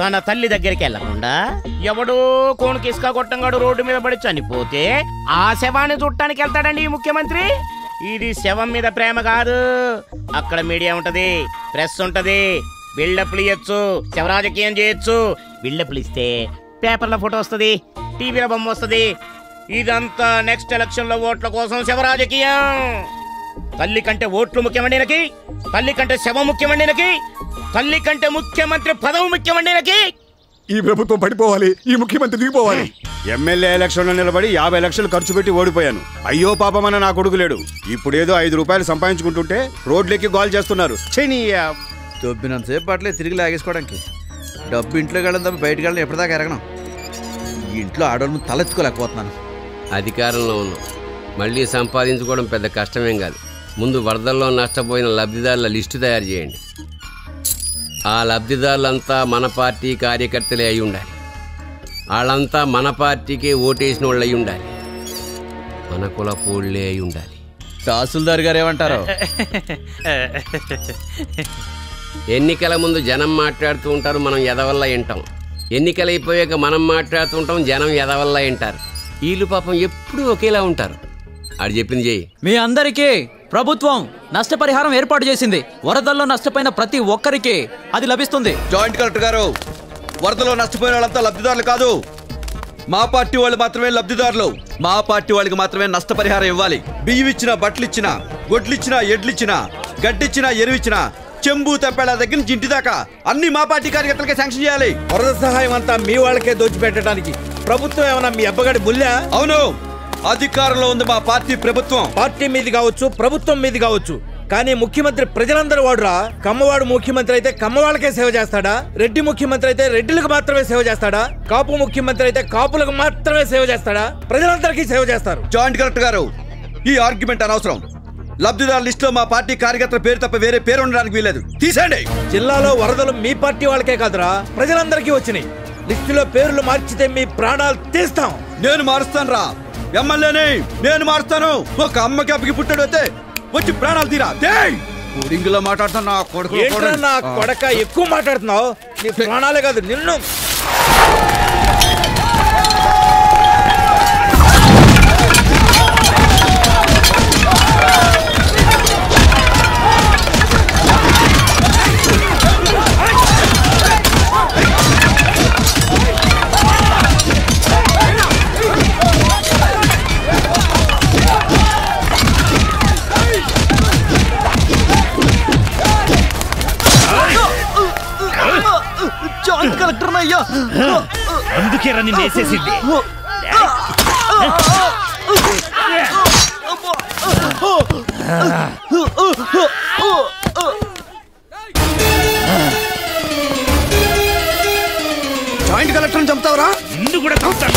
తన తల్లి దగ్గరికి వెళ్ళకుండా ఎవడో కోను కిస్కా కొట్టంగాడు రోడ్డు మీద పడి చనిపోతే ఆ శవాన్ని చుట్టానికి వెళ్తాడండి ఈ ముఖ్యమంత్రి? ఇది శవం మీద ప్రేమ కాదు. అక్కడ మీడియా ఉంటది ప్రెస్ ఉంటది. బిల్డప్లు ఇయ్యొచ్చు శవరాజకీయం చేయొచ్చు. బిల్డప్లు ఇస్తే పేపర్ల ఫోటో వస్తుంది టీవీలో బొమ్మ వస్తుంది. ఇదంతా నెక్స్ట్ ఎలక్షన్లో ఓట్ల కోసం శవరాజకీయం. తల్లి కంటే ఓట్లు ముఖ్యమండి తల్లి కంటే శవం ముఖ్యమండి తల్లి కంటే ముఖ్యమంత్రి పదవి ముఖ్యమండి
ఈ ప్రభుత్వం పడిపోవాలి ఈ ముఖ్యమంత్రి దిగిపోవాలి.
ఎమ్మెల్యే ఎలక్షన్లో నిలబడి యాభై లక్షలు ఖర్చు పెట్టి ఓడిపోయాను. అయ్యో పాపమన్న నా కొడుకు లేడు. ఇప్పుడేదో ఐదు రూపాయలు సంపాదించుకుంటుంటే రోడ్లెక్కి గోల్ చేస్తున్నారు.
దొబ్బినంతసేపు తిరిగి లాగేసుకోవడానికి. డబ్బు ఇంట్లోకి వెళ్ళడం తప్ప బయటకు వెళ్ళడం ఎప్పటిదాకా ఎరగను. ఈ ఇంట్లో ఆడవాళ్ళని తలెత్తుకోలేకపోతున్నాను.
అధికారంలో ఉన్నాం మళ్ళీ సంపాదించుకోవడం పెద్ద కష్టమేం కాదు. ముందు వరదల్లో నష్టపోయిన లబ్ధిదారుల లిస్టు తయారు చేయండి. ఆ లబ్ధిదారులంతా మన పార్టీ కార్యకర్తలే అయి ఉండాలి. వాళ్ళంతా మన పార్టీకే ఓటేసిన వాళ్ళు అయి ఉండాలి. మన కులపోళ్ళే అయి ఉండాలి.
తహసీల్దార్ గారు ఏమంటారు?
ఎన్నికల ముందు జనం మాట్లాడుతూ ఉంటారు మనం ఎదవల్ల వింటాం. ఎన్నికలు అయిపోయాక మనం మాట్లాడుతూ ఉంటాం జనం ఎదవల్ల వింటారు. వీళ్ళు పాపం ఎప్పుడూ ఒకేలా ఉంటారు. ఆడు చెప్పింది చెయ్యి.
మీ అందరికీ ప్రభుత్వం నష్టపరిహారం ఏర్పాటు చేసింది. వరదల్లో నష్టపోయిన ప్రతి ఒక్కరికి అది లభిస్తుంది.
జాయింట్ కలెక్టర్ గారు వరదలో నష్టపోయిన వాళ్ళంతా లబ్ధిదారులు కాదు. మా పార్టీ వాళ్ళు మాత్రమే లబ్ధిదారులు. మా పార్టీ వాళ్ళకి మాత్రమే నష్టపరిహారం ఇవ్వాలి. బియ్యం ఇచ్చినా బట్టలు ఇచ్చినా గొడ్లు ఇచ్చినా ఎడ్లు ఇచ్చినా గడ్డిచ్చినా ఎరువిచ్చినా చెంబు తెప్పేళ దగ్గర నుంచి ఇంటి దాకా అన్ని మా పార్టీ కార్యకర్తలకే శాంక్షన్ చేయాలి.
వరద సహాయం అంతా మీ వాళ్ళకే దోచిపెట్టడానికి ప్రభుత్వం ఏమన్నా మీ అబ్బగడి బుల్లా
అవును. అధికారంలో ఉంది మా పార్టీ ప్రభుత్వం.
పార్టీ మీది కావచ్చు ప్రభుత్వం మీది కావచ్చు. కానీ ముఖ్యమంత్రి ప్రజలందరూ వాడురా. కమ్మవాడు ముఖ్యమంత్రి అయితే కమ్మవాళ్ళకే సేవ చేస్తాడా? రెడ్డి ముఖ్యమంత్రి అయితే రెడ్డిలకు మాత్రమే సేవ చేస్తాడా? కాపు ముఖ్యమంత్రి అయితే కాపులకు మాత్రమే సేవ చేస్తాడా? ప్రజలందరికీ సేవ చేస్తారు.
జాయింట్ కలెక్టర్ గారు ఈ ఆర్గ్యుమెంట్ అనవసరం. లబ్ధిదారు లిస్ట్లో మా పార్టీ కార్యకర్తల పేరు తప్ప వేరే పేరు ఉండడానికి వీలేదు తీసేయండి.
జిల్లాలో వరదలు మీ పార్టీ వాళ్ళకే కాదురా. ప్రజలందరికీ వచ్చినాయి. లిస్టులో పేర్లు మార్చితే మీ ప్రాణాలు తీస్తాం.
నేను మారుస్తాను రా ఎమ్మెల్యేని నేను మారుస్తాను. ఒక అమ్మకి అప్పకి పుట్టాడు అయితే వచ్చి ప్రాణాలు తీరా. కూడింగ్లో మాట్లాడుతున్నా నా కొడుకు
నా కొడక ఎక్కువ మాట్లాడుతున్నావు? నీ ప్రాణాలే కాదు నిన్ను.
జాయింట్ కలెక్టర్ అయ్యా
అందుకే రన్ని వేసేసింది.
జాయింట్ కలెక్టర్ చంపుతావరా?
నిన్ను కూడా చంపుతాను.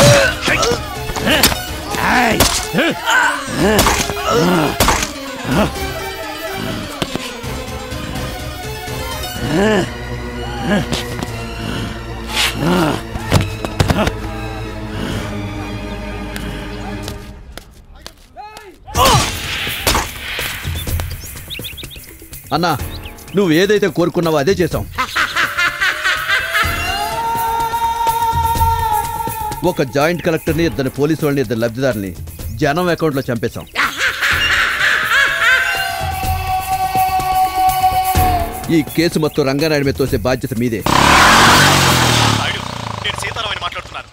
అన్నా నువ్వు ఏదైతే కోరుకున్నావో అదే చేసాం ఒక జాయింట్ కలెక్టర్ని ఇద్దరు పోలీసు వాళ్ళని ఇద్దరు లబ్ధిదారుని జనం అకౌంట్లో చంపేశాం. ఈ కేసు మొత్తం రంగారాయుడు మీద తోసే బాధ్యత మీదే
నేను సీతారామని మాట్లాడుతున్నాను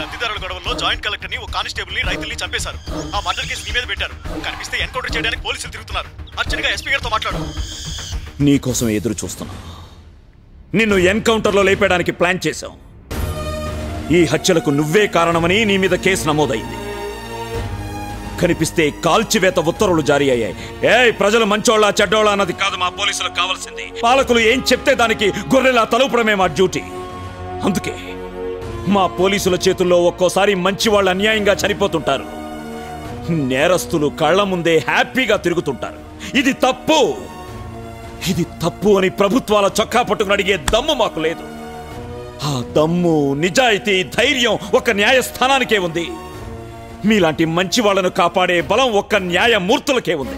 లబ్ధిదారుల గొడవల్లో జాయింట్ కలెక్టర్ని ఒక కానిస్టేబుల్ని రైతుల్ని చంపేశారు. ఆ మర్డర్ కేసు నీ మీద పెట్టారు. కనిపిస్తే ఎన్కౌంటర్ చేయడానికి పోలీసులు తిరుగుతున్నారు. అర్జెంట్గా ఎస్పీ గారితో మాట్లాడు.
నీకోసం ఎదురు చూస్తున్నా. నిన్ను ఎన్కౌంటర్లో లేపేయడానికి ప్లాన్ చేశాం ఈ హత్యలకు నువ్వే కారణమని నీ మీద కేసు నమోదైంది. కనిపిస్తే కాల్చివేత ఉత్తర్వులు జారీ అయ్యాయి. ఏ ప్రజలు మంచోళ్ళ చెడ్డోళ్ళ అన్నది కాదు మా పోలీసులకు కావాల్సింది. పాలకులు ఏం చెప్తే దానికి గొర్రెలా తలుపడమే మా డ్యూటీ. అందుకే మా పోలీసుల చేతుల్లో ఒక్కోసారి మంచి వాళ్ళు అన్యాయంగా చనిపోతుంటారు. నేరస్తులు కళ్ళ ముందే హ్యాపీగా తిరుగుతుంటారు. ఇది తప్పు. ఇది తప్పు అని ప్రభుత్వాల చొక్కా పట్టుకుని అడిగే దమ్ము మాకు లేదు. ఆ దమ్ము నిజాయితీ ధైర్యం ఒక న్యాయస్థానానికే ఉంది. మీలాంటి మంచి వాళ్ళను కాపాడే బలం ఒక్క న్యాయమూర్తులకే ఉంది.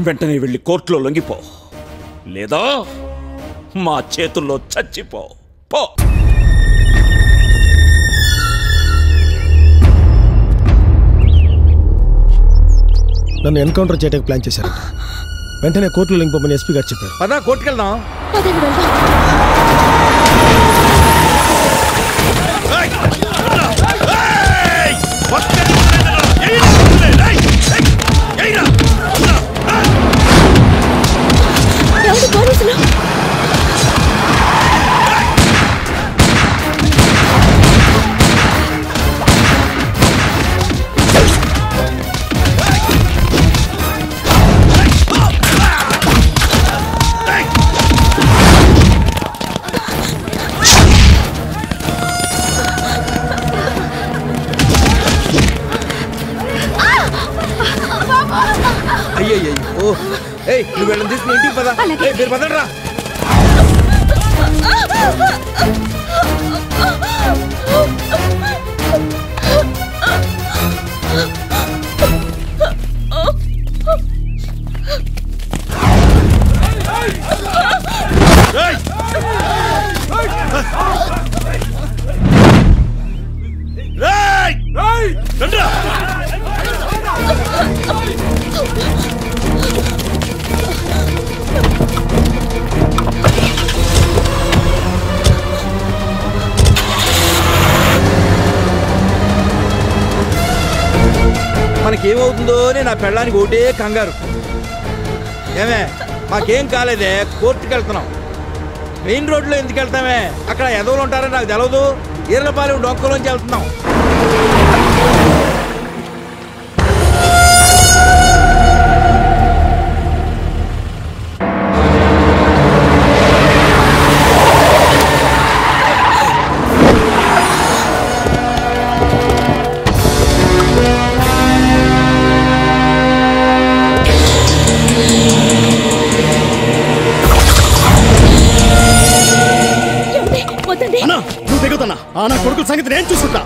వెంటనే వెళ్ళి కోర్టులో లొంగిపో. లేదా మా చేతుల్లో చచ్చిపో. పో.
నన్ను ఎన్కౌంటర్ చేయడానికి ప్లాన్ చేశారు. వెంటనే కోర్టులో లింక్ పంపని ఎస్పీ గారు చెప్పారు.
పదా కోర్టుకెళ్దాం. మీరు పదండ్రా. మనకేమవుతుందో పెళ్ళానికి ఒకటే కంగారు. ఏమే మాకేం కాలేదే కోర్టుకి వెళ్తున్నాం. మెయిన్ రోడ్లో ఎందుకు వెళ్తామే? అక్కడ ఎదవలు ఉంటారని నాకు తెలవదు. ఈరలపాలెం డొక్కలోంచి వెళ్తున్నాం.
సంగతి నేను చూసుకుంటా.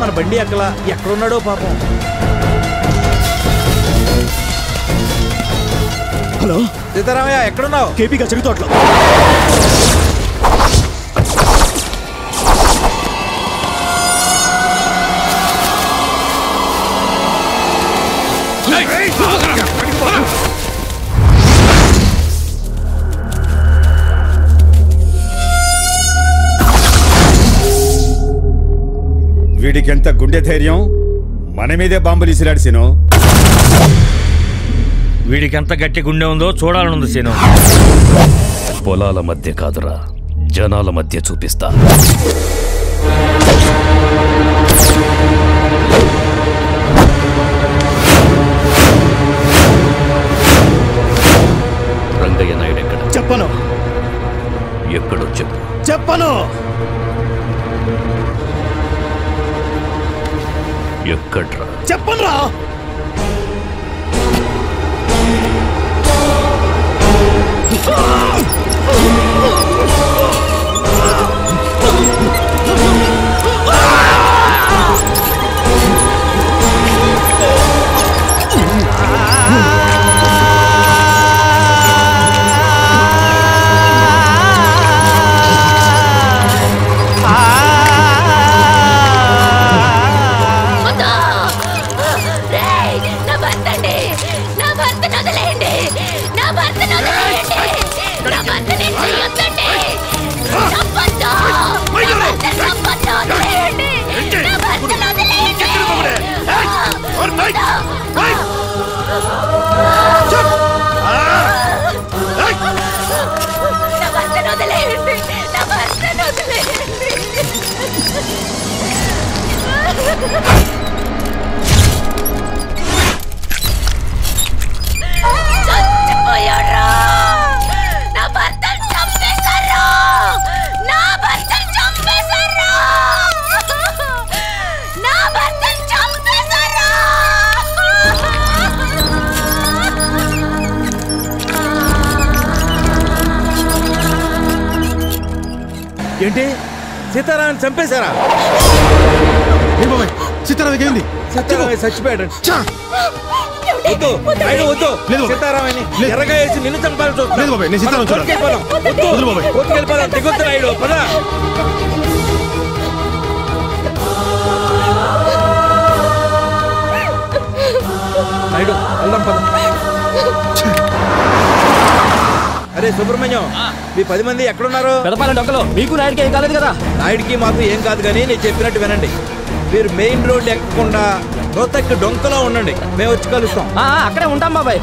మన బండి ఎక్కలా? ఎక్కడున్నాడో పాపం.
హలో?
సీతారామయ్య ఎక్కడున్నావు?
కేపీగా చెరుకుతోటలో
వీడికి ఎంత గుండె ధైర్యం? మన మీదే బాంబులు ఇసిరాడు సీను.
వీడికి ఎంత గట్టి గుండె ఉందో చూడాలనుంది సీను.
పొలాల మధ్య కాదురా జనాల మధ్య చూపిస్తా. రంగయ్య నాయుడు ఎక్కడ?
చెప్పను.
ఎక్కడో చెప్పు.
చెప్పను.
ఎక్కడ్రా?
చెప్పను రా
వద్దు! సీతారామన్ చంపేశారా?
ఏంది
సీతారామయ్య చచ్చిపోయాడు. వద్దు ఆయన వద్దు. సీతారామయ్యని ఎర్రగా వేసి నిన్ను చంపాలని చూస్తున్నాడు.
లేదు బాబాయ్, నేను సీతారామన్
మనం కోర్టుకి వెళ్ళిపోదాం. వద్దు.
వద్దు బాబాయ్.
కోర్టుకి వెళ్ళిపోదాం. దిగొద్దు నాయుడు పద. నాయుడు వెళ్దాం పద. అరే సుబ్రహ్మణ్యం మీ పది మంది ఎక్కడున్నారు?
పెదపాలెం డొక్కలో మీకు నాయుడికి ఏం కాలేదు కదా?
నాయుడికి మాకు ఏం కాదు కానీ నేను చెప్పినట్టు వినండి. మీరు మెయిన్ రోడ్ ఎక్కకుండా రోతక్ డొంకలో ఉండండి. మేము వచ్చి కలుస్తాం.
అక్కడే ఉంటాం బాబాయ్.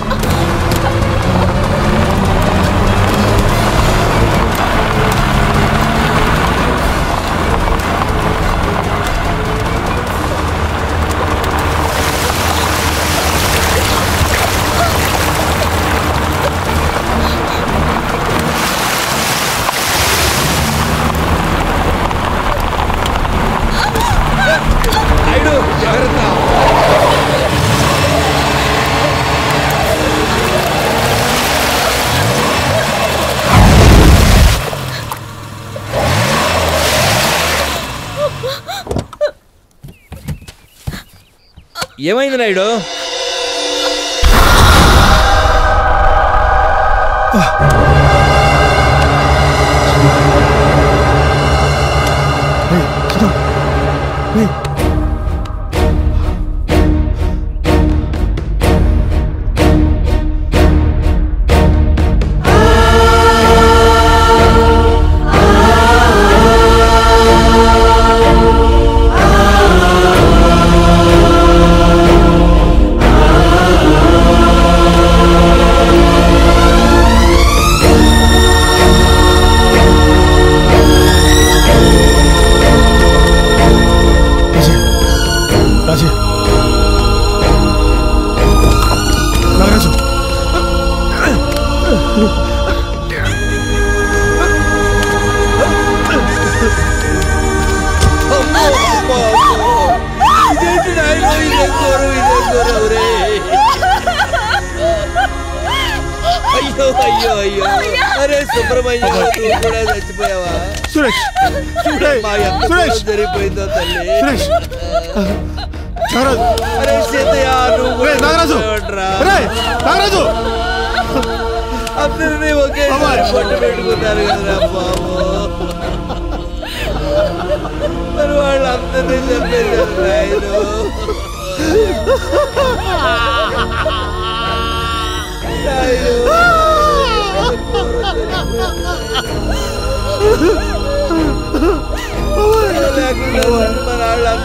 ఏమైంది నాయుడు?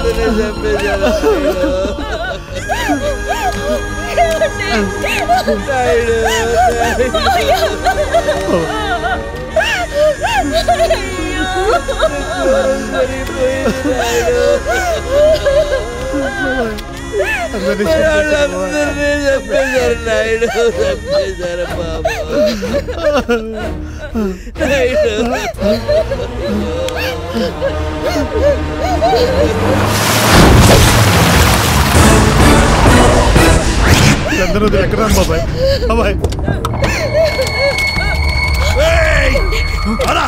మన వాళ్ళందరినీ చంపేశారు నాయుడు వాళ్ళందరినీ చంపేశారు నాయుడు. చంపేశారు బాబు
అందరూ ఎక్కడ బాబాయ్ బాబాయ్
నాయుడు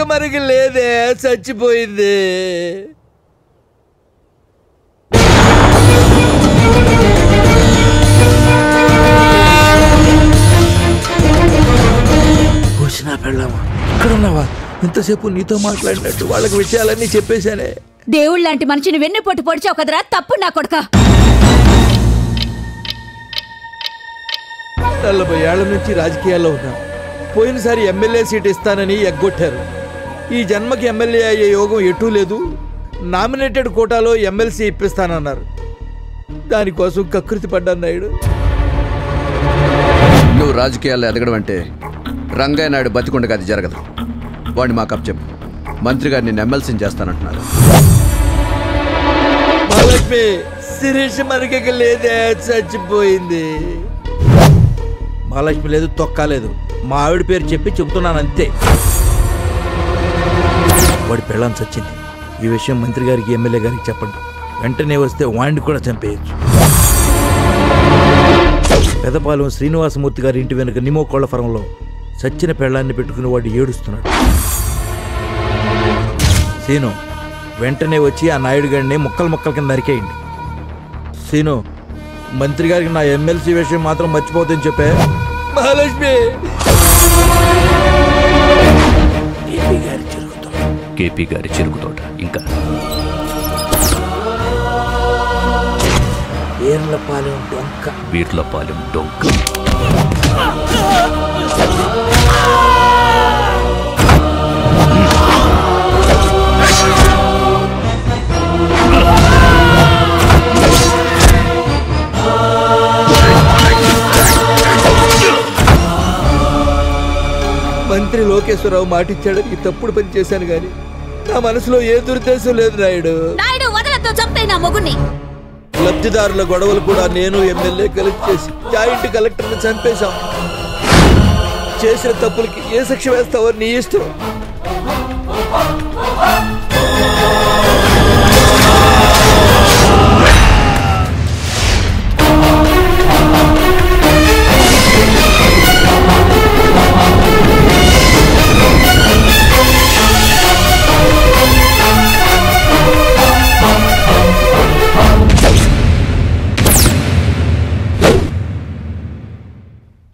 ఇక మనకి లేదే చచ్చిపోయింది. వచ్చినా పెళ్ళామా? ఇక్కడ ఉన్నావా ఇంతసేపు నీతో మాట్లాడినట్టు వాళ్ళకి విషయాలన్నీ చెప్పేశానే.
దేవుళ్ళ లాంటి మనిషిని వెన్నుపోటు పొడిచావు కదరా? తప్పు నా కొడుక.
నలభై ఏళ్ళ నుంచి రాజకీయాల్లో ఉన్నా. పోయినసారి ఎమ్మెల్యే సీట్ ఇస్తానని ఎగ్గొట్టారు. ఈ జన్మకి ఎమ్మెల్యే అయ్యే యోగం ఎటూ లేదు. నామినేటెడ్ కోటాలో ఎమ్మెల్సీ ఇప్పిస్తానన్నారు. దానికోసం కకృతి పడ్డాను నాయుడు.
నువ్వు రాజకీయాల్లో ఎదగడం అంటే రంగయ్య నాయుడు బతికుండగా అది జరగదు. వాడిని మాకు చెప్పు. మంత్రి గారు నిన్ను ఎమ్మెల్సీని చేస్తానంటున్నారు.
మహాలక్ష్మి శిరీష్ మనకి లేదే చచ్చిపోయింది. మహాలక్ష్మి లేదు తొక్క లేదు. మా ఆవిడ పేరు చెప్పి చెబుతున్నాను అంతే. వాడి పెళ్ళాం చచ్చింది. ఈ విషయం మంత్రి గారికి ఎమ్మెల్యే గారికి చెప్పండి. వెంటనే వస్తే వాడిని కూడా చంపేయచ్చు. పెదపాలెం శ్రీనివాసమూర్తి గారి ఇంటి వెనుక నిమో కోళ్ళ ఫరంలో చచ్చిన పెళ్ళాన్ని పెట్టుకుని వాడు ఏడుస్తున్నాడు. సీను వెంటనే వచ్చి ఆ నాయుడు గారిని ముక్కలు ముక్కల కింద నరికేయండి. సీను మంత్రి గారికి నా ఎమ్మెల్సీ విషయం మాత్రం మర్చిపోతుందని చెప్పే మహాలక్ష్మి!
కేపీ గారి చెరుకు తోట ఇంకా
వీర్లపాలెం డొంక.
వీర్లపాలెం డొంక.
లోకేశ్వరరావు మాటిచ్చాడని ఈ తప్పుడు పని చేశాను గాని నా మనసులో ఏ దురుద్దేశం లేదు నాయుడు.
నాయుడు వదలతో చంపే నా మొగుణ్ణి.
లబ్ధిదారుల గొడవలు కూడా నేను ఎమ్మెల్యే కలిసి చేసి జాయింట్ కలెక్టర్ని చంపేశాం. చేసిన తప్పులకి ఏ శిక్ష వేస్తావో నీ ఇష్టం.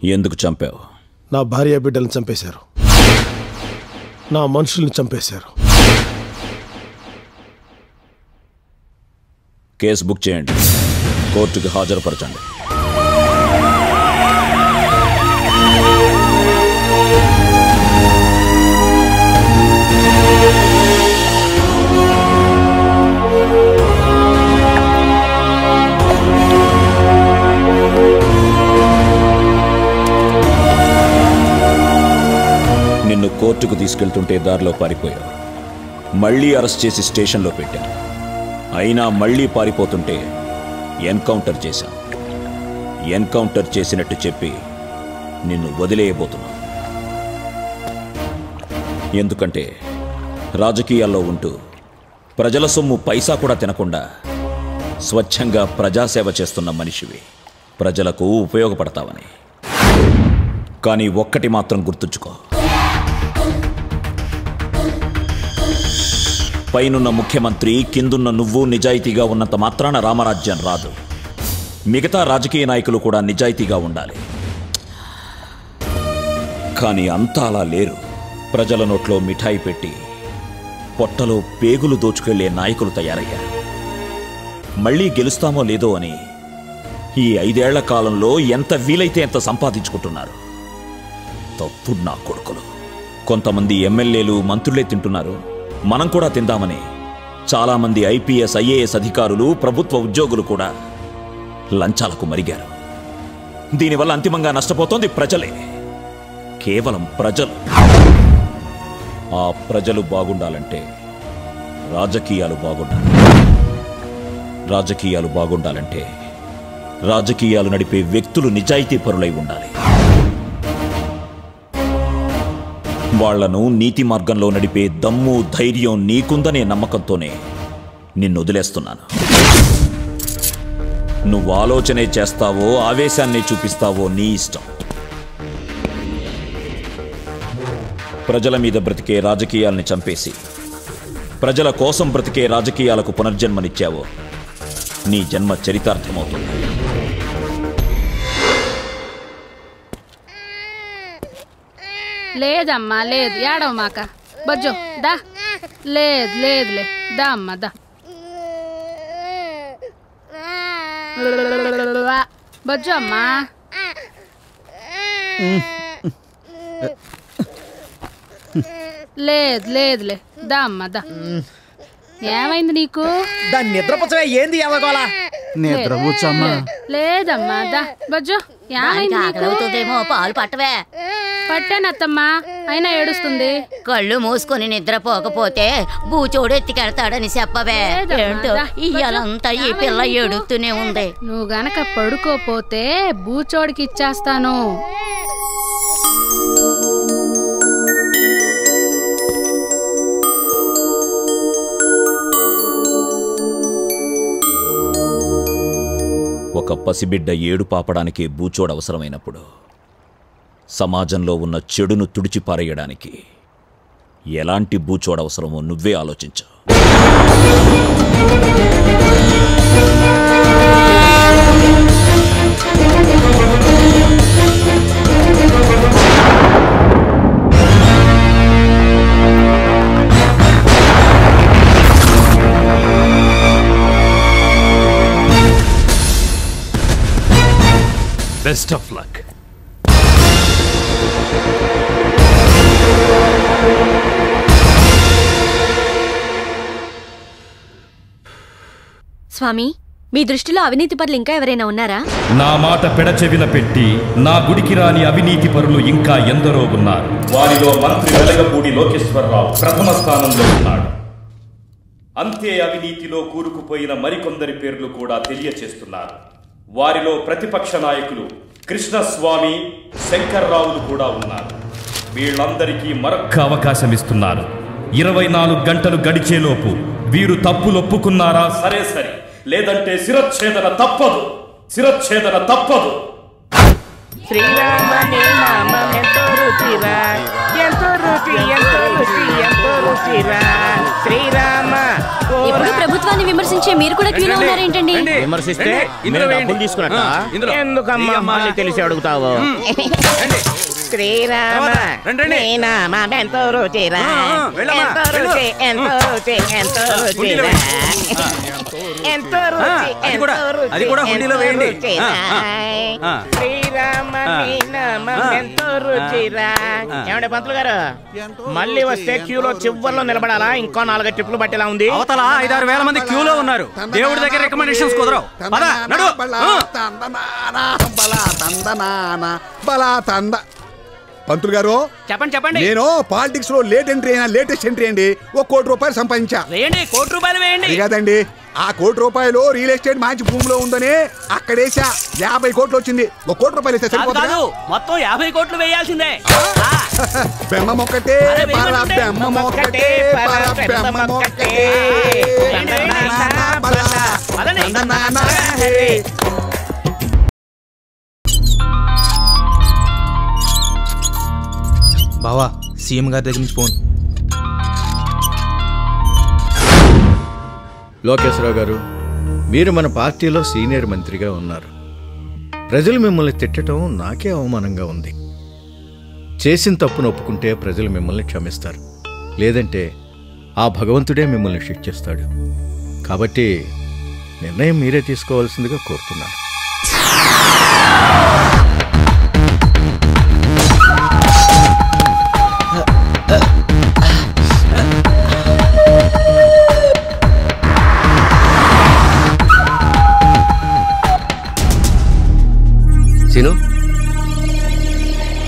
ఎందుకు చంపావు?
నా భార్య బిడ్డలను చంపేశారు. నా మనుషుల్ని చంపేశారు.
కేసు బుక్ చేయండి. కోర్టుకి హాజరుపరచండి. నిన్ను కోర్టుకు తీసుకెళ్తుంటే దారిలో పారిపోయావు. మళ్ళీ అరెస్ట్ చేసి స్టేషన్లో పెట్టాను. అయినా మళ్ళీ పారిపోతుంటే ఎన్కౌంటర్ చేశాం. ఎన్కౌంటర్ చేసినట్టు చెప్పి నిన్ను వదిలేయబోతున్నా. ఎందుకంటే రాజకీయాల్లో ఉంటూ ప్రజల సొమ్ము పైసా కూడా తినకుండా స్వచ్ఛంగా ప్రజాసేవ చేస్తున్న మనిషివి ప్రజలకు ఉపయోగపడతావని. కానీ ఒక్కటి మాత్రం గుర్తుంచుకో. పైనున్న ముఖ్యమంత్రి కిందున్న నువ్వు నిజాయితీగా ఉన్నంత మాత్రాన రామరాజ్యం రాదు. మిగతా రాజకీయ నాయకులు కూడా నిజాయితీగా ఉండాలి. కానీ అంతా అలా లేరు. ప్రజల నోట్లో మిఠాయి పెట్టి పొట్టలో పేగులు దోచుకెళ్ళే నాయకులు తయారయ్యారు. మళ్ళీ గెలుస్తామో లేదో అని ఈ ఐదేళ్ళ కాలంలో ఎంత వీలైతే ఎంత సంపాదించుకుంటున్నారు. తప్పుడు నా కొడుకులు. కొంతమంది ఎమ్మెల్యేలు మంత్రులే తింటున్నారు. మనం కూడా తిందామని. చాలామంది ఐపీఎస్ ఐఏఎస్ అధికారులు ప్రభుత్వ ఉద్యోగులు కూడా లంచాలకు మరిగారు. దీనివల్ల అంతిమంగా నష్టపోతోంది ప్రజలే. కేవలం ప్రజలు. ఆ ప్రజలు బాగుండాలంటే రాజకీయాలు బాగుండాలి. రాజకీయాలు బాగుండాలంటే రాజకీయాలు నడిపే వ్యక్తులు నిజాయితీ పరులై ఉండాలి. వాళ్ళను నీతి మార్గంలో నడిపే దమ్ము ధైర్యం నీకుందనే నమ్మకంతోనే నిన్ను వదిలేస్తున్నాను. నువ్వు ఆలోచనే చేస్తావో ఆవేశాన్ని చూపిస్తావో నీ ఇష్టం. ప్రజల మీద బ్రతికే రాజకీయాల్ని చంపేసి ప్రజల కోసం బ్రతికే రాజకీయాలకు పునర్జన్మనిచ్చావో నీ జన్మ చరితార్థమవుతుంది.
లేదమ్మా లేదు ఏడవ మాక బజ్జో దా లేదు లేదులే దా అమ్మా దా బజ్జో అమ్మా లేదు లేదులే దా అమ్మా దా ఏమైంది నీకు?
దాన్ని నిద్రపుచ్చవే ఏంది ఎలాగోలా
నిద్ర కూర్చోమ్మా లేదమ్మా దా బజ్జో ఏమైంది నీకు?
ఆకలవుతుందేమో పాలు పట్టవే.
పట్టానత్తమ్మా అయినా ఏడుస్తుంది.
కళ్ళు మూసుకొని నిద్రపోకపోతే బూచోడు ఎత్తికెడతాడని చెప్పవే. ఇయ్యాలంతా ఈ పిల్ల ఏడుస్తూనే ఉంది.
నువ్వు గనక పడుకోపోతే బూచోడికి ఇచ్చేస్తాను.
ఒక పసిబిడ్డ ఏడు పాపడానికి బూచోడు అవసరమైనప్పుడు సమాజంలో ఉన్న చెడును తుడిచిపారేయడానికి ఎలాంటి బూచోడవసరమో నువ్వే ఆలోచించు.
Best of luck.
స్వామి మీ దృష్టిలో అవినీతి పరులు ఇంకా ఎవరైనా ఉన్నారా?
నా మాట పెడచెవిన పెట్టి నా గుడికి రాని అవినీతి పరులు ఇంకా ఎందరో ఉన్నారు. వారిలో మంత్రి వెలగపూడి లోకేశ్వరరావు ప్రథమ స్థానంలో ఉన్నాడు. అంతే అవినీతిలో కూరుకుపోయిన మరికొందరి పేర్లు కూడా తెలియచేస్తున్నారు. వారిలో ప్రతిపక్ష నాయకులు కృష్ణస్వామి శంకర్రావులు కూడా ఉన్నారు. వీళ్ళందరికీ మరొక్క అవకాశం ఇస్తున్నారు. ఇరవై నాలుగు గంటలు గడిచేలోపు వీరు తప్పులొప్పుకున్నారా సరే సరే. లేదంటే శిరచ్ఛేదన తప్పదు. శిరచ్ఛేదన తప్పదు.
శ్రీరామ నీ నామం ఎంతో రుచిరా. ఎంతో రుచి ఎంతో రుచి ఎంతో రుచిరా. శ్రీరామ
ఇప్పుడు ప్రభుత్వాన్ని విమర్శించే మీరు కూడా క్యూలో ఉన్నారేంటండి
విమర్శిస్తే మేము డబ్బులు తీసుకున్నట్ట? ఎందుకమ్మా? మళ్ళీ తెలిసి అడుగుతావు? శ్రీరామ నామం ఎంతో రుచిరా. ఎంతో రుచి ఎంతో రుచి ఎంతో రుచిరా. ఎంతో రుచి
అది కూడా,
ఎంతో రుచి
అది కూడా హుండీలో వేయండి.
ఎంతో రుచిరా ఏమంటే పంతులు గారు మళ్ళీ వస్తే క్యూలో చివర్లో నిలబడాలా ఇంకో నాలుగు ట్రిప్లు పట్టేలా ఉంది
అవతల ఐదారు వేల మంది క్యూలో ఉన్నారు దేవుడి దగ్గర రికమెండేషన్స్ కుదరవు పద నడు
బలా తంద పంతులు గారు
చెప్పండి చెప్పండి.
నేను పాలిటిక్స్లో లేట్ ఎంట్రీ అయినా లేటెస్ట్ ఎంట్రీ అండి. ఒక కోటి రూపాయలు సంపాదించా.
వేయండి కోటి రూపాయలు వేయండి.
కాదండి. ఆ కోటి రూపాయలు రియల్ ఎస్టేట్ మంచి భూమిలో ఉందని అక్కడేసా యాభై కోట్లు వచ్చింది. ఒక కోటి రూపాయలు ఇస్తే సరిపోతుందా?
మొత్తం యాభై కోట్లు వేయాల్సిందే.
బెమ్మం. బెమ్మం బెమ్మం
బావా సీఎం గారి దగ్గర నుంచి ఫోన్.
లోకేశ్వరరావు గారు మీరు మన పార్టీలో సీనియర్ మంత్రిగా ఉన్నారు. ప్రజలు మిమ్మల్ని తిట్టడం నాకే అవమానంగా ఉంది. చేసిన తప్పును ఒప్పుకుంటే ప్రజలు మిమ్మల్ని క్షమిస్తారు. లేదంటే ఆ భగవంతుడే మిమ్మల్ని శిక్షిస్తాడు కాబట్టి నిర్ణయం మీరే తీసుకోవాల్సిందిగా కోరుతున్నాను.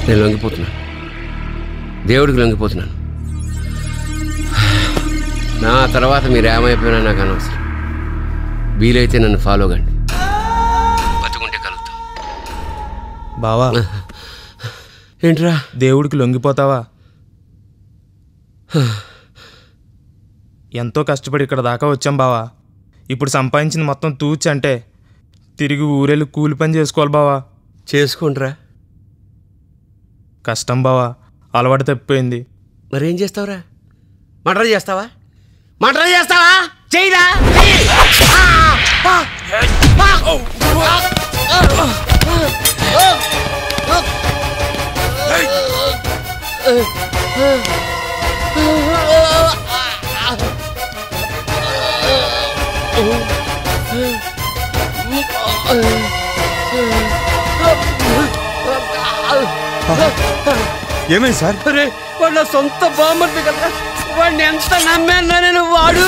నేను లొంగిపోతున్నాను దేవుడికి లొంగిపోతున్నాను. నా తర్వాత మీరు ఏమైపోయినా నాకు అనవసరం. వీలైతే నన్ను ఫాలో కండి. బతుకుంటే కలుగుతాం
బావా.
ఏంట్రా?
దేవుడికి లొంగిపోతావా? ఎంతో కష్టపడి ఇక్కడ దాకా వచ్చాం బావా. ఇప్పుడు సంపాదించింది మొత్తం తూచి అంటే తిరిగి ఊరెళ్ళి కూలి పని చేసుకోవాలి బావా.
చేసుకుంట్రా
కష్టం బావా. అలవాటు తప్పిపోయింది.
మరేం చేస్తావురా? మటర్ చేస్తావా? మటర్ చేస్తావా? చేయరా?
ఏమైంది సార్?
అరే వాళ్ళ నా సొంత బామ్మర్ది కదా. వాడిని ఎంత నమ్మాను నేను వాడు?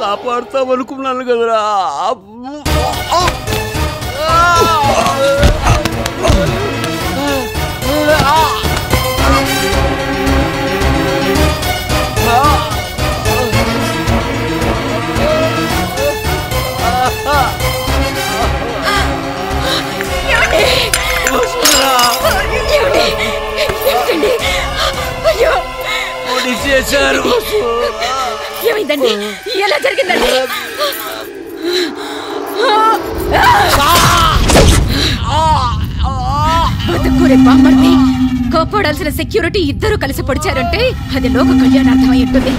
కాపాడుతామనుకున్నాను కదరా.
Ah!
చేశారు
ఏమైందండి? ఎలా జరిగిందండి? బతుకూరే బామ్మర్ది. కాపాడాల్సిన సెక్యూరిటీ ఇద్దరు కలిసి పొడిచారంటే అది లోక కళ్యాణార్థమై ఉంటుంది.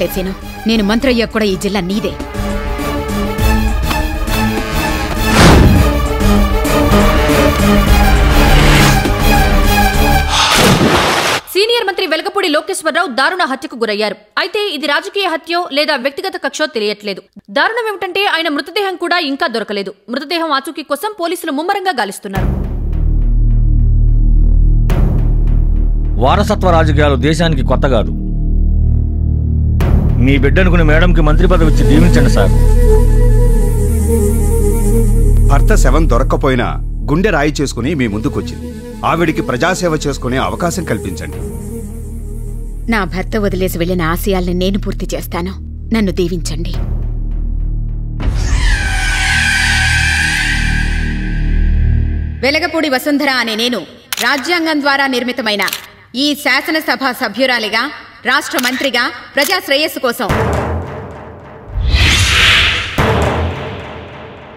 నేను ఎప్పుడు జవదాట్లేసాను నేను మంత్రయ్య కూడా ఈ జిల్లా నీదే.
సీనియర్ మంత్రి వెలగపూడి లోకేశ్వరరావు దారుణ హత్యకు గురయ్యారు. అయితే ఇది రాజకీయ హత్యో లేదా వ్యక్తిగత కక్షో తెలియట్లేదు. దారుణం ఏమిటంటే ఆయన మృతదేహం కూడా ఇంకా దొరకలేదు. మృతదేహం ఆచూకీ కోసం పోలీసులు ముమ్మరంగా గాలిస్తున్నారు.
వారసత్వ రాజకీయాలు దేశానికి కొత్త కాదు. మీ బిడ్డనుకుని మేడంకి మంత్రి పదవి ఇచ్చి దీవించండి సార్.
భర్త శవం దొరక్కపోయినా గుండె రాయి చేసుకుని మీ ముందుకొచ్చింది. ఆవిడికి ప్రజాసేవ చేసుకునే అవకాశం కల్పించండి.
నా భర్త వదిలేసి వెళ్ళిన ఆశయాల్ని నేను పూర్తి చేస్తాను. నన్ను దీవించండి. వెలగపూడి వసుంధర అనే నేను రాజ్యాంగం ద్వారా నిర్మితమైన ఈ శాసనసభ సభ్యురాలిగా రాష్ట్ర మంత్రిగా ప్రజా శ్రేయస్సు కోసం.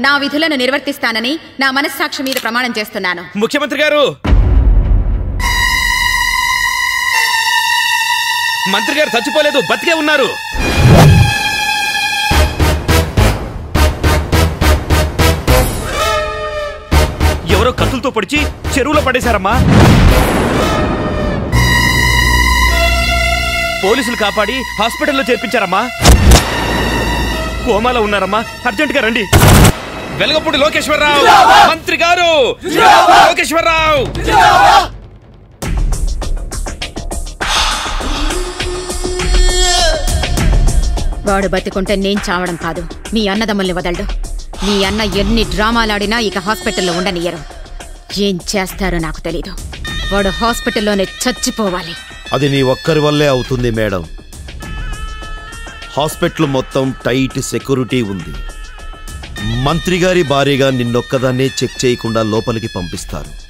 నా విధులను నిర్వర్తిస్తానని నా మనస్సాక్షి మీద ప్రమాణం చేస్తున్నాను.
ముఖ్యమంత్రి గారు! మంత్రి గారు చచ్చిపోలేదు బతికే ఉన్నారు! ఎవరో కత్తులతో పొడిచి చెరువులో పడేశారమ్మా! పోలీసులు కాపాడి హాస్పిటల్లో చేర్పించారమ్మా. కోమాలో ఉన్నారమ్మా. అర్జెంట్గా రండి. వెలగపూడి లోకేశ్వరరావు. మంత్రి గారు! లోకేశ్వరరావు!
వాడు బతికుంటే నేను చావడం కాదు. మీ అన్నదమ్ముల్ని వదలడు. మీ అన్న ఎన్ని డ్రామాలాడినా ఇక హాస్పిటల్లో ఉండనియ్యరు. ఏం చేస్తారో నాకు తెలీదు. వాడు హాస్పిటల్లోనే చచ్చిపోవాలి.
అది నీ ఒక్కరి వల్లే అవుతుంది మేడం. హాస్పిటల్ మొత్తం టైట్ సెక్యూరిటీ ఉంది. మంత్రి గారి భారీగా నిన్నొక్కదాన్నే చెక్ చేయకుండా లోపలికి పంపిస్తారు.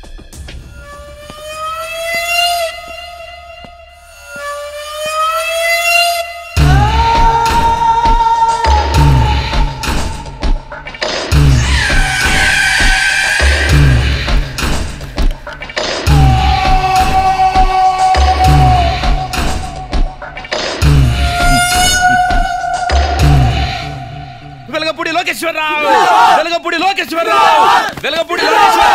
వెలగపూడి లోకేశ్వరరావు వెలగపూడి
లోకేశ్వర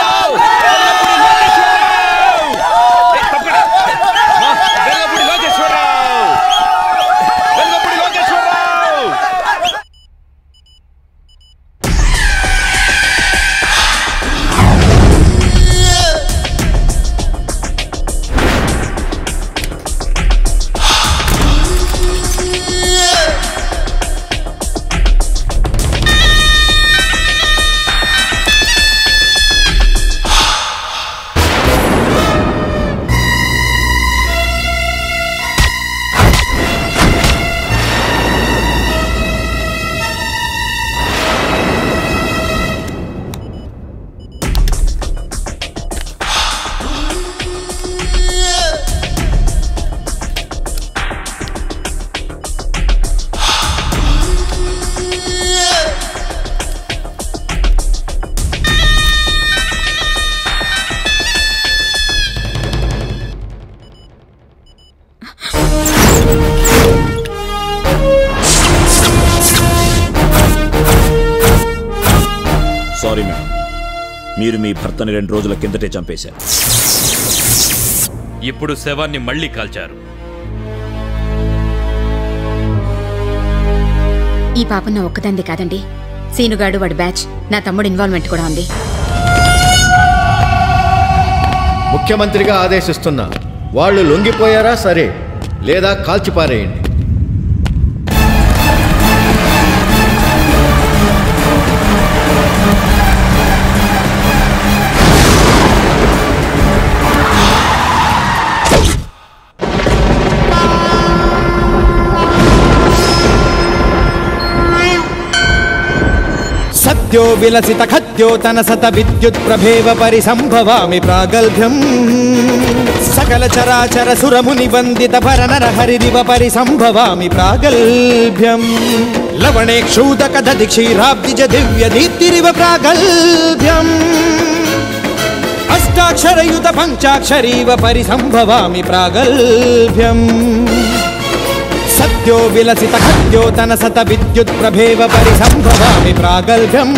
రెండు రోజుల కిందటే చంపేశారు.
ఇప్పుడు శవాన్ని మళ్ళీ కాల్చారు.
ఈ పాపం నా ఒక్కదంది కాదండి. సీనుగాడు వాడి బ్యాచ్ నా తమ్ముడు ఇన్వాల్వ్మెంట్ కూడా ఉంది.
ముఖ్యమంత్రిగా ఆదేశిస్తున్నా వాళ్ళు లొంగిపోయారా సరే లేదా కాల్చిపారేయండి. ो
विलसितखद्योतनसत विद्युत्प्रभेव परिसम्भवामि प्रागल्भ्यम्। सकलचराचर परिसम्भवामि प्रागल्भ्यम्। लवणे क्षूत क्षीराब्दिज क्षीराब्धिज दिव्यधीतिरिव प्रागल्भ्यम्। अष्टाक्षरयुत पञ्चाक्षरीव परिसम्भवामि प्रागल्भ्यम्। विद्यो विलसितखद्यो तनसत विद्युत्प्रभेव परिसम्भवामि प्रागल्भ्यम्।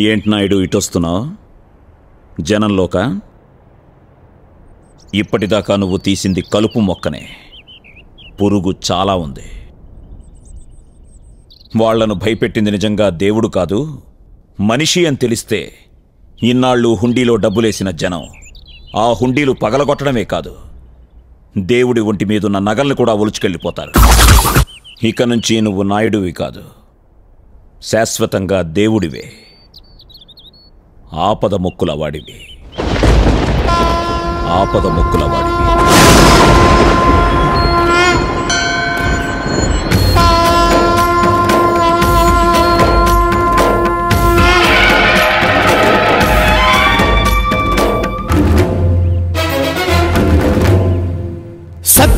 ఏంటి నాయుడు ఇటొస్తున్నావు జనంలోక? ఇప్పటిదాకా నువ్వు తీసింది కలుపు మొక్కనే. పురుగు చాలా ఉంది. వాళ్ళను భయపెట్టింది నిజంగా దేవుడు కాదు మనిషి అని తెలిస్తే ఇన్నాళ్ళు హుండీలో డబ్బులేసిన జనం. ఆ హుండీలు పగలగొట్టడమే కాదు దేవుడి ఒంటి మీదున్న నగల్ని కూడా ఒలుచుకెళ్ళిపోతారు. ఇక నుంచి నువ్వు నాయుడివి కాదు శాశ్వతంగా దేవుడివే. ఆపద మొక్కుల వాడివి ఆపద మొక్కుల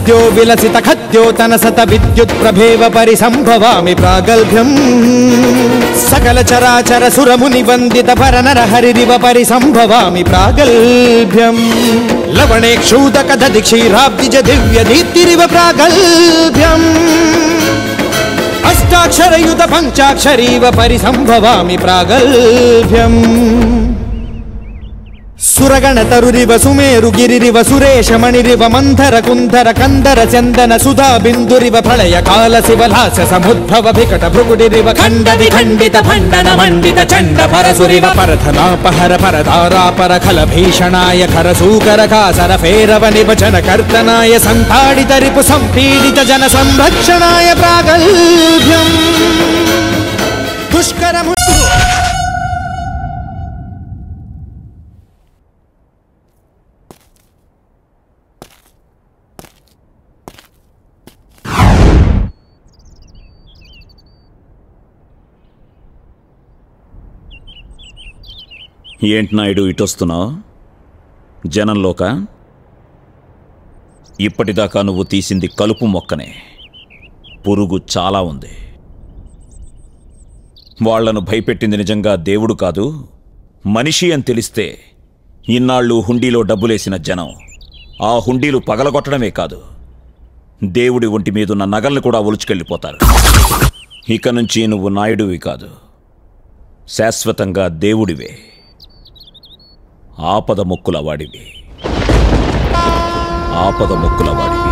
सितखत्योतन सत विद्युत्प्रभेव परिसम्भवामि प्रागल्भ्यम् सकलचराचर सुरमुनिवन्दित परनरहरिव परिसम्भवामि प्रागल्भ्यम् लवणे क्षूदकधति क्षीराब्धिज दिव्यधीतिरिव प्रागल्भ्यम् अष्टाक्षरयुत पञ्चाक्षरीव परिसम्भवामि प्रागल्भ्यम् దివ్య దీప్తిరివ ప్రాగల్భ్యం అష్టాక్షరయుత పంచాక్షరీవ పరిసంభవామి ప్రాగల్భ్యం సురగణ తరురివ సుమేరు గిరిరివ సురేష మణిరివ మంధర కుంధర కందర చందన సుధా బిందురివ ప్రళయ కాల శివలాస సముద్భవ వికట భృగుడిరివ ఖండ విఖండిత భండన మండిత చండ పరసురివ పరధనాపహర పరదారాపర ఖల భీషణాయ ఖర సూకర కాసర ఫేరవ నిభజన కర్తనాయ సంతాడిత రిపు సంపీడిత జన సంరక్షణాయ ప్రాగల్భ్యం దుష్కరము
ఏంటి నాయుడు ఇటొస్తున్నావు జనంలోక? ఇప్పటిదాకా నువ్వు తీసింది కలుపు మొక్కనే. పురుగు చాలా ఉంది. వాళ్ళను భయపెట్టింది నిజంగా దేవుడు కాదు మనిషి అని తెలిస్తే ఇన్నాళ్ళు హుండీలో డబ్బులేసిన జనం. ఆ హుండీలు పగలగొట్టడమే కాదు దేవుడి ఒంటి మీదున్న నగల్ని కూడా ఒలుచుకెళ్ళిపోతారు. ఇక నుంచి నువ్వు నాయుడివి కాదు శాశ్వతంగా దేవుడివే. ఆపద మొక్కుల వాడివి ఆపద మొక్కుల వాడివి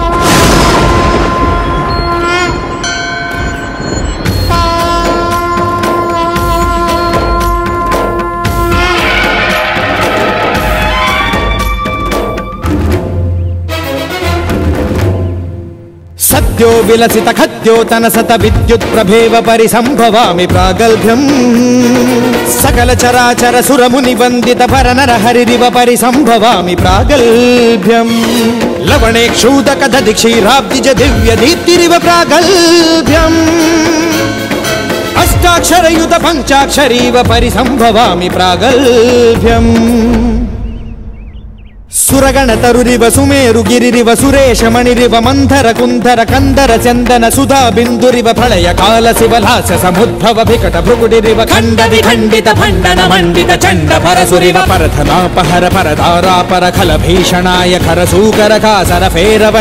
ो
विलसितखद्योतन सत विद्युत्प्रभेव परिसम्भवामि प्रागल्भ्यम्। सकलचराचर सुरमुनिवन्दित परनरहरिव परिसम्भवामि प्रागल्भ्यम्। लवणे क्षूदकदधि कथति क्षीराब्धिज दिव्यधीप्तिरिव प्रागल्भ्यम्। अष्टाक्षरयुत पञ्चाक्षरीव परिसम्भवामि प्रागल्भ्यम्। దధి క్షీరాబ్దిజ దివ్య దీప్తిరివ ప్రాగల్భ్యం అష్టాక్షరయుత పంచాక్షరీవ పరిసంభవామి ప్రాగల్భ్యం సురగణ తరురివ సుమేరు గిరిరివ సురేష మణిరివ మంధర కుంధర కందర చందన సుధా బిందురివ ప్రళయ కాల శివలాస సముద్భవ వికట భృగుడిరివ ఖండ విఖండిత భండన మండిత చండ పరసురివ పరధనాపహర పరదారాపర ఖల భీషణాయ ఖర సూకర కాసర ఫేరవ